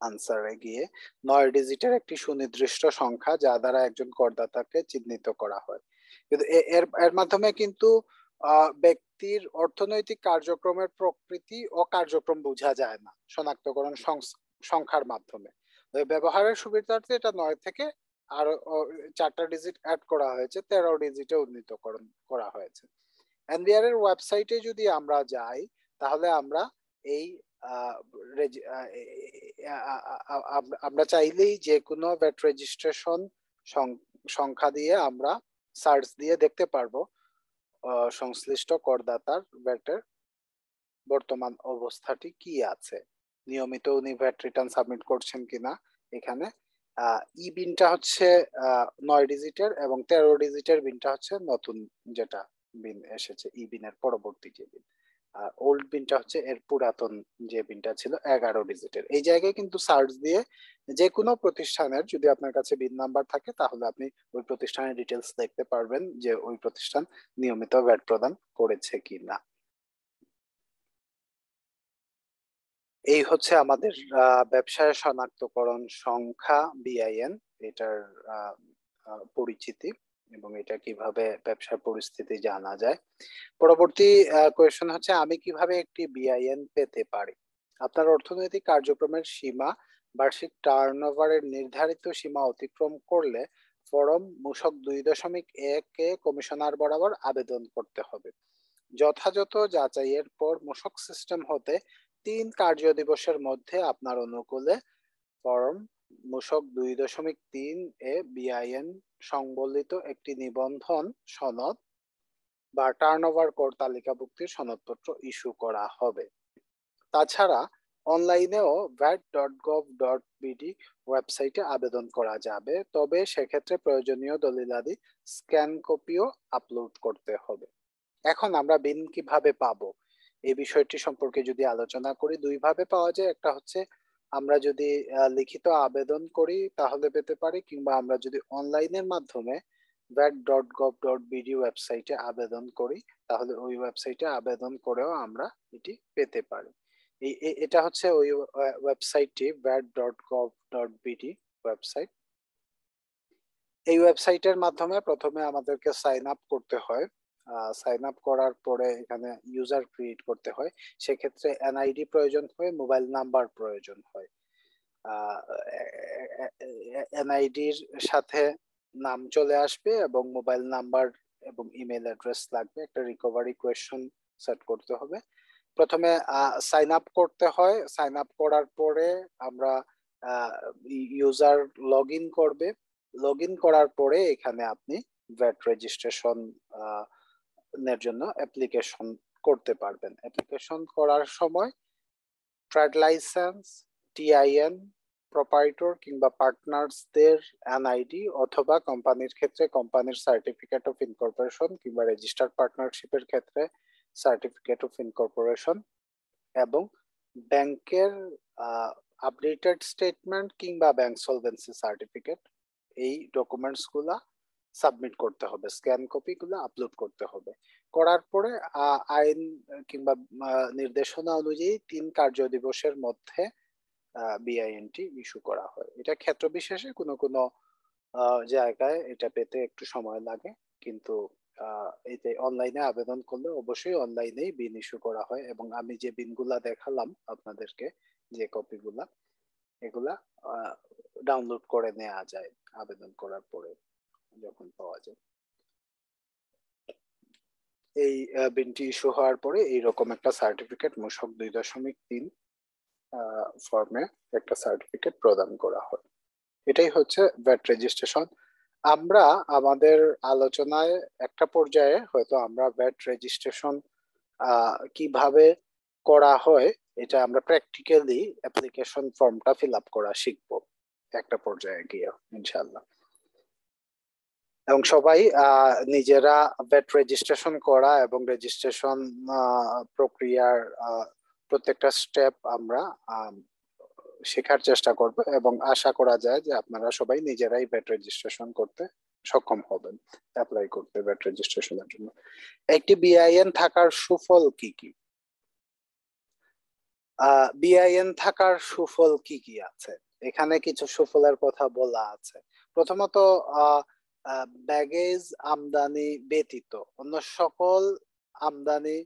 আনসারে গিয়ে নয় ডিজিটের একটি সুনির্দিষ্ট সংখ্যা যা দ্বারা একজন করদাতাকে চিহ্নিত করা হয়। কিন্তু এর এর মাধ্যমে কিন্তু ব্যক্তির অর্থনৈতিক কার্যক্রমের প্রকৃতি ও কার্যক্রম বোঝা যায় না শনাক্তকরণ সংখ্যার মাধ্যমে। ব্যবহারের সুবিধার্থে এটা নয় থেকে আরও চারটা ডিজিট অ্যাড করা হয়েছে, তেরো ডিজিটে উন্নীতকরণ করা হয়েছে। এনবিআর এর ওয়েবসাইটে যদি আমরা যাই, তাহলে আমরা এই আমরা চাইলেই যে কোনো ভ্যাট রেজিস্ট্রেশন সংখ্যা দিয়ে আমরা সার্চ দিয়ে দেখতে পারব সংশ্লিষ্ট করদাতার ভ্যাটের বর্তমান অবস্থাটি কি আছে। নিয়মিত উনি ভ্যাট রিটার্ন সাবমিট করছেন কিনা এখানে। ই বিনটা হচ্ছে নয় ডিজিটের এবং তেরো ডিজিটের বিনটা হচ্ছে নতুন যেটা বিন এসেছে, ই বিনের পরবর্তী যে বিন। আর ওল্ড বিনটা হচ্ছে এর পুরাতন যে বিনটা ছিল, এগারো ডিজিটের এই জায়গায় কিন্তু সার্চ দিয়ে যে কোনো প্রতিষ্ঠানের যদি আপনার কাছে বিন নাম্বার থাকে, তাহলে আপনি ওই প্রতিষ্ঠানের ডিটেলস দেখতে পারবেন যে ওই প্রতিষ্ঠান নিয়মিত ভ্যাট প্রদান করেছে কি না এই হচ্ছে আমাদের ব্যবসায় শনাক্তকরণ সংখ্যা বিআইএন এটার পরিচিতি। এবং এটা কীভাবে ব্যবসার পরিস্থিতি জানা যায়। পরবর্তী কোয়েশন হচ্ছে, আমি কীভাবে একটি বিআইএন পেতে পারি? আপনার অর্থনৈতিক কার্যক্রমের সীমা, বার্ষিক টার্নওভারের নির্ধারিত সীমা অতিক্রম করলে ফরম মূসক দুই দশমিক একে কমিশনার বরাবর আবেদন করতে হবে। যথাযথ যাচাইয়ের পর মূসক সিস্টেম হতে তিন কার্য দিবসের মধ্যে আপনার অনুকূলে ফর্ম মূসক দুই দশমিক তিন এ বিআইএন সংবলিত একটি নিবন্ধন সনদ বা টার্নওভার কর তালিকাভুক্তির সনদপত্র ইস্যু করা হবে। তাছাড়া অনলাইনেও VAT dot gov dot BD ওয়েবসাইটে আবেদন করা যাবে, তবে সেক্ষেত্রে প্রয়োজনীয় দলিলাদি স্ক্যান কপিও আপলোড করতে হবে। এখন আমরা বিন কীভাবে পাবো? এই বিষয়টি সম্পর্কে যদি আলোচনা করি দুই ভাবে পাওয়া যায়। একটা হচ্ছে আমরা যদি লিখিত আবেদন করি তাহলে পেতে পারি, কিংবা আমরা যদি অনলাইনের মাধ্যমে ডট গভ ডট বিডি ওয়েবসাইটে আবেদন করি, তাহলে ওই ওয়েবসাইটে আবেদন করেও আমরা এটি পেতে পারি। এটা হচ্ছে ওই ওয়েবসাইটটি VAT dot gov dot BD website এই ওয়েবসাইটের মাধ্যমে প্রথমে আমাদেরকে সাইন আপ করতে হয়। সাইন আপ করার পরে এখানে ইউজার ক্রিয়েট করতে হয়। সেক্ষেত্রে এনআইডি প্রয়োজন হয় মোবাইল নাম্বার প্রয়োজন হয়। এনআইডির সাথে নাম চলে আসবে এবং মোবাইল নাম্বার এবং ইমেল অ্যাড্রেস লাগবে। একটা রিকভারি কোয়েশন সেট করতে হবে। প্রথমে সাইন আপ করতে হয়। সাইন আপ করার পরে আমরা ইউজার লগ ইন করবে। লগ ইন করার পরে এখানে আপনি ভ্যাট রেজিস্ট্রেশন এর জন্য অ্যাপ্লিকেশন করতে পারবেন। অ্যাপ্লিকেশন করার সময় ট্রেড লাইসেন্স টিআইএন প্রপাইটর কিংবা পার্টনার্সদের এনআইডি অথবা কোম্পানির ক্ষেত্রে কোম্পানির সার্টিফিকেট অফ ইনকর্পোরেশন কিংবা রেজিস্টার্ড পার্টনারশিপের ক্ষেত্রে সার্টিফিকেট অফ ইনকর্পোরেশন এবং ব্যাংকের আপডেটেড স্টেটমেন্ট কিংবা ব্যাংক সলভেন্সি সার্টিফিকেট এই ডকুমেন্টসগুলা সাবমিট করতে হবে স্ক্যান কপি গুলো আপলোড করতে হবে। করার পরে আইন কিংবা নির্দেশনা অনুযায়ী তিন কার্য দিবসের মধ্যে বিআইএনটি ইস্যু করা হয়। এটা ক্ষেত্র বিশেষে কোনো কোনো জায়গায় এটা পেতে একটু সময় লাগে, কিন্তু এতে অনলাইনে আবেদন করলে অবশ্যই অনলাইনেই বিন ইস্যু করা হয় এবং আমি যে বিনগুলা দেখালাম আপনাদেরকে, যে কপিগুলা এগুলা ডাউনলোড করে নেওয়া যায় আবেদন করার পরে। যখন পাওয়া যায়। এই বিনটি ইস্যু হওয়ার পরে এইরকম একটা সার্টিফিকেট মূসক দুই দশমিক তিন ফর্মে একটা সার্টিফিকেট প্রদান করা হয়। এটাই হচ্ছে ভ্যাট রেজিস্ট্রেশন আমরা আমাদের আলোচনায় একটা পর্যায়ে হয়তো আমরা ভ্যাট রেজিস্ট্রেশন কীভাবে করা হয় এটা আমরা প্র্যাকটিক্যালি অ্যাপ্লিকেশন ফর্মটা ফিল আপ করা শিখব। একটা পর্যায়ে গিয়ে ইনশাল্লাহ এবং সবাই নিজেরা ভ্যাট রেজিস্ট্রেশন করা এবং রেজিস্ট্রেশন প্রক্রিয়ার প্রত্যেকটা স্টেপ আমরা শেখার চেষ্টা করব এবং আশা করা যায় যে আপনারা সবাই নিজেরাই ভ্যাট রেজিস্ট্রেশন করতে সক্ষম হবেন অ্যাপ্লাই করতে ভ্যাট রেজিস্ট্রেশনের জন্য। একটি বিআইএন থাকার সুফল কি কি? বিআইএন থাকার সুফল কি কি আছে? এখানে কিছু সুফলের কথা বলা আছে। প্রথমত ব্যাগেজ আমদানি ব্যতীত অন্য সকল আমদানি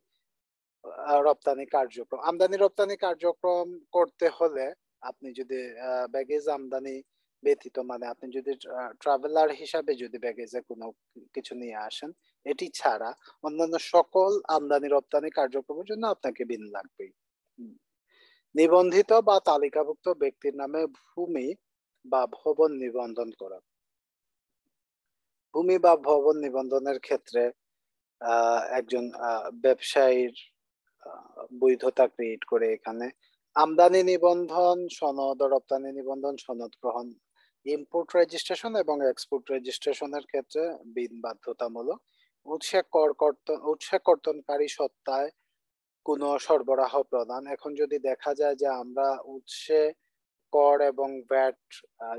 রপ্তানি কার্যক্রম। আমদানি, রপ্তানি কার্যক্রম করতে হলে আপনি যদি ব্যাগেজ আমদানি ব্যতীত মানে আপনি যদি ট্রাভেলার হিসাবে যদি ব্যাগেজে কোনো কিছু নিয়ে আসেন, এটি ছাড়া অন্যান্য সকল আমদানি, রপ্তানি কার্যক্রমের জন্য আপনাকে বিন লাগবেই নিবন্ধিত বা তালিকাভুক্ত ব্যক্তির নামে ভূমি বা ভবন নিবন্ধন করা। ভূমি বা ভবন নিবন্ধনের ক্ষেত্রে একজন ব্যবসায়ীর বৈধতা ক্রিয়েট করে এখানে আমদানি নিবন্ধন, সনদ রপ্তানি নিবন্ধন, সনদ গ্রহণ ইম্পোর্ট রেজিস্ট্রেশন এবং এক্সপোর্ট রেজিস্ট্রেশনের ক্ষেত্রে বিন বাধ্যতামূলক উৎসে কর কর্তন উৎসে কর্তনকারী সত্তায় কোনো সরবরাহ প্রদান। এখন যদি দেখা যায় যে আমরা উৎসে কর এবং ব্যাট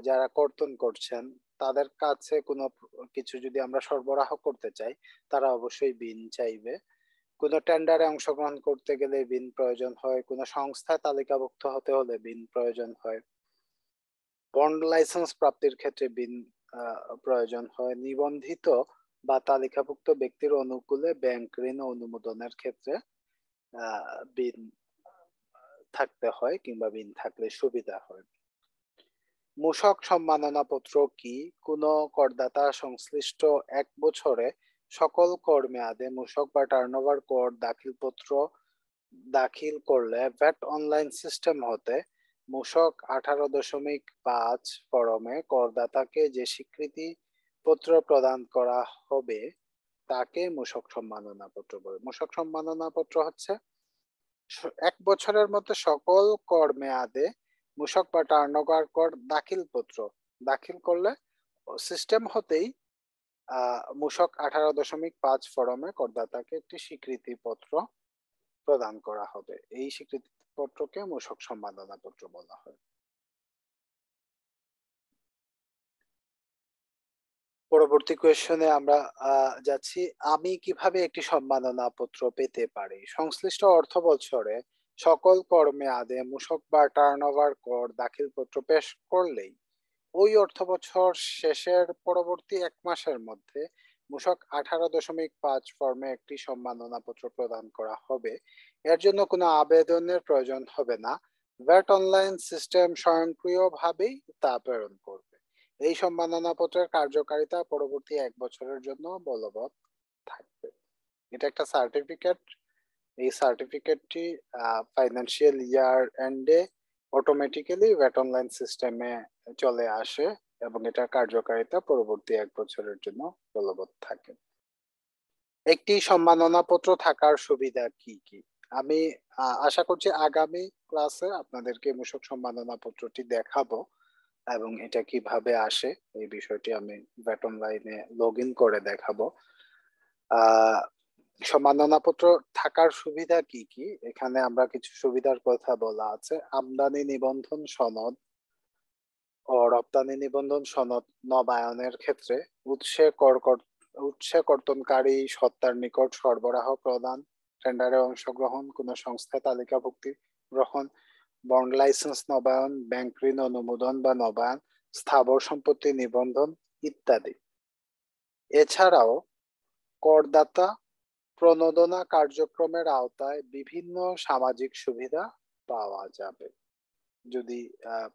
যারা কর্তন করছেন তাদের কাছে কোনো কিছু যদি আমরা সরবরাহ করতে চাই, তারা অবশ্যই বিন চাইবে। কোনো টেন্ডারে অংশগ্রহণ করতে গেলে বিন প্রয়োজন হয়, কোনো সংস্থায় তালিকাভুক্ত হতে হলে বিন প্রয়োজন হয়। বন্ড লাইসেন্স প্রাপ্তির ক্ষেত্রে বিন প্রয়োজন হয়। নিবন্ধিত বা তালিকাভুক্ত ব্যক্তির অনুকূলে ব্যাংক ঋণ অনুমোদনের ক্ষেত্রে বিন থাকতে হয় কিংবা বিন থাকলে সুবিধা হয়। মূসক সম্মাননা পত্র কি? কোন করদাতা সংশ্লিষ্ট এক বছরে সকল কর মেয়াদে মূসক বা টার্নওভার কর দাখিল পত্র দাখিল করলে ভ্যাট অনলাইন সিস্টেম হতে মূসক আঠারো দশমিক পাঁচ ফরমে করদাতাকে যে স্বীকৃতি পত্র প্রদান করা হবে, তাকে মূসক সম্মাননা পত্র বলে। মূসক সম্মাননা পত্র হচ্ছে এক বছরের মধ্যে সকল কর মেয়াদে মূসক বা টার্নওভার কর দাখিল পত্র। দাখিল করলে সিস্টেম হতেই মূসক আঠারো দশমিক পাঁচ ফরমে করদাতাকে একটি স্বীকৃতি পত্র প্রদান করা হবে। এই স্বীকৃতি পত্রকে মূসক সম্মাননা পত্র বলা হয়। পরবর্তী কোয়েশনে আমরা যাচ্ছি, আমি কীভাবে একটি সম্মাননা পত্র পেতে পারি? সংশ্লিষ্ট অর্থ বছরে সকল কর মেয়াদে মূসক বা টার্নওভার কর দাখিল পত্র পেশ করলেই ওই অর্থ বছর শেষের পরবর্তী এক মাসের মধ্যে মূসক আঠারো দশমিক পাঁচ ফর্মে একটি সম্মাননা পত্র প্রদান করা হবে। এর জন্য কোনো আবেদনের প্রয়োজন হবে না। ভ্যাট অনলাইন সিস্টেম স্বয়ংক্রিয়ভাবেই তা প্রেরণ করবে। এই সম্মাননা পত্রের কার্যকারিতা পরবর্তী এক বছরের জন্য বলবৎ থাকবে। এটা একটা সার্টিফিকেট এই সার্টিফিকেটটি ফাইন্যান্সিয়াল ইয়ার এন্ডে অটোমেটিক্যালি ভ্যাট অনলাইন সিস্টেমে চলে আসে এবং এটার কার্যকারিতা পরবর্তী এক বছরের জন্য বলবৎ থাকে। একটি সম্মাননা পত্র থাকার সুবিধা কি কি? আমি আশা করছি আগামী ক্লাসে আপনাদেরকে মূসক সম্মাননা পত্রটি দেখাবো এবং এটা কীভাবে আসে এই বিষয়টি আমি ভ্যাট অনলাইনে লগ ইন করে দেখাবো। সম্মাননাপত্র থাকার সুবিধা কি কি? এখানে আমরা কিছু সুবিধার কথা বলা আছে। আমদানি নিবন্ধন সনদ ও রপ্তানি নিবন্ধন সনদ নবায়নের ক্ষেত্রে উৎসে কর উৎসে কর্তনকারী সত্তার নিকট সরবরাহ প্রদান টেন্ডারে অংশগ্রহণ, কোন সংস্থা তালিকাভুক্তি গ্রহণ বন্ড লাইসেন্স নবায়ন ব্যাংক ঋণ অনুমোদন বা নবায়ন, স্থাবর সম্পত্তি নিবন্ধন ইত্যাদি। এছাড়াও, করদাতা প্রণোদনা কার্যক্রমের আওতায় বিভিন্ন সামাজিক সুবিধা পাওয়া যাবে। যদি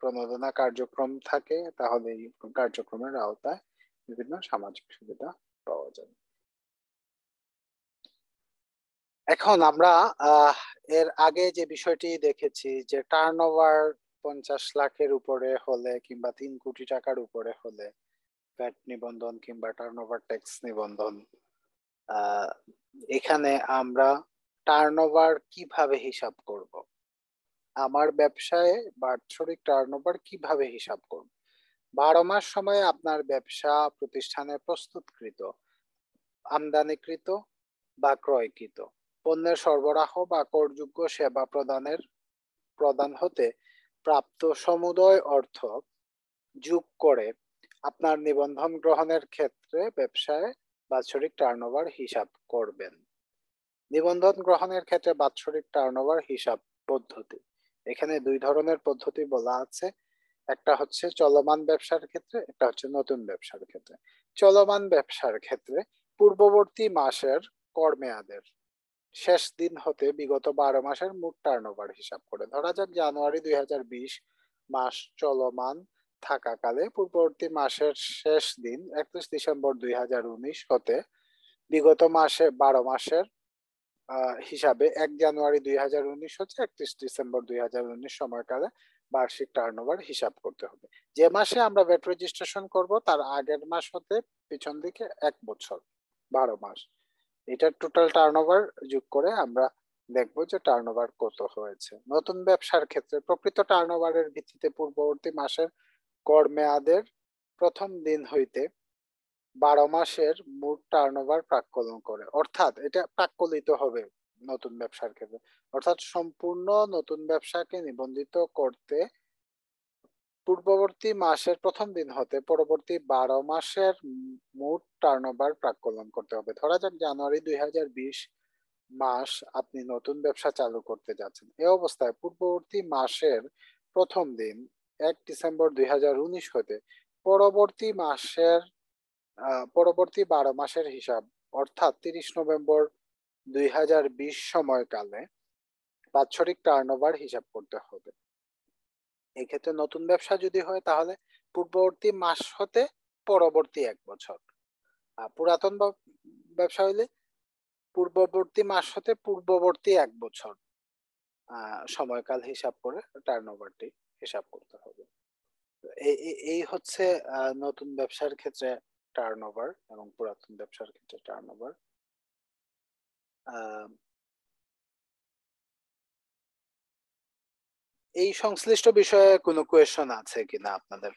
প্রণোদনা কার্যক্রম থাকে, তাহলে এই কার্যক্রমের আওতায় বিভিন্ন সামাজিক সুবিধা পাওয়া যাবে। এখন আমরা এর আগে যে বিষয়টি দেখেছি যে টার্ন ওভার পঞ্চাশ লাখের উপরে হলে কিংবা তিন কোটি টাকার উপরে হলে ভ্যাট নিবন্ধন কিংবা টার্ন ওভার ট্যাক্স নিবন্ধন এখানে আমরা টার্নওভার কীভাবে হিসাব করব? আমার ব্যবসায় বাৎসরিক টার্নওভার কীভাবে হিসাব করব? বারো মাস সময়ে আপনার ব্যবসা প্রতিষ্ঠানে প্রস্তুতকৃত, আমদানিকৃত বা ক্রয়কৃত। পণ্যের সরবরাহ বা করযোগ্য সেবা প্রদানের, প্রদান হতে প্রাপ্ত সমুদয় অর্থ যোগ করে আপনার নিবন্ধন গ্রহণের ক্ষেত্রে ব্যবসায় বাৎসরিক টার্নওভার হিসাব করবেন। নিবন্ধন গ্রহণের ক্ষেত্রে বাৎসরিক টার্নওভার হিসাব পদ্ধতি। এখানে দুই ধরনের পদ্ধতি বলা আছে। একটা হচ্ছে চলমান ব্যবসার ক্ষেত্রে, একটা হচ্ছে নতুন ব্যবসার ক্ষেত্রে। চলমান ব্যবসার ক্ষেত্রে পূর্ববর্তী মাসের কর মেয়াদের শেষ দিন হতে বিগত বারো মাসের মোট টার্নওভার হিসাব করে। ধরা যাক জানুয়ারি দুই হাজার বিশ মাস চলমান থাকাকালে পূর্ববর্তী মাসের শেষ দিন, একত্রিশ ডিসেম্বর দুই হাজার উনিশ হতে বিগত মাসে, বারো মাসের হিসাবে এক জানুয়ারি দুই হাজার উনিশ হচ্ছে একত্রিশ ডিসেম্বর দুই হাজার উনিশ সময়কালে বার্ষিক টার্নওভার হিসাব করতে হবে। যে মাসে আমরা ভ্যাট রেজিস্ট্রেশন করব, তার আগের মাস হতে পিছন দিকে এক বছর, বারো মাস। এটার টোটাল টার্নওভার যোগ করে আমরা দেখব যে টার্নওভার কত হয়েছে। নতুন ব্যবসার ক্ষেত্রে প্রকৃত টার্নওভারের ভিত্তিতে পূর্ববর্তী মাসের কর মেয়াদের প্রথম দিন হইতে বারো মাসের মোট টার্নওভার প্রাক্কলন করে। অর্থাৎ এটা প্রাক্কলিত হবে নতুন ব্যবসার ক্ষেত্রে। অর্থাৎ সম্পূর্ণ নতুন ব্যবসাকে নিবন্ধিত করতে পূর্ববর্তী মাসের প্রথম দিন হতে পরবর্তী বারো মাসের মোট টার্নওভার প্রাক্কলন করতে হবে। ধরা যাক জানুয়ারি দুই হাজার বিশ মাস আপনি নতুন ব্যবসা চালু করতে যাচ্ছেন। এ অবস্থায় পূর্ববর্তী মাসের প্রথম দিন এক ডিসেম্বর দুই হাজার উনিশ হতে পরবর্তী মাসের পরবর্তী বারো মাসের হিসাব, অর্থাৎ তিরিশ নভেম্বর দুই হাজার বিশ সময়কালে বাৎসরিক টার্নওভার হিসাব করতে হবে। এক্ষেত্রে নতুন ব্যবসা যদি হয় তাহলে পূর্ববর্তী মাস হতে পরবর্তী এক বছর। আর পুরাতন ব্যবসা হইলে পূর্ববর্তী মাস হতে পূর্ববর্তী এক বছর সময়কাল হিসাব করে টার্নওভারটি হিসাব করতে হবে। এই হচ্ছে নতুন ব্যবসার ক্ষেত্রে টার্ন ওভার এবং পুরাতন ব্যবসার ক্ষেত্রে টার্ন ওভার এই সংশ্লিষ্ট বিষয়ে কোনো কোয়েশন আছে কিনা আপনাদের?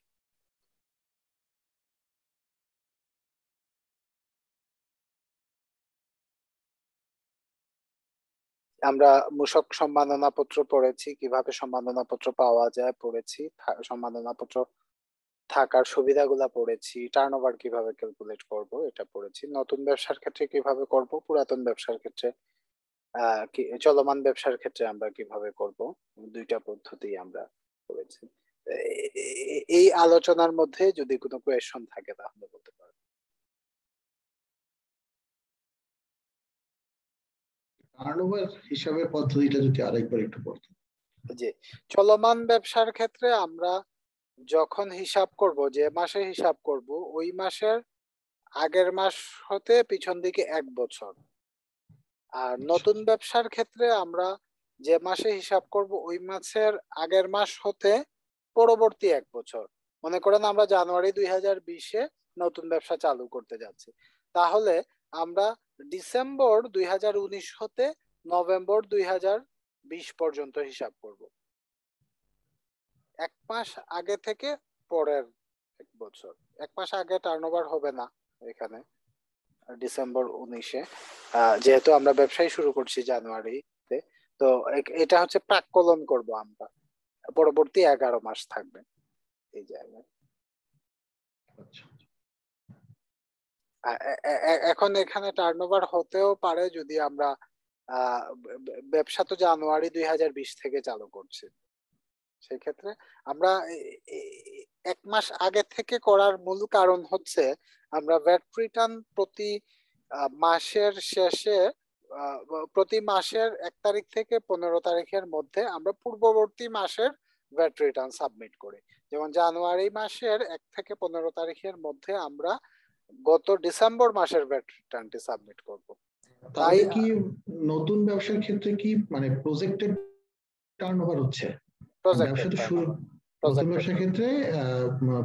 আমরা মূসক সম্মাননা পত্র পড়েছি, কীভাবে সম্মাননা পত্র পাওয়া যায় পড়েছি সম্মাননা পত্র থাকার সুবিধাগুলা পড়েছি টার্নওভার কীভাবে ক্যালকুলেট করব এটা পড়েছি, নতুন ব্যবসার ক্ষেত্রে কীভাবে করব, পুরাতন ব্যবসার ক্ষেত্রে চলমান ব্যবসার ক্ষেত্রে আমরা কীভাবে করব, দুইটা পদ্ধতি আমরা করেছি। এই আলোচনার মধ্যে যদি কোনো কোয়েশন থাকে তাহলে বলতে পারেন
টার্নওভার হিসাবে পদ্ধতিটা যদি আরেকবার একটু বলতেন।
জি চলমান ব্যবসার ক্ষেত্রে আমরা যখন হিসাব করব যে মাসে হিসাব করব ওই মাসের আগের মাস হতে পিছন দিকে এক বছর। আর আচ্ছা। নতুন ব্যবসার ক্ষেত্রে আমরা যে মাসে হিসাব করব ওই মাসের আগের মাস হতে পরবর্তী এক বছর। মনে করেন আমরা জানুয়ারি দুই হাজার বিশে নতুন ব্যবসা চালু করতে যাচ্ছি। তাহলে আমরা ডিসেম্বর দুই হাজার উনিশ হতে নভেম্বর দুই হাজার বিশ পর্যন্ত হিসাব করব। এক মাস আগে থেকে পরের এক বছর। এক মাস আগে টার্নওভার হবে না এখানে, ডিসেম্বর উনিশে। যেহেতু আমরা ব্যবসায় শুরু করছি জানুয়ারিতে, তো এটা হচ্ছে প্রাককলন করব আমরা। পরবর্তী এগারো মাস থাকবে এই জায়গায়। আচ্ছা। এখন এখানে টার্নওভার হতেও পারে যদি আমরা ব্যবসা তো জানুয়ারি দুই হাজার বিশ থেকে চালু করছি। সেই ক্ষেত্রে আমরা এক মাস আগে থেকে করার মূল কারণ হচ্ছে আমরা ভ্যাট রিটার্ন প্রতি মাসের শেষে প্রতি মাসের এক তারিখ থেকে পনেরো তারিখের মধ্যে আমরা পূর্ববর্তী মাসের ভ্যাট রিটার্ন সাবমিট করি। যেমন জানুয়ারি মাসের এক থেকে পনেরো তারিখের মধ্যে আমরা গত ডিসেম্বর মাসের রিটার্নটি সাবমিট করব।
তাই কি নতুন ব্যবসার ক্ষেত্রে কি মানে প্রজেক্টেড টার্নওভার হচ্ছে? শুরু নতুন ব্যবসার ক্ষেত্রে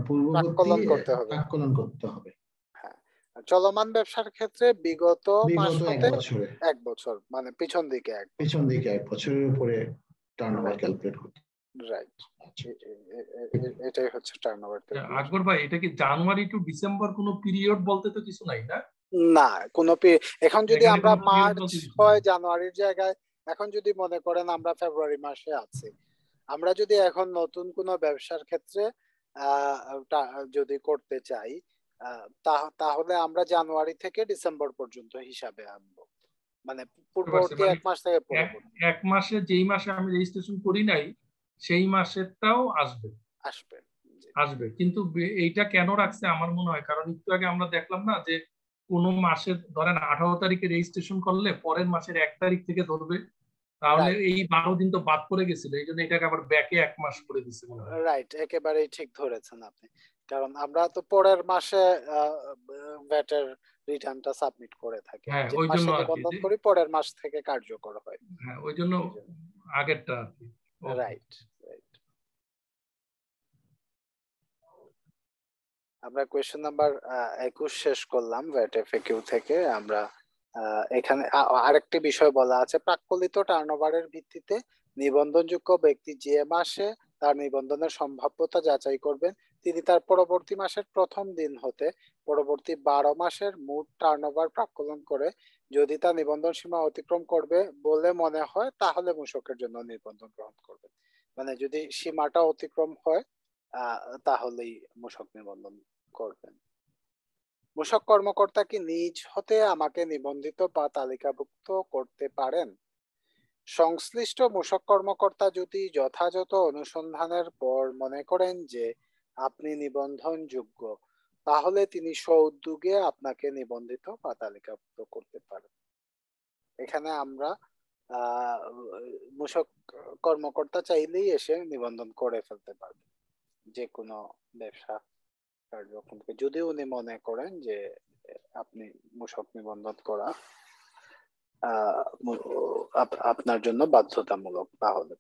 পূর্ববর্তী করতে হবে। প্রাক্কলন করতে হবে।
হ্যাঁ। চলমান ব্যবসার ক্ষেত্রে বিগত মাস এক বছর। মানে পিছন দিকে এক
পিছন দিকে এক বছরের উপরে টার্নওভার ক্যালকুলেট করতে
রাইট এটাই হচ্ছে টার্নওভার
আকবর ভাই এটা কি জানুয়ারি টু ডিসেম্বর কোনো পিরিয়ড বলতে তো কিছু নাই না?
না কোনো এখন যদি আমরা মার্চ হয় জানুয়ারির জায়গায় এখন যদি মনে করেন আমরা ফেব্রুয়ারি মাসে আছি। আমরা যদি এখন নতুন কোনো ব্যবসার ক্ষেত্রে যদি করতে চাই তাহলে আমরা জানুয়ারি থেকে ডিসেম্বর পর্যন্ত হিসাবে আনব। মানে পূর্ববর্তী মানে এক মাস থেকে
এক মাসে যেই মাসে আমি রেজিস্ট্রেশন করি নাই সেই মাসেরটাও আসবে।
আসবে।
আসবে। কিন্তু এইটা কেন রাখছে আমার মনে হয়? কারণ একটু আগে আমরা দেখলাম না যে কোন মাসের ধরেন আঠারো তারিখে রেজিস্ট্রেশন করলে পরের মাসের এক তারিখ থেকে ধরবে। তাহলে এই বারো দিন তো বাদ পড়ে গেছিল। এই জন্য এটাকে আবার ব্যাকে এক মাস করে দিচ্ছে মনে হয়।
রাইট একেবারেই ঠিক ধরেছেন আপনি। কারণ আমরা তো পরের মাসে ভ্যাটের রিটার্নটা সাবমিট করে থাকি।
হ্যাঁ ওই জন্য
করি পরের মাস থেকে কার্যকর হয়।
হ্যাঁ ওই জন্য আগেরটা
রাইট আমরা কোয়েশ্চেন নাম্বার একুশ শেষ করলাম ভ্যাট এফএকিউ থেকে। আমরা এখানে আরেকটি বিষয় বলা আছে। প্রাককলিত টার্নওভারের ভিত্তিতে নিবন্ধনযোগ্য ব্যক্তি যে মাসে তার নিবন্ধনের সম্ভাব্যতা যাচাই করবেন তিনি তার পরবর্তী মাসের প্রথম দিন হতে পরবর্তী বারো মাসের মোট টার্নওভার প্রাক্কলন করে। যদি তা নিবন্ধন সীমা অতিক্রম করবে বলে মনে হয়, তাহলে মূসকের জন্য নিবন্ধন গ্রহণ করবে। মানে যদি সীমাটা অতিক্রম হয় তাহলেই মূসক নিবন্ধন করবেন। মূসক কর্মকর্তা কি নিজ হতে আমাকে নিবন্ধিত বা তালিকাভুক্ত করতে পারেন? সংশ্লিষ্ট মূসক কর্মকর্তা যদি যথাযথ অনুসন্ধানের পর মনে করেন যে আপনি নিবন্ধন যোগ্য তাহলে তিনি উদ্যোগে আপনাকে নিবন্ধিত বা তালিকাভুক্ত করতে পারেন। এখানে আমরা মূসক কর্মকর্তা চাইলেই এসে নিবন্ধন করে ফেলতে পারবে যে কোনো ব্যবসা কার্যক্রমকে যদি উনি মনে করেন যে, আপনি মূসক নিবন্ধন করা আপনার জন্য বাধ্যতামূলক, তাহলে।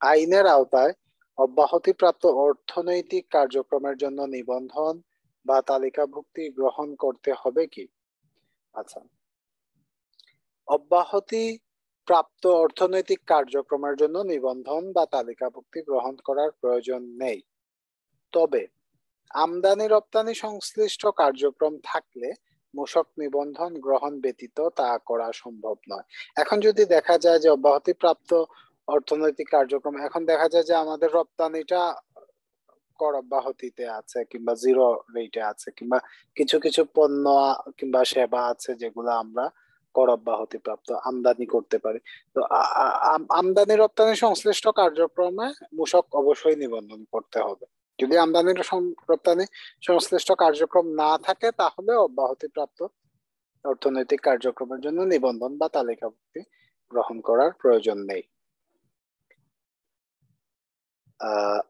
আইনের আওতায় অব্যাহতিপ্রাপ্ত অর্থনৈতিক কার্যক্রমের জন্য নিবন্ধন বা তালিকাভুক্তি গ্রহণ করতে হবে কি? আচ্ছা। অব্যাহতি প্রাপ্ত অর্থনৈতিক কার্যক্রমের জন্য নিবন্ধন বা তালিকাভুক্তি গ্রহণ করার প্রয়োজন নেই। তবে আমদানি রপ্তানি সংশ্লিষ্ট কার্যক্রম থাকলে মূসক নিবন্ধন গ্রহণ ব্যতীত তা করা সম্ভব নয়। এখন যদি দেখা যায় যে অব্যাহতি প্রাপ্ত অর্থনৈতিক কার্যক্রম। এখন দেখা যায় যে আমাদের রপ্তানিটা কর অব্যাহতিতে আছে কিংবা জিরো রেটে আছে কিংবা কিছু কিছু পণ্য কিংবা সেবা আছে যেগুলো আমরা কর অব্যাহতি প্রাপ্ত আমদানি করতে পারি। তো আমদানি রপ্তানি সংশ্লিষ্ট কার্যক্রমে মূসক অবশ্যই নিবন্ধন করতে হবে। যদি আমদানি রপ্তানি সংশ্লিষ্ট কার্যক্রম না থাকে, তাহলে অব্যাহতি প্রাপ্ত অর্থনৈতিক কার্যক্রমের জন্য নিবন্ধন বা তালিকাভুক্তি গ্রহণ করার প্রয়োজন নেই।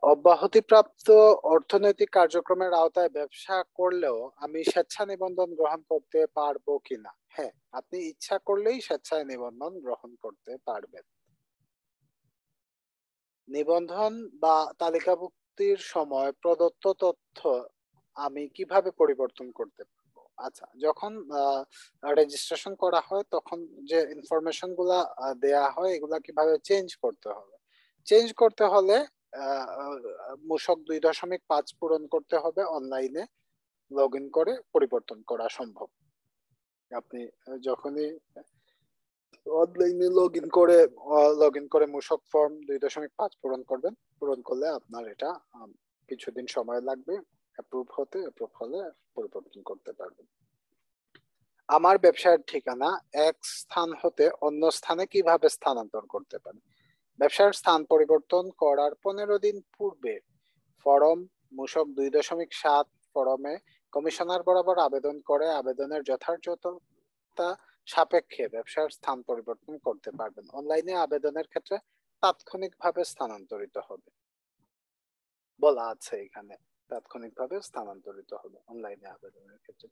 অব্যাহতিপ্রাপ্ত অর্থনৈতিক কার্যক্রমের আওতায় ব্যবসা করলেও আমি স্বেচ্ছা নিবন্ধন গ্রহণ করতে পারব কিনা? হ্যাঁ আপনি ইচ্ছা করলেই স্বেচ্ছায় নিবন্ধন গ্রহণ করতে পারবেন। নিবন্ধন বা তালিকাভুক্তির সময় প্রদত্ত তথ্য আমি কীভাবে পরিবর্তন করতে পারব? আচ্ছা যখন রেজিস্ট্রেশন করা হয়, তখন যে ইনফরমেশনগুলা দেয়া হয়, এগুলা কীভাবে চেঞ্জ করতে হবে? চেঞ্জ করতে হলে মূসক দুই দশমিক পাঁচ পূরণ করতে হবে অনলাইনে লগ করে পরিবর্তন করা সম্ভব। আপনি যখনই অনলাইনে লগ করে লগ করে মূসক ফর্ম দুই দশমিক পাঁচ পূরণ করবেন, পূরণ করলে আপনার এটা কিছুদিন সময় লাগবে অ্যাপ্রুভ হতে অ্যাপ্রুভ হলে পরিবর্তন করতে পারবেন। আমার ব্যবসার ঠিকানা, এক স্থান হতে অন্য স্থানে কীভাবে স্থানান্তর করতে পারি? ব্যবসার স্থান পরিবর্তন করার পনেরো দিন পূর্বে ফরম মূসক দুই দশমিক সাত ফরমে কমিশনার বরাবর আবেদন করে, আবেদনের যথার্থতা সাপেক্ষে ব্যবসার স্থান পরিবর্তন করতে পারবেন। অনলাইনে আবেদনের ক্ষেত্রে তাৎক্ষণিকভাবে স্থানান্তরিত হবে। বলা আছে এখানে, তাৎক্ষণিকভাবে স্থানান্তরিত হবে অনলাইনে আবেদনের ক্ষেত্রে।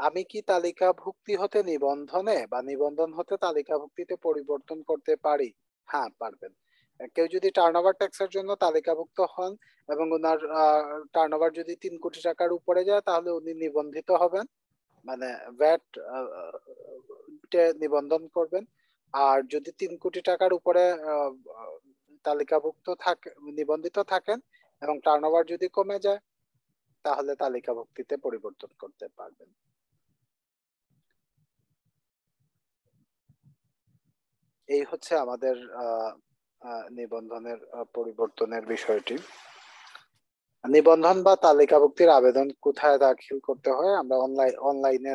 আমি কি তালিকাভুক্তি হতে নিবন্ধনে বা নিবন্ধন হতে তালিকাভুক্তিতে পরিবর্তন করতে পারি? হ্যাঁ পারবেন। কেউ যদি টার্নওভার ট্যাক্সের জন্য তালিকাভুক্ত হন এবং ওনার টার্নওভার যদি তিন কোটি টাকার উপরে যায়, তাহলে উনি নিবন্ধিত হবেন। মানে ভ্যাট নিবন্ধন করবেন। আর যদি তিন কোটি টাকার উপরে তালিকাভুক্ত থাকে, নিবন্ধিত থাকেন এবং টার্নওভার যদি কমে যায়, তাহলে তালিকাভুক্তিতে পরিবর্তন করতে পারবেন। এই হচ্ছে আমাদের নিবন্ধনের পরিবর্তনের বিষয়টি। নিবন্ধন বা তালিকাভুক্তির আবেদন কোথায় দাখিল করতে হয়? আমরা অনলাইন অনলাইনে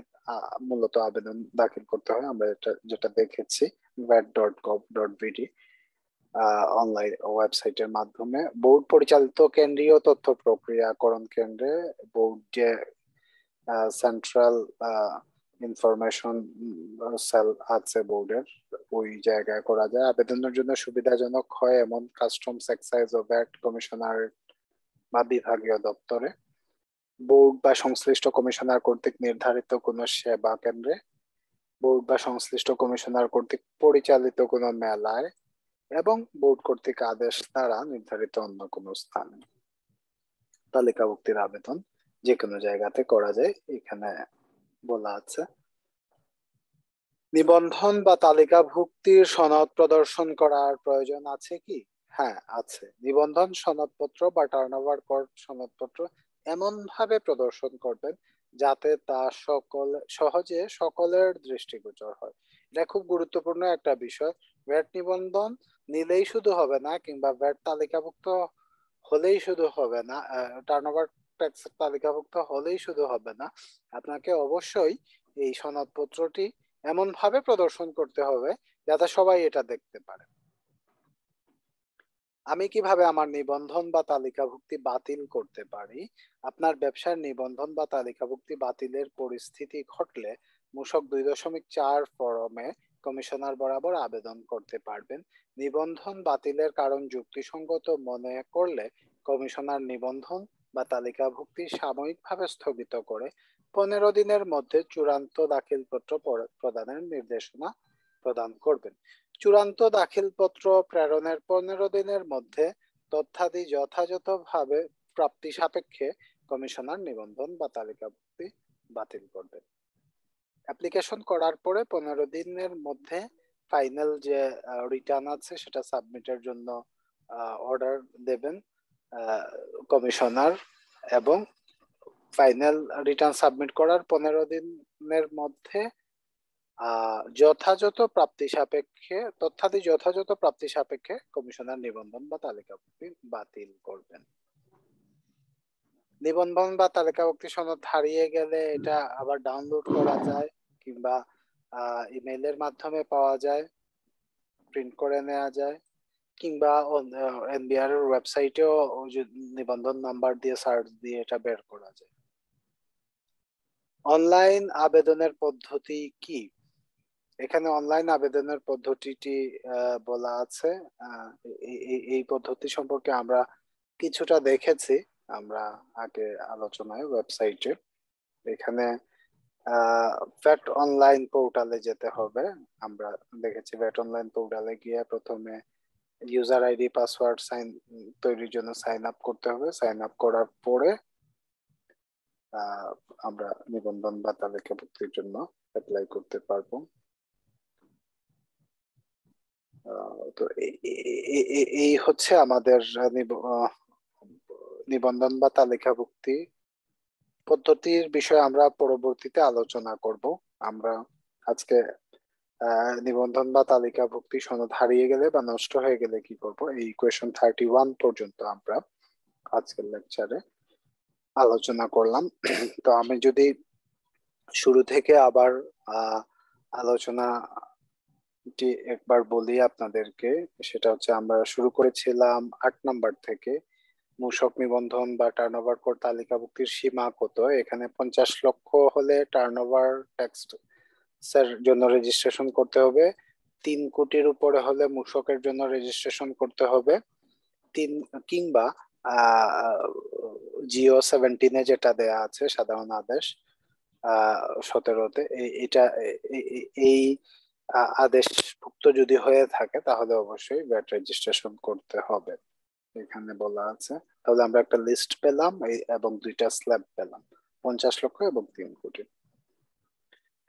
মূলত আবেদন দাখিল করতে হয়। আমরা এটা, যেটা দেখেছি VAT dot gov dot BD online ওয়েবসাইটের মাধ্যমে। বোর্ড পরিচালিত কেন্দ্রীয় তথ্য প্রক্রিয়াকরণ কেন্দ্রে বোর্ড যে সেন্ট্রাল ইনফরমেশন সেল আছে বোর্ডের ওই জায়গায় করা যায়। আবেদনের জন্য সুবিধাজনক হয় এমন কাস্টমস এক্সাইজ ও ভ্যাট কমিশনার বা বিভাগীয় দপ্তরে। বোর্ড বা সংশ্লিষ্ট কমিশনার কর্তৃক নির্ধারিত কোন সেবা কেন্দ্রে। বোর্ড বা সংশ্লিষ্ট কমিশনার কর্তৃক পরিচালিত কোনো মেলায় এবং বোর্ড কর্তৃক আদেশ দ্বারা নির্ধারিত অন্য কোনো স্থানে। তালিকাভুক্তির আবেদন যে কোনো জায়গাতে করা যায়। এখানে বলা আছে। নিবন্ধন বা তালিকাভুক্তির সনদ প্রদর্শন করার প্রয়োজন আছে কি? হ্যাঁ আছে। নিবন্ধন সনদপত্র বা টার্নওভার কর সনদপত্র এমন ভাবে প্রদর্শন করবেন যাতে তা সকল, সহজে সকলের দৃষ্টিগোচর হয়। এটা খুব গুরুত্বপূর্ণ একটা বিষয়। ভ্যাট নিবন্ধন নিলেই শুধু হবে না, কিংবা ভ্যাট তালিকাভুক্ত হলেই শুধু হবে না টার্নওভার ট্যাক্স তালিকাভুক্ত হলেই শুধু হবে না, আপনাকে অবশ্যই এই সনদপত্রটি এমন ভাবে প্রদর্শন করতে হবে যাতে সবাই এটা দেখতে পারে। আমি কীভাবে আমার নিবন্ধন বা তালিকাভুক্তি বাতিল করতে পারি? আপনার ব্যবসার নিবন্ধন বা তালিকাভুক্তি বাতিলের পরিস্থিতি ঘটলে মূসক দুই দশমিক চার ফরমে কমিশনার বরাবর আবেদন করতে পারবেন। নিবন্ধন বাতিলের কারণ যুক্তিসঙ্গত মনে করলে কমিশনার নিবন্ধন বা তালিকাভুক্তি সাময়িকভাবে স্থগিত করে পনেরো দিনের মধ্যে চূড়ান্ত দাখিলপত্র প্রদানের নির্দেশনা প্রদান করবেন। চূড়ান্ত দাখিলপত্র প্রেরণের পনেরো দিনের মধ্যে তথ্যাদি যথাযথভাবে প্রাপ্তি সাপেক্ষে কমিশনার নিবন্ধন বা তালিকাভুক্তি বাতিল করবেন। অ্যাপ্লিকেশন করার পরে পনেরো দিনের মধ্যে ফাইনাল যে রিটার্ন আছে সেটা সাবমিটের জন্য অর্ডার দেবেন। কমিশনার এবং ফাইনাল রিটার্ন সাবমিট করার পনেরো দিনের মধ্যে যথাযথ প্রাপ্তি সাপেক্ষে, তথ্যাদি যথাযথ প্রাপ্তি সাপেক্ষে কমিশনার নিবন্ধন বা তালিকাভুক্তি বাতিল করবেন। নিবন্ধন বা তালিকাভুক্তি সনদ হারিয়ে গেলে এটা আবার ডাউনলোড করা যায় কিংবা ইমেইলের মাধ্যমে পাওয়া যায় প্রিন্ট করে নেওয়া যায়। কিংবা এনবিআর এর ওয়েবসাইটেও নিবন্ধন নাম্বার দিয়ে সার্চ দিয়ে এটা বের করা যায়। অনলাইন আবেদনের পদ্ধতি কি? এখানে অনলাইন আবেদনের পদ্ধতিটি বলা আছে। এই পদ্ধতি সম্পর্কে আমরা কিছুটা দেখেছি আমরা আগে আলোচনায় ওয়েবসাইটে এখানে ফ্যাট অনলাইন পোর্টালে যেতে হবে। আমরা দেখেছি ভ্যাট অনলাইন পোর্টালে গিয়ে প্রথমে ইউজার আইডি পাসওয়ার্ড সাইন তৈরির জন্য সাইন আপ করতে হবে। সাইন আপ করার পরে আমরা নিবন্ধন বা তালিকাভুক্তির জন্য অ্যাপ্লাই করতে পারব। তো এই হচ্ছে আমাদের নিবন্ধন বা তালিকাভুক্তি পদ্ধতির বিষয়ে আমরা পরবর্তীতে আলোচনা করব। আমরা আজকে নিবন্ধন বা তালিকাভুক্তি সনদ হারিয়ে গেলে বা নষ্ট হয়ে গেলে কি করব? এই কোয়েশন থার্টি ওয়ান পর্যন্ত আমরা আজকের লেকচারে আলোচনা করলাম। তো আমি যদি শুরু থেকে আবার আলোচনা একবার বলি আপনাদেরকে, সেটা হচ্ছে আমরা শুরু করেছিলাম আট নাম্বার থেকে। মূসক নিবন্ধন বা টার্নওভার কর তালিকাভুক্তির সীমা কত? এখানে পঞ্চাশ লক্ষ হলে টার্নওভার ট্যাক্স এর জন্য রেজিস্ট্রেশন করতে হবে। তিন কোটির উপরে হলে মূসকের জন্য রেজিস্ট্রেশন করতে হবে। তিন, কিংবা জিও সেভেন্টিনে যেটা দেয়া আছে, সাধারণ আদেশ সতেরোতে এটা এই আদেশভুক্ত যদি হয়ে থাকে, তাহলে অবশ্যই ব্যাট রেজিস্ট্রেশন করতে হবে। এখানে বলা আছে। তাহলে আমরা একটা লিস্ট পেলাম এবং দুইটা স্ল্যাব পেলাম। পঞ্চাশ লক্ষ এবং তিন কোটি।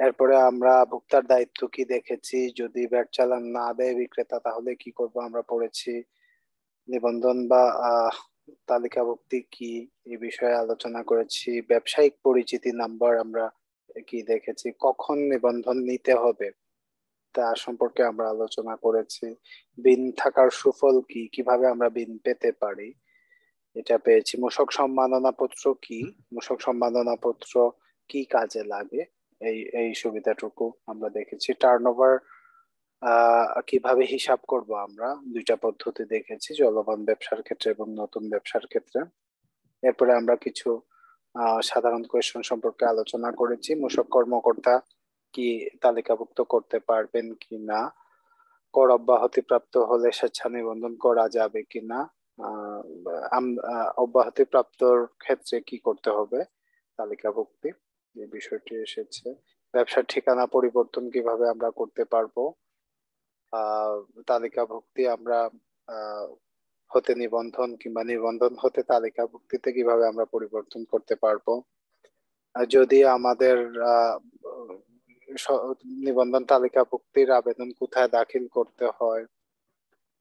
এরপরে আমরা ভোক্তার দায়িত্ব কি দেখেছি? যদি ব্যাট চালান না দেয় বিক্রেতা তাহলে কি করব? আমরা পড়েছি নিবন্ধন বা তালিকাভুক্তি কি? এই বিষয়ে আলোচনা করেছি। ব্যবসায়িক পরিচিতি নাম্বার আমরা কি দেখেছি? কখন নিবন্ধন নিতে হবে? তা সম্পর্কে আমরা আলোচনা করেছি। বিন থাকার সুফল কি? কীভাবে আমরা বিন পেতে পারি? এটা পেয়েছি। মূসক সম্মাননা পত্র কি মূসক সম্মাননা পত্র কি কাজে লাগে? এই এই সুবিধাটুকু আমরা দেখেছি। টার্নওভার কীভাবে হিসাব করব আমরা? দুইটা পদ্ধতি দেখেছি, জলবান ব্যবসার ক্ষেত্রে এবং নতুন ব্যবসার ক্ষেত্রে। এরপরে আমরা কিছু সাধারণ কোয়েশন সম্পর্কে আলোচনা করেছি। মূসক কর্মকর্তা কি তালিকাভুক্ত করতে পারবেন কি না কর অব্যাহতি প্রাপ্ত হলে স্বেচ্ছা নিবন্ধন করা যাবে কি না অব্যাহতি প্রাপ্তর ক্ষেত্রে কি করতে হবে? তালিকাভুক্তি। এই বিষয়টি এসেছে। ব্যবসার ঠিকানা পরিবর্তন কীভাবে আমরা করতে পারব তালিকাভুক্তি আমরা হতে নিবন্ধন কিংবা নিবন্ধন হতে তালিকাভুক্তিতে কীভাবে আমরা পরিবর্তন করতে পারব। যদি আমাদের নিবন্ধন তালিকাভুক্তির আবেদন কোথায় দাখিল করতে হয়,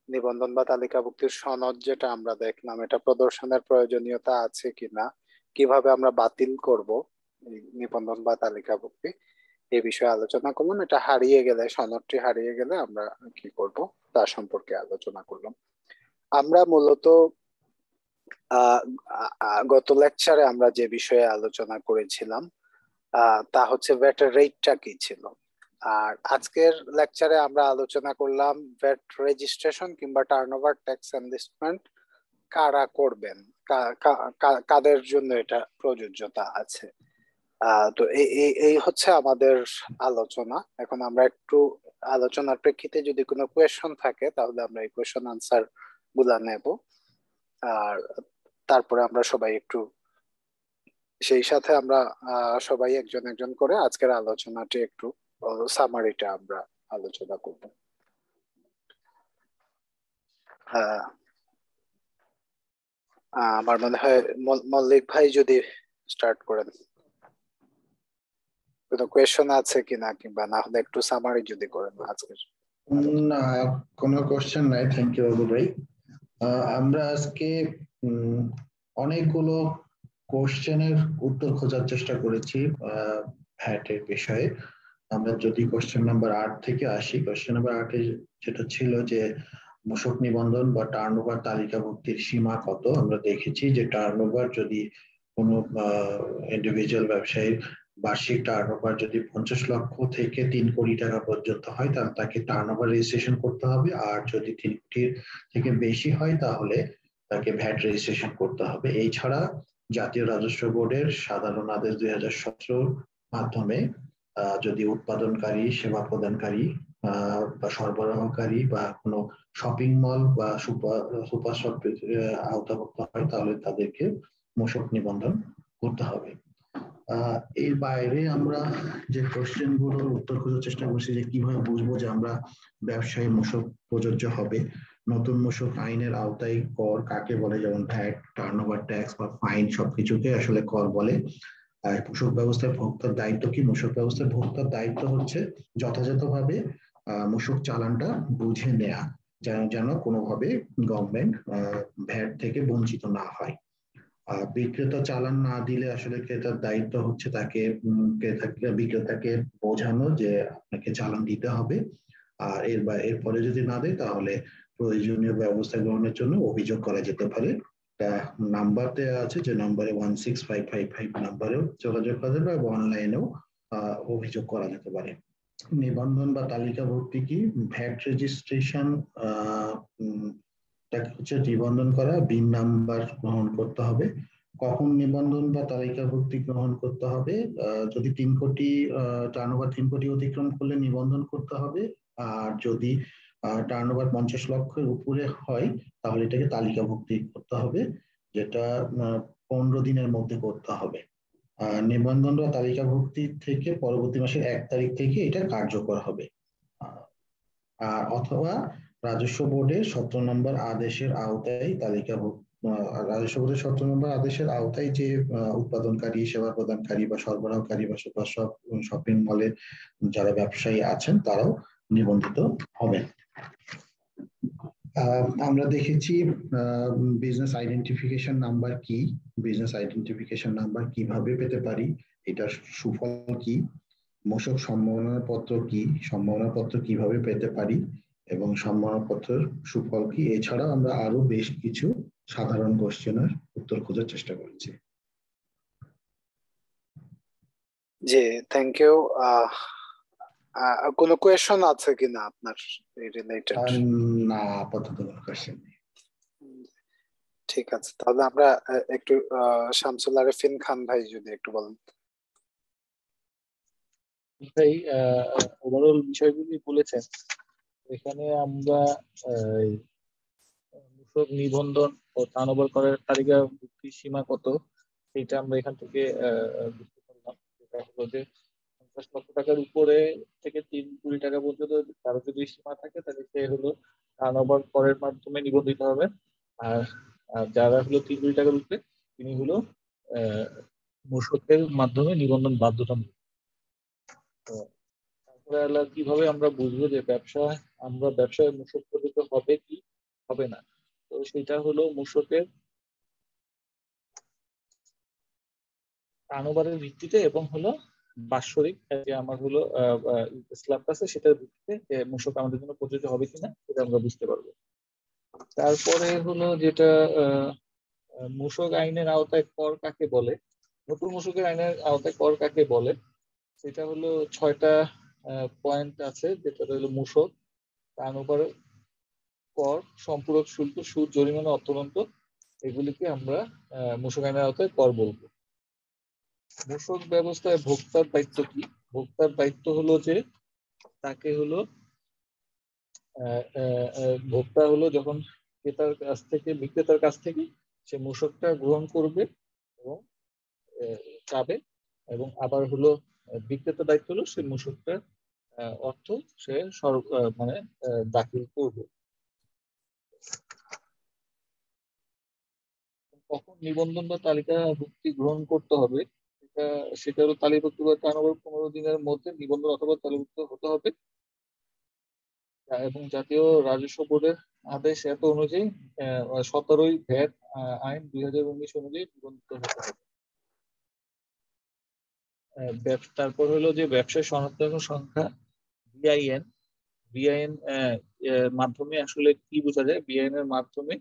নিবন্ধন বা তালিকাভুক্তির সনদ যেটা আমরা দেখলাম, এটা প্রদর্শনের প্রয়োজনীয়তা আছে কিনা, কীভাবে আমরা বাতিল করব নিবন্ধন বা তালিকাভুক্তি এই বিষয়ে আলোচনা করলাম। এটা হারিয়ে গেলে, সনদটি হারিয়ে গেলে আমরা কি করব তার সম্পর্কে আলোচনা করলাম। আমরা মূলত গত লেকচারে আমরা যে বিষয়ে আলোচনা করেছিলাম তা হচ্ছে ভ্যাটের রেটটা কি ছিল। আর আজকের লেকচারে আমরা আলোচনা করলাম ভ্যাট রেজিস্ট্রেশন কিংবা টার্নওভার ট্যাক্স এনলিস্টমেন্ট কারা করবেন কাদের জন্য এটা প্রযোজ্যতা আছে। তো এই এই হচ্ছে আমাদের আলোচনা। এখন আমরা একটু আলোচনার প্রেক্ষিতে যদি কোনো কোয়েশন থাকে, তাহলে আমরা এই কোয়েশন আনসারগুলা নেব। আর তারপরে আমরা সবাই একটু, সেই সাথে আমরা সবাই একজন একজন করে আজকের আলোচনাটি একটু সামারিটা আমরা আলোচনা করব। আমার মনে হয় মল্লিক ভাই যদি স্টার্ট করেন। কোনো কোয়েশন আছে কিনা কিংবা না হলে একটু সামারি যদি করেন আজকের।
না, কোনো কোশ্চেন নাই থ্যাংক ইউ বাবু ভাই। আমরা আজকে অনেকগুলো কোশ্চেনের উত্তর খোঁজার চেষ্টা করেছি ভ্যাটের বিষয়ে। আমরা যদি কোশ্চেন নাম্বার আট থেকে আসি কোশ্চেন নাম্বার আটে যেটা ছিল যে, মূসক নিবন্ধন বা টার্ন ওভার তালিকাভুক্তির সীমা কত? আমরা দেখেছি যে টার্ন ওভার যদি কোনো ইন্ডিভিজুয়াল ব্যবসায়ীর বার্ষিক টার্ন ওভার যদি পঞ্চাশ লক্ষ থেকে তিন কোটি টাকা পর্যন্ত হয়, তাহলে তাকে টার্ন ওভার রেজিস্ট্রেশন করতে হবে। আর যদি তিন কোটির থেকে বেশি হয়, তাহলে তাকে ভ্যাট রেজিস্ট্রেশন করতে হবে। এই ছাড়া জাতীয় রাজস্ব বোর্ডের সাধারণ আদেশ দুই হাজার সতেরোর মাধ্যমে যদি উৎপাদনকারী, সেবা প্রদানকারী বা সরবরাহকারী বা কোনো শপিং মল বা সুপার সুপার শপ আওতাভুক্ত হয়, তাহলে তাদেরকে মূসক নিবন্ধন করতে হবে। এর বাইরে আমরা যে কোশ্চেনগুলোর উত্তর খোঁজার চেষ্টা করছি যে কীভাবে বুঝব যে আমরা ব্যবসায়ী মূসক প্রযোজ্য হবে, নতুন মূসক আইনের আওতায় কর কাকে বলে? যেমন ভ্যাট টার্ন ওভার ট্যাক্স বা ফাইন সবকিছুকে আসলে কর বলে। আর মূসক ব্যবস্থায় ভোক্তার দায়িত্ব কি? মূসক ব্যবস্থায় ভোক্তার দায়িত্ব হচ্ছে যথাযথভাবে মূসক চালানটা বুঝে নেয়া, যেন যেন কোনোভাবে গভর্নমেন্ট ভ্যাট থেকে বঞ্চিত না হয়। বিক্রেতা চালান না দিলে আসলে ক্রেতার দায়িত্ব হচ্ছে তাকে বিক্রেতাকে বোঝানো যে আপনাকে চালান দিতে হবে। আর এর বা এরপরে যদি না দেয় তাহলে প্রয়োজনীয় ব্যবস্থা গ্রহণের জন্য অভিযোগ করা যেতে পারে। নাম্বার দেওয়া আছে যে নাম্বারে one six five five five নাম্বারেও যোগাযোগ করা যাবে এবং অনলাইনেও অভিযোগ করা যেতে পারে। নিবন্ধন বা তালিকাভুক্তি কি? ভ্যাট রেজিস্ট্রেশন হচ্ছে নিবন্ধন করা বিন নাম্বার গ্রহণ করতে হবে। কখন নিবন্ধন বা তালিকাভুক্তি গ্রহণ করতে হবে? যদি তিন কোটি টার্নওভার তিন কোটি অতিক্রম করলে নিবন্ধন করতে হবে। আর যদি টার্নওভার পঞ্চাশ লক্ষের উপরে হয়, তাহলে এটাকে তালিকাভুক্তি করতে হবে, যেটা পনেরো দিনের মধ্যে করতে হবে। নিবন্ধন বা তালিকাভুক্তি থেকে পরবর্তী মাসের এক তারিখ থেকে এটা কার্যকর হবে। আর অথবা রাজস্ব বোর্ডের সতেরো নম্বর আদেশের আওতায় তালিকাভুক্ত রাজস্ব বোর্ডের সতেরো নম্বর আদেশের আওতায় যে উৎপাদনকারী, সেবা প্রদানকারী বা সরবরাহকারী বা সুপার শপ শপিং মলে যারা ব্যবসায়ী আছেন, তারাও নিবন্ধিত হবেন। আমরা দেখেছি বিজনেস আইডেন্টিফিকেশন নাম্বার কি? বিজনেস আইডেন্টিফিকেশন নাম্বার কীভাবে পেতে পারি? এটার সুফল কি? মূসক সম্ভাবনা পত্র কি? সম্ভাবনা পত্র কীভাবে পেতে পারি? এবং সম্মানপত্রের সুফল কি? এছাড়া আমরা আরও বেশ কিছু সাধারণ কোশ্চেনের উত্তর খোঁজার চেষ্টা করেছি।
জি থ্যাংক ইউ কোনো কোয়েশন আছে কিনা আপনার রিলেটেড
না আপাতত কোনো কোয়েশন নেই।
ঠিক আছে তাহলে আমরা একটু শামসুল আরেফিন খান ভাই যদি একটু বলেন।
ভাই ওভারঅল বিষয়গুলি বলেছেন। এখানে আমরা মূসক নিবন্ধন ও টার্নওভার করার তালিকা মুক্তির সীমা কত? সেটা আমরা এখান থেকে বুঝতে পারলাম। যেটা হলো যে পঞ্চাশ লক্ষ টাকার উপরে থেকে তিন কোটি টাকা পর্যন্ত কারও যদি সীমা থাকে, তাহলে সে হলো টার্নওভার করের মাধ্যমে নিবন্ধিত হবে। আর যারা হলো তিন কোটি টাকার উপরে, তিনি হলো মূসকের মাধ্যমে নিবন্ধন বাধ্যতামূলক। তারপরে কীভাবে আমরা বুঝব যে ব্যবসা আমরা ব্যবসায় মূসক প্রযোজ্য হবে কি? হবে না। তো সেটা হলো মূসকের টার্নওভারের ভিত্তিতে এবং হলো বাৎসরিক যে আমার হলো স্ল্যাব আছে সেটার ভিত্তিতে মূসক আমাদের জন্য প্রযোজ্য হবে কিনা সেটা আমরা বুঝতে পারব। তারপরে হলো যেটা মূসক আইনের আওতায় কর কাকে বলে? নতুন মূসকের আইনের আওতায় কর কাকে বলে? সেটা হলো ছয়টা পয়েন্ট আছে যেটা হলো মূসক তার উপরে কর সম্পূরক শুল্ক, সুদ, জরিমানা অর্থদণ্ড এগুলিকে আমরা মূসক আইনের আওতায় কর বলব। মূসক ব্যবস্থায় ভোক্তার দায়িত্ব কি? ভোক্তার দায়িত্ব হলো যে তাকে হলো ভোক্তা হলো যখন ক্রেতার কাছ থেকে, বিক্রেতার কাছ থেকে সে মূসকটা গ্রহণ করবে এবং চাবে এবং আবার হলো, বিক্রেতার দায়িত্ব হলো সে মূসকটা অর্থ সে মানে দাখিল করবে। কখন নিবন্ধন বা তালিকা ভুক্তি গ্রহণ করতে হবে, সেটা সেটা হলো তালিকাভুক্ত বা টার্নওভার পনেরো দিনের মধ্যে নিবন্ধন অথবা তালিকাভুক্ত হতে হবে। এবং জাতীয় রাজস্ব বোর্ডের আদেশ এত অনুযায়ী সতেরোই ভ্যাট আইন দুই হাজার উনিশ অনুযায়ী নিবন্ধিত হতে হবে। তারপর হলো যে ব্যবসায় শনাক্তকরণ সংখ্যা বিআইএন বিআইএন মাধ্যমে আসলে কি বোঝা যায়? বিআইএন এর মাধ্যমে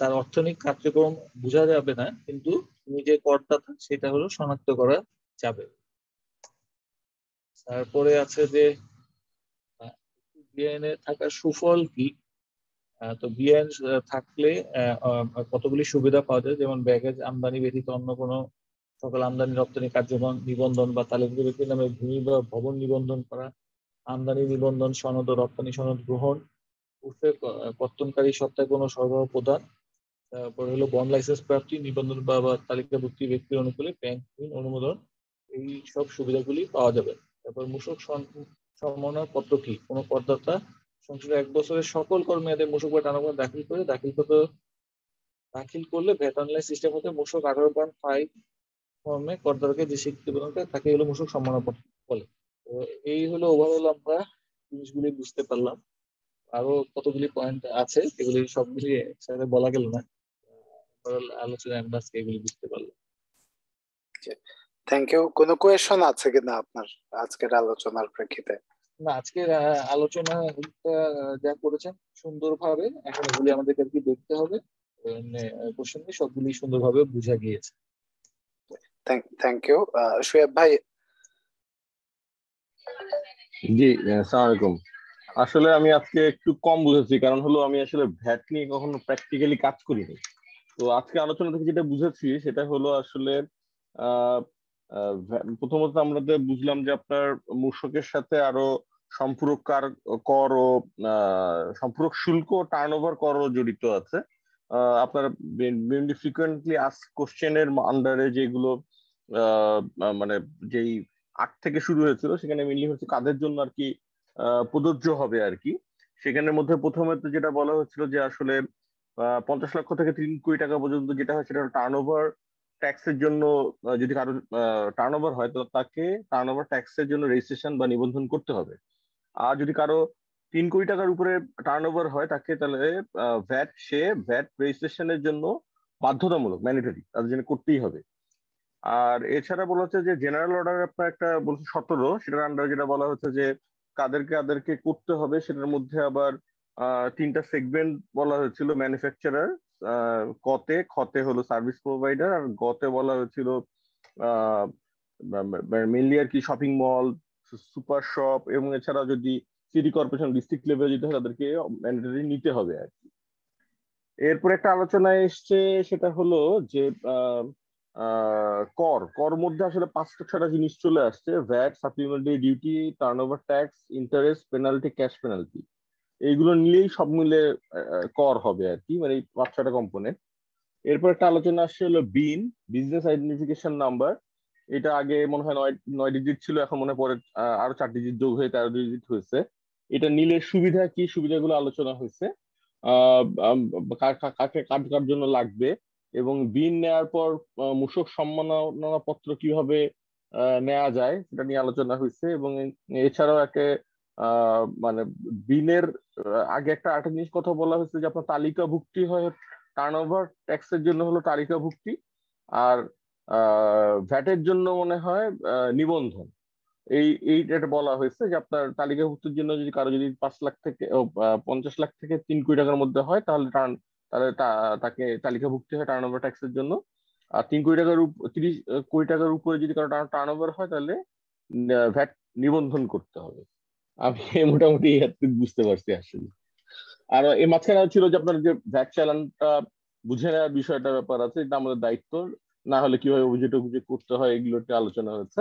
তার অর্থনৈতিক কার্যক্রম বোঝা যাবে না, কিন্তু তুমি যে করদাতা সেটা হলো শনাক্ত করা যাবে। তারপরে আছে যে বিআইএন এ থাকার সুফল কি? তো বিআইএন থাকলে কতগুলি সুবিধা পাওয়া যায়? যেমন ব্যাগেজ, আমদানি ব্যতীত অন্য কোনো সকল আমদানি রপ্তানি কার্যক্রম, নিবন্ধন বা তালিকা ব্যক্তির নামে ভূমি বা ভবন নিবন্ধন করা আমদানি, নিবন্ধন, সনদ ও রপ্তানি সনদ গ্রহণ উর্ফে কর্তনকারী সত্তায় কোনো সরবরাহ প্রদান, তারপর হলো বন লাইসেন্স প্রাপ্তি, নিবন্ধন বা তালিকাভুক্তি ব্যক্তির অনুকূলে ব্যাংক ঋণ অনুমোদন, এই সব সুবিধাগুলি পাওয়া যাবে। তারপর মূসক সম্মাননা পত্র কি? কোনো করদাতা সংসদে এক বছরের সকল কর মেয়াদে মূসক বা টানা দাখিল করে দাখিল করতে দাখিল করলে ভ্যাট অনলাইন সিস্টেম হতে মূসক আঠারো পয়েন্ট ফাইভ ফর্মে করদাতাকে যে স্বীকৃতি প্রদান করে, তাকে হলো মূসক সম্মাননা পত্র বলে। তো এই হলো ওভারঅল আমরা জিনিসগুলি বুঝতে পারলাম। আরও কতগুলি পয়েন্ট আছে এগুলি সব মিলিয়ে একসাথে বলা গেল না। আলোচনায় আমরা আজকে এগুলি বুঝতে পারলাম।
থ্যাংক ইউ কোনো কোয়েশন আছে কিনা আপনার আজকের আলোচনার প্রেক্ষিতে?
না আজকের আলোচনা যা করেছেন সুন্দরভাবে এখন এগুলি আমাদেরকে আর কি দেখতে হবে। কোশ্চেন সবগুলি সুন্দরভাবে বোঝা গিয়েছে।
থ্যাংক ইউ শুয়েব ভাই
জি আসসালামু আলাইকুম আসলে আমি আজকে একটু কম বুঝেছি, কারণ হলো আমি আসলে ভ্যাট নিয়ে কখনো প্র্যাকটিক্যালি কাজ করিনি। তো আজকে আলোচনা থেকে যেটা বুঝেছি, সেটা হলো আসলে প্রথমত আমরা বুঝলাম যে আপনার মূসকের সাথে আরও সম্পূরক কার কর ও সম্পূরক শুল্ক টার্ন ওভার করও জড়িত আছে। আপনার ফ্রিকুয়েন্টলি আস কোশ্চেনের আন্ডারে যেগুলো মানে যেই আট থেকে শুরু হয়েছিল, সেখানে মেনলি হচ্ছে কাদের জন্য আর কি প্রযোজ্য হবে আর কি। সেখানের মধ্যে প্রথমে তো যেটা বলা হচ্ছিল যে আসলে পঞ্চাশ লক্ষ থেকে তিন কোটি টাকা পর্যন্ত যেটা হয় সেটা টার্ন ওভার ট্যাক্সের জন্য যদি কারও টার্ন ওভার হয়, তো তাকে টার্ন ওভার ট্যাক্সের জন্য রেজিস্ট্রেশন বা নিবন্ধন করতে হবে। আর যদি কারও তিন কোটি টাকার উপরে টার্ন ওভার হয়, তাকে তাহলে ভ্যাট সে ভ্যাট রেজিস্ট্রেশনের জন্য বাধ্যতামূলক ম্যান্ডেটরি তাদের জন্য করতেই হবে। আর এছাড়া বলা হচ্ছে যে জেনারেল অর্ডার আপনার একটা বলছে সতেরো, সেটার আন্ডারে যেটা বলা হচ্ছে যে কাদেরকে কাদেরকে করতে হবে, সেটার মধ্যে আবার তিনটা সেগমেন্ট বলা হয়েছিল ম্যানুফ্যাকচারার কতে খতে হলো সার্ভিস প্রোভাইডার আর গতে বলা হয়েছিল মেনলি আর কি শপিং মল সুপার শপ এবং এছাড়া যদি সিটি কর্পোরেশন ডিস্ট্রিক্ট লেভেল যদি হয়, তাদেরকে ম্যান্ডেটরি নিতে হবে আর কি। এরপর একটা আলোচনা এসছে, সেটা হলো যে কর কর মধ্যে আসলে পাঁচটা ছটা জিনিস চলে আসছে VAT supplementary duty turnover tax interest penalty cash penalty এইগুলো নিলেই সব মিলে কর হবে আর কি মানে এই পাঁচ ছটা কম্পোনেন্ট এরপর একটা আলোচনা আসছে হলো বিন বিজনেস আইডেন্টিফিকেশন নাম্বার এটা আগে মনে হয় নয় নয় ডিজিট ছিল, এখন মনে পরে আরও চার ডিজিট যোগ হয়ে তেরো ডিজিট হয়েছে। এটা নিলে সুবিধা কি, সুবিধাগুলো আলোচনা হয়েছে। কাকে কার কার জন্য লাগবে? এবং বিন নেওয়ার পর মূসক সম্মাননা পত্র কীভাবে নেওয়া যায় সেটা নিয়ে আলোচনা হয়েছে এবং এছাড়াও একে মানে বিনের আগে একটা আরেকটা জিনিস কথা বলা হয়েছে যে আপনার তালিকাভুক্তি হয় টার্ন ওভার ট্যাক্সের জন্য হলো তালিকাভুক্তি আর ভ্যাটের জন্য মনে হয় নিবন্ধন। এই এই এটা বলা হয়েছে যে আপনার তালিকাভুক্তির জন্য যদি কারও যদি পাঁচ লাখ থেকে পঞ্চাশ লাখ থেকে তিন কোটি টাকার মধ্যে হয় তাহলে টার্ন তাহলে তাকে তালিকাভুক্তি হয় টার্ন ওভার ট্যাক্সের জন্য। আর তিন কোটি টাকার তিরিশ কোটি টাকার উপরে যদি কারও টার্ন ওভার হয় তাহলে ভ্যাট নিবন্ধন করতে হবে। আমি (laughs) মোটামুটি বুঝতে পারছি আসলে। আর এই মাঝখানে ছিল যে আপনার যে ভ্যাট চালানটা বুঝে নেওয়ার বিষয়টা ব্যাপার আছে, এটা আমাদের দায়িত্ব। না হলে কীভাবে অভিযোগ অভিযোগ করতে হয়, এগুলো একটু আলোচনা হয়েছে।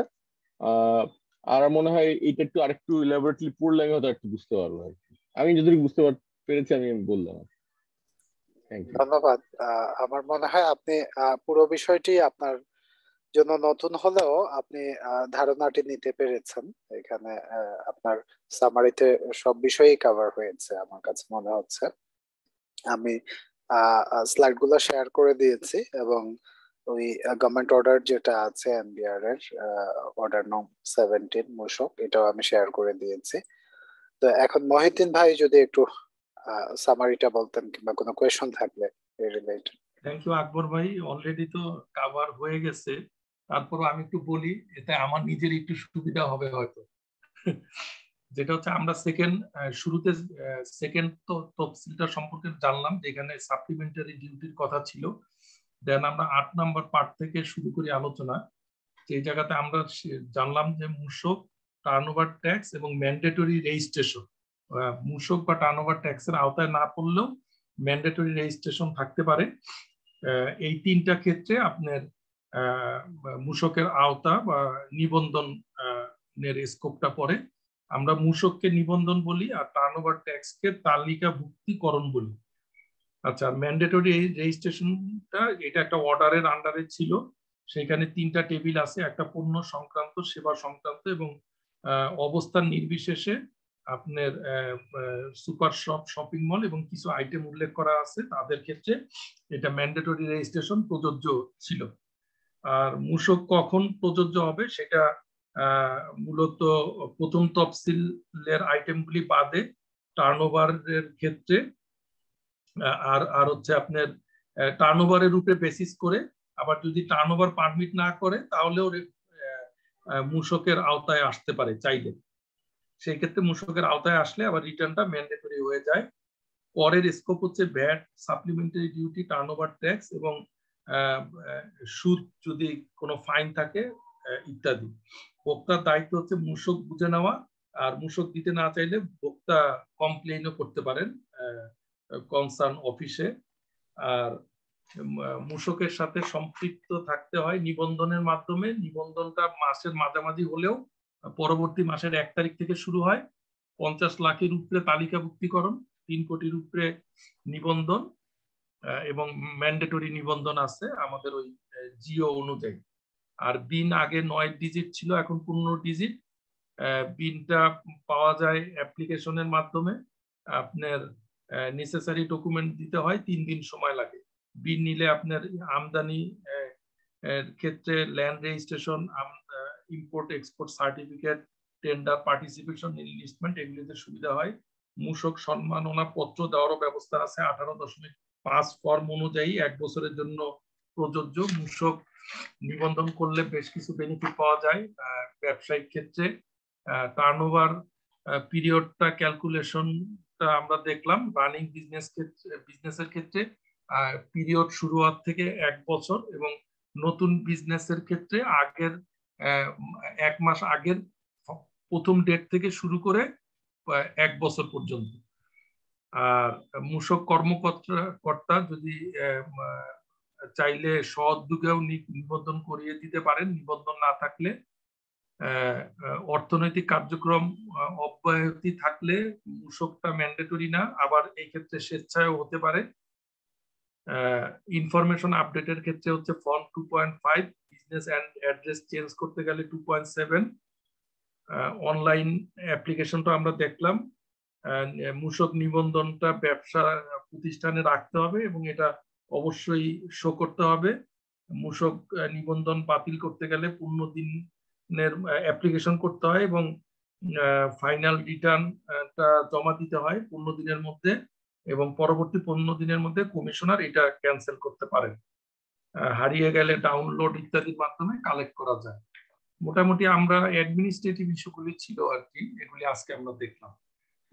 আর মনে হয় এটা একটু আরেকটু ইলাবোরেটলি পড়লে আমি হয়তো একটু বুঝতে পারব আর কি। আমি যদি বুঝতে পেরেছি আমি বললাম
ধন্যবাদ। আমার মনে হয় আপনি পুরো বিষয়টি আপনার জন্য নতুন হলেও আপনি ধারণাটি নিতে পেরেছেন। এখানে আপনার সামারিতে সব বিষয়ই কভার হয়েছে আমার কাছে মনে হচ্ছে। আমি স্লাইডগুলো শেয়ার করে দিয়েছি এবং ওই গভর্নমেন্ট অর্ডার যেটা আছে এনবিআর এর অর্ডার নং সেভেন্টিন মূসক, এটাও আমি শেয়ার করে দিয়েছি। তো এখন মহিউদ্দিন ভাই যদি একটু সামারিটা বলতেন কিংবা কোনো কোয়েশন থাকলে রিলেটেড
থ্যাংক ইউ আকবর ভাই। অলরেডি তো কাভার হয়ে গেছে। তারপর আমি একটু বলি এতে আমার নিজের একটু সুবিধা হবে হয়তো। যেটা হচ্ছে, আমরা সেকেন্ড শুরুতে সেকেন্ড তো তফসিলটা সম্পর্কে জানলাম, যেখানে সাপ্লিমেন্টারি ডিউটির কথা ছিল। দেন আমরা আট নাম্বার পার্ট থেকে শুরু করি আলোচনা। যে জায়গাতে আমরা জানলাম যে মূসক টার্নওভার ট্যাক্স এবং ম্যান্ডেটরি রেজিস্ট্রেশন মূসক বা টার্নওভার ট্যাক্সের আওতায় না পড়লেও ম্যান্ডেটরি রেজিস্ট্রেশন থাকতে পারে। এই তিনটা ক্ষেত্রে আপনার মূসকের আওতা বা নিবন্ধন স্কোপটা পড়ে। আমরা মূসককে নিবন্ধন বলি আর টার্নওভার ট্যাক্সকে তালিকাভুক্তিকরণ বলি। আচ্ছা ম্যান্ডেটরি রেজিস্ট্রেশনটা এটা একটা অর্ডারের আন্ডারে ছিল। সেখানে তিনটা টেবিল আছে, একটা পণ্য সংক্রান্ত, সেবা সংক্রান্ত এবং অবস্থান নির্বিশেষে আপনার সুপার শপ, শপিং মল এবং কিছু আইটেম উল্লেখ করা আছে। তাদের ক্ষেত্রে এটা ম্যান্ডেটরি রেজিস্ট্রেশন প্রযোজ্য ছিল। আর মূসক কখন প্রযোজ্য হবে সেটা মূলত প্রথম তফসিলের আইটেমগুলি বাদে টার্নওভারের ক্ষেত্রে আর আর হচ্ছে আপনার টার্নওভারের রূপে বেসিস করে। আবার যদি টার্নওভার পারমিট না করে তাহলেও মূসকের আওতায় আসতে পারে চাইলে। সেই ক্ষেত্রে মূসকের আওতায় আসলে আবার রিটার্নটা ম্যান্ডেটরি হয়ে যায়। পরের স্কোপ হচ্ছে VAT supplementary duty turnover tax এবং সুদ যদি কোনো ফাইন থাকে ইত্যাদি। ভোক্তার দায়িত্ব হচ্ছে মূসক বুঝে নেওয়া আর মূসক দিতে না চাইলে ভোক্তা কমপ্লেইনও করতে পারেন কনসার্ন অফিসে আর মূসকের সাথে সম্পৃক্ত থাকতে হয় নিবন্ধনের মাধ্যমে। নিবন্ধনটা মাসের মাঝামাঝি হলেও পরবর্তী মাসের এক তারিখ থেকে শুরু হয়। পঞ্চাশ লাখের উপরে তালিকাভুক্তিকরণ তিন কোটির উপরে নিবন্ধন এবং ম্যান্ডেটরি নিবন্ধন আছে আমাদের ওই জিও অনুযায়ী। আর বিন আগে নয় ডিজিট ছিল, এখন পনেরো ডিজিট বিনটা পাওয়া যায় অ্যাপ্লিকেশনের মাধ্যমে। আপনার নেসেসারি ডকুমেন্ট দিতে হয়, তিন দিন সময় লাগে। বিন নিলে আপনার আমদানি ক্ষেত্রে land registration import export certificate tender participation enlistment এগুলিতে সুবিধা হয়। মূসক সম্মাননা পত্র দেওয়ারও ব্যবস্থা আছে। আঠারো দশমিক পাঁচ ফর্ম অনুযায়ী এক বছরের জন্য প্রযোজ্য। মূসক নিবন্ধন করলে বেশ কিছু বেনিফিট পাওয়া যায় ব্যবসায়িক ক্ষেত্রে। টার্নওভার পিরিয়ডটা ক্যালকুলেশনটা আমরা দেখলাম। রানিং বিজনেস ক্ষেত্রে বিজনেসের ক্ষেত্রে পিরিয়ড শুরু হওয়ার থেকে এক বছর এবং নতুন বিজনেসের ক্ষেত্রে আগের এক মাস আগের প্রথম ডেট থেকে শুরু করে এক বছর পর্যন্ত। আর মূসক কর্মকর্তা, কর্তা যদি চাইলে সদ্যোগেও নিবন্ধন করিয়ে দিতে পারেন। নিবন্ধন না থাকলে অর্থনৈতিক কার্যক্রম অব্যাহতি থাকলে মূসকটা ম্যান্ডেটরি না, আবার এই ক্ষেত্রে স্বেচ্ছায়ও হতে পারে। ইনফরমেশন আপডেটের ক্ষেত্রে হচ্ছে form two point five business address change করতে গেলে টু পয়েন্ট সেভেন অনলাইন অ্যাপ্লিকেশনটা আমরা দেখলাম। মূসক নিবন্ধনটা ব্যবসা প্রতিষ্ঠানে রাখতে হবে এবং এটা অবশ্যই শো করতে হবে। মূসক নিবন্ধন বাতিল করতে গেলে পনেরো দিনের অ্যাপ্লিকেশন করতে হয় এবং ফাইনাল রিটার্নটা জমা দিতে হয় পনেরো দিনের মধ্যে এবং পরবর্তী পনেরো দিনের মধ্যে কমিশনার এটা ক্যান্সেল করতে পারেন। হারিয়ে গেলে ডাউনলোড ইত্যাদির মাধ্যমে কালেক্ট করা যায়। মোটামুটি আমরা অ্যাডমিনিস্ট্রেটিভ ইস্যুগুলি ছিল আর কি, এগুলি আজকে আমরা দেখলাম।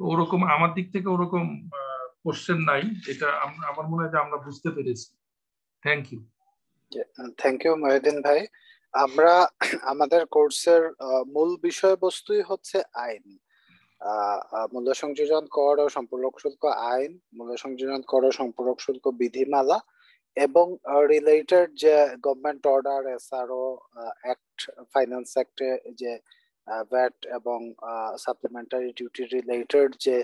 তো ওরকম আমার দিক থেকে ওরকম কোশ্চেন নাই, যেটা আমার মনে হয় যে আমরা বুঝতে পেরেছি। Thank you
thank you Mohiuddin ভাই। আমরা আমাদের কোর্সের মূল বিষয়বস্তুই হচ্ছে আইন। মূল্য সংযোজন কর ও সম্পূরক শুল্ক আইন মূল্য সংযোজন কর ও সম্পূরক শুল্ক বিধিমালা এবং রিলেটেড যে government order SRO act finance অ্যাক্টে যে ভ্যাট এবং সাপ্লিমেন্টারি ডিউটি রিলেটেড যে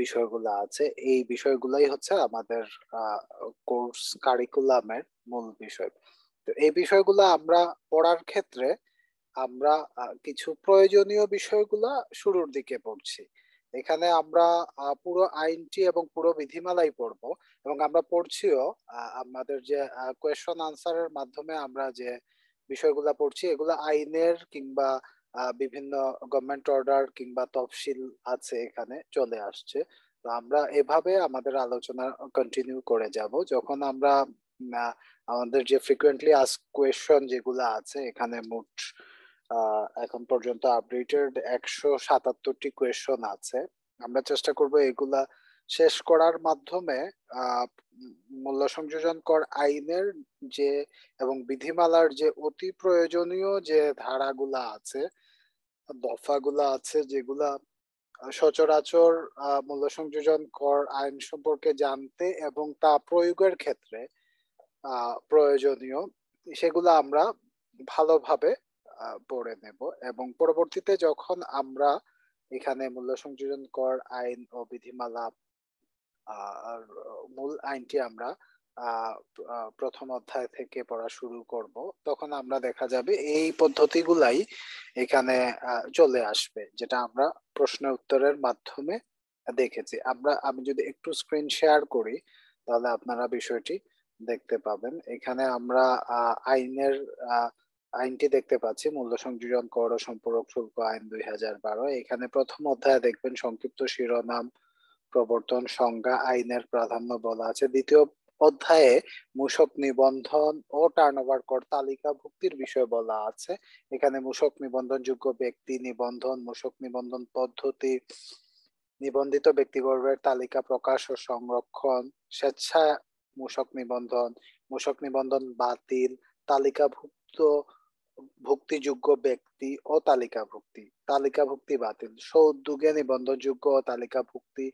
বিষয়গুলো আছে, এই বিষয়গুলাই হচ্ছে আমাদের কোর্স কারিকুলামের মূল বিষয়। তো এই বিষয়গুলো আমরা পড়ার ক্ষেত্রে আমরা কিছু প্রয়োজনীয় বিষয়গুলা শুরুর দিকে পড়ছি। এখানে আমরা পুরো আইনটি এবং পুরো বিধিমালাই পড়ব এবং আমরা পড়ছিও আমাদের যে কোয়েশন আনসারের মাধ্যমে আমরা যে বিষয়গুলা পড়ছি, এগুলো আইনের কিংবা বিভিন্ন গভর্নমেন্ট অর্ডার কিংবা তফসিল আছে এখানে চলে আসছে। তো আমরা এভাবে আমাদের আলোচনা কন্টিনিউ করে যাব। যখন আমরা আমাদের যে ফ্রিকুয়েন্টলি আস্ক কোয়েশন যেগুলো আছে এখানে মোট এখন পর্যন্ত আপডেটেড একশো সাতাত্তরটি কোয়েশন আছে। আমরা চেষ্টা করব এগুলা শেষ করার মাধ্যমে মূল্য সংযোজন কর আইনের যে এবং বিধিমালার যে অতি প্রয়োজনীয় যে ধারাগুলা আছে, দফাগুলা আছে যেগুলা সচরাচর মূল্য সংযোজন কর আইন সম্পর্কে জানতে এবং তা প্রয়োগের ক্ষেত্রে প্রয়োজনীয়, সেগুলো আমরা ভালোভাবে পড়ে নেব। এবং পরবর্তীতে যখন আমরা এখানে মূল্য সংযোজন কর, আইন ও বিধিমালা মূল আইনটি আমরা প্রথম অধ্যায় থেকে পড়া শুরু করব, তখন আমরা দেখা যাবে এই পদ্ধতিগুলাই এখানে চলে আসবে, যেটা আমরা প্রশ্ন উত্তরের মাধ্যমে দেখেছি। আমরা, আমি যদি একটু স্ক্রিন শেয়ার করি, তাহলে আপনারা বিষয়টি দেখতে পাবেন। এখানে আমরা আইনের আইনটি দেখতে পাচ্ছি। মূল্য সংযোজন কর ও সম্পূরক শুল্ক আইন দুই হাজার বারো। এখানে প্রথম অধ্যায়ে দেখবেন সংক্ষিপ্ত শিরোনাম, প্রবর্তন, সংজ্ঞা, আইনের প্রাধান্য বলা আছে। দ্বিতীয় অধ্যায়ে মূসক নিবন্ধন ও টার্নওভার কর তালিকাভুক্তির বিষয় বলা আছে। এখানে মূসক নিবন্ধনযোগ্য ব্যক্তি নিবন্ধন, মূসক নিবন্ধন পদ্ধতি, নিবন্ধিত ব্যক্তিবর্গের তালিকা প্রকাশ ও সংরক্ষণ স্বেচ্ছা মূসক নিবন্ধন মূসক নিবন্ধন বাতিল, তালিকাভুক্ত ভুক্তিযোগ্য ব্যক্তি ও তালিকাভুক্তি। তালিকাভুক্তি বাতিল। সৌদ্যোগে নিবন্ধনযোগ্য ও তালিকাভুক্তি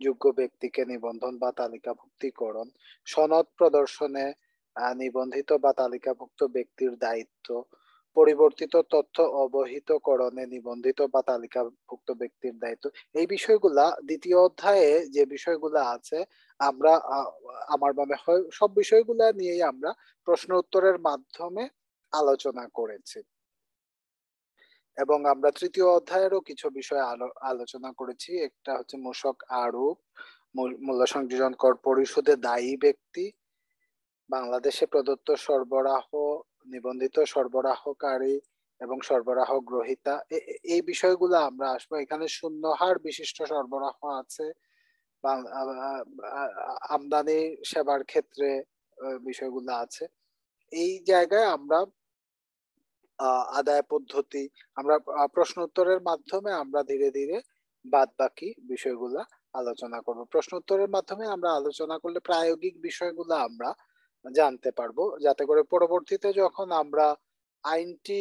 যোগ্য ব্যক্তিকে নিবন্ধন বা তালিকাভুক্তিকরণ। সনদ প্রদর্শনে নিবন্ধিত বা তালিকাভুক্ত ব্যক্তির দায়িত্ব। পরিবর্তিত তথ্য অবহিতকরণে নিবন্ধিত বা তালিকাভুক্ত ব্যক্তির দায়িত্ব। এই বিষয়গুলা দ্বিতীয় অধ্যায়ে যে বিষয়গুলা আছে, আমরা আমার মনে হয় সব বিষয়গুলা নিয়েই আমরা প্রশ্ন উত্তরের মাধ্যমে আলোচনা করেছি। এবং আমরা তৃতীয় অধ্যায়েরও কিছু বিষয় আলোচনা করেছি। একটা হচ্ছে মূসক আরোপ মূল্য সংযোজন কর পরিশোধে দায়ী ব্যক্তি, বাংলাদেশে প্রদত্ত সরবরাহ, নিবন্ধিত সরবরাহকারী এবং সরবরাহ গ্রহিতা। এই বিষয়গুলো আমরা আসব। এখানে শূন্য হার বিশিষ্ট সরবরাহ আছে। আমদানি সেবার ক্ষেত্রে বিষয়গুলো আছে। এই জায়গায় আমরা আদায় পদ্ধতি। আমরা প্রশ্ন উত্তরের মাধ্যমে আমরা ধীরে ধীরে বাদ বাকি বিষয়গুলা আলোচনা করব। প্রশ্ন উত্তরের মাধ্যমে আমরা আলোচনা করলে প্রায়োগিক বিষয়গুলো আমরা জানতে পারব। যাতে করে পরবর্তীতে যখন আমরা আইনটি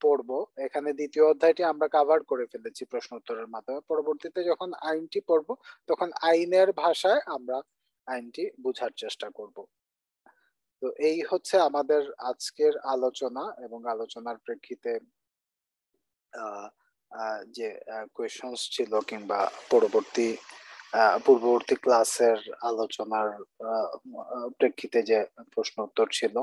পড়ব, এখানে দ্বিতীয় অধ্যায়টি আমরা কাভার করে ফেলেছি প্রশ্ন উত্তরের মাধ্যমে। পরবর্তীতে যখন আইনটি পড়ব, তখন আইনের ভাষায় আমরা আইনটি বুঝার চেষ্টা করব। তো এই হচ্ছে আমাদের আজকের আলোচনা এবং আলোচনার প্রেক্ষিতে যে কোয়েশনস ছিল কিংবা পরবর্তী পূর্ববর্তী ক্লাসের আলোচনার প্রেক্ষিতে যে প্রশ্ন উত্তর ছিল,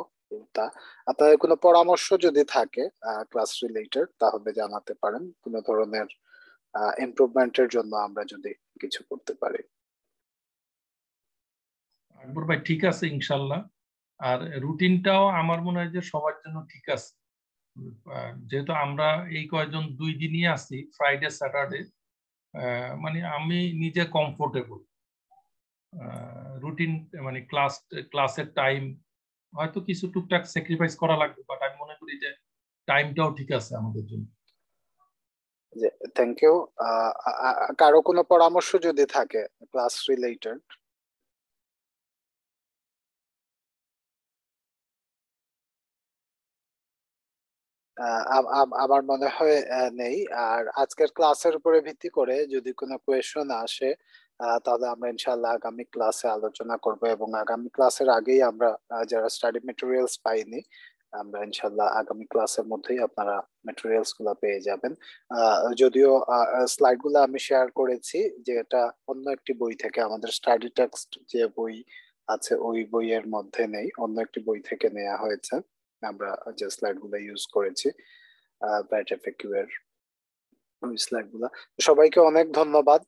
তা আপনাদের কোনো পরামর্শ যদি থাকে ক্লাস রিলেটেড তাহলে জানাতে পারেন। কোনো ধরনের ইমপ্রুভমেন্টের জন্য আমরা যদি কিছু করতে পারি।
আকবর ভাই, ঠিক আছে ইনশাল্লাহ। আর রুটিনটাও আমার মনে হয় যে সবার জন্য ঠিক আছে। যেহেতু আমরা এই কয়েকজন দুই দিনই আছি ফ্রাইডে স্যাটারডে মানে আমি নিজে কমফোর্টেবল রুটিন মানে ক্লাস ক্লাসের টাইম হয়তো কিছু টুকটাক স্যাক্রিফাইস করা লাগবে বাট আমি মনে করি যে টাইমটাও ঠিক আছে আমাদের জন্য।
থ্যাংক ইউ কারও কোনো পরামর্শ যদি থাকে ক্লাস রিলেটেড আমার মনে হয় নেই। আর আজকের ক্লাসের উপরে ভিত্তি করে যদি কোনো কোয়েশন আসে তাহলে আমরা ইনশাল্লাহ আগামী ক্লাসে আলোচনা করব এবং আগামী ক্লাসের আগেই আমরা যারা স্টাডি মেটেরিয়ালস পাইনি, আমরা ইনশাল্লাহ আগামী ক্লাসের মধ্যেই আপনারা মেটেরিয়ালসগুলো পেয়ে যাবেন। যদিও স্লাইডগুলো আমি শেয়ার করেছি যে এটা অন্য একটি বই থেকে, আমাদের স্টাডি টেক্সট যে বই আছে, ওই বইয়ের মধ্যে নেই, অন্য একটি বই থেকে নেওয়া হয়েছে। আমরা যে স্লাইডগুলো ইউজ করেছি ব্যাট এফএকিউ এর স্লাইডগুলা। সবাইকে অনেক ধন্যবাদ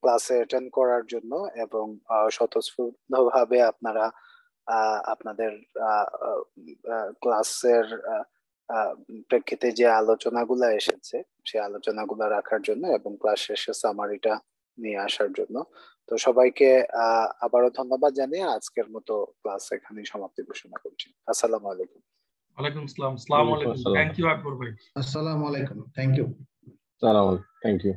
ক্লাসে অ্যাটেন্ড করার জন্য এবং স্বতঃস্ফূর্ত ভাবে আপনারা আপনাদের ক্লাসের প্রেক্ষিতে যে আলোচনাগুলো এসেছে সেই আলোচনাগুলো রাখার জন্য এবং ক্লাস শেষে সামারিটা নিয়ে আসার জন্য তো সবাইকে আহ আবারও ধন্যবাদ জানিয়ে আজকের মতো ক্লাস এখানেই সমাপ্তি ঘোষণা করছি। আসসালামু আলাইকুম।
ওয়ালাইকুম আসসালাম আসসালামু আলাইকুম। থ্যাংক ইউ আকবর ভাই।
আসসালামু আলাইকুম। থ্যাংক ইউ
আসসালামু আলাইকুম। Thank you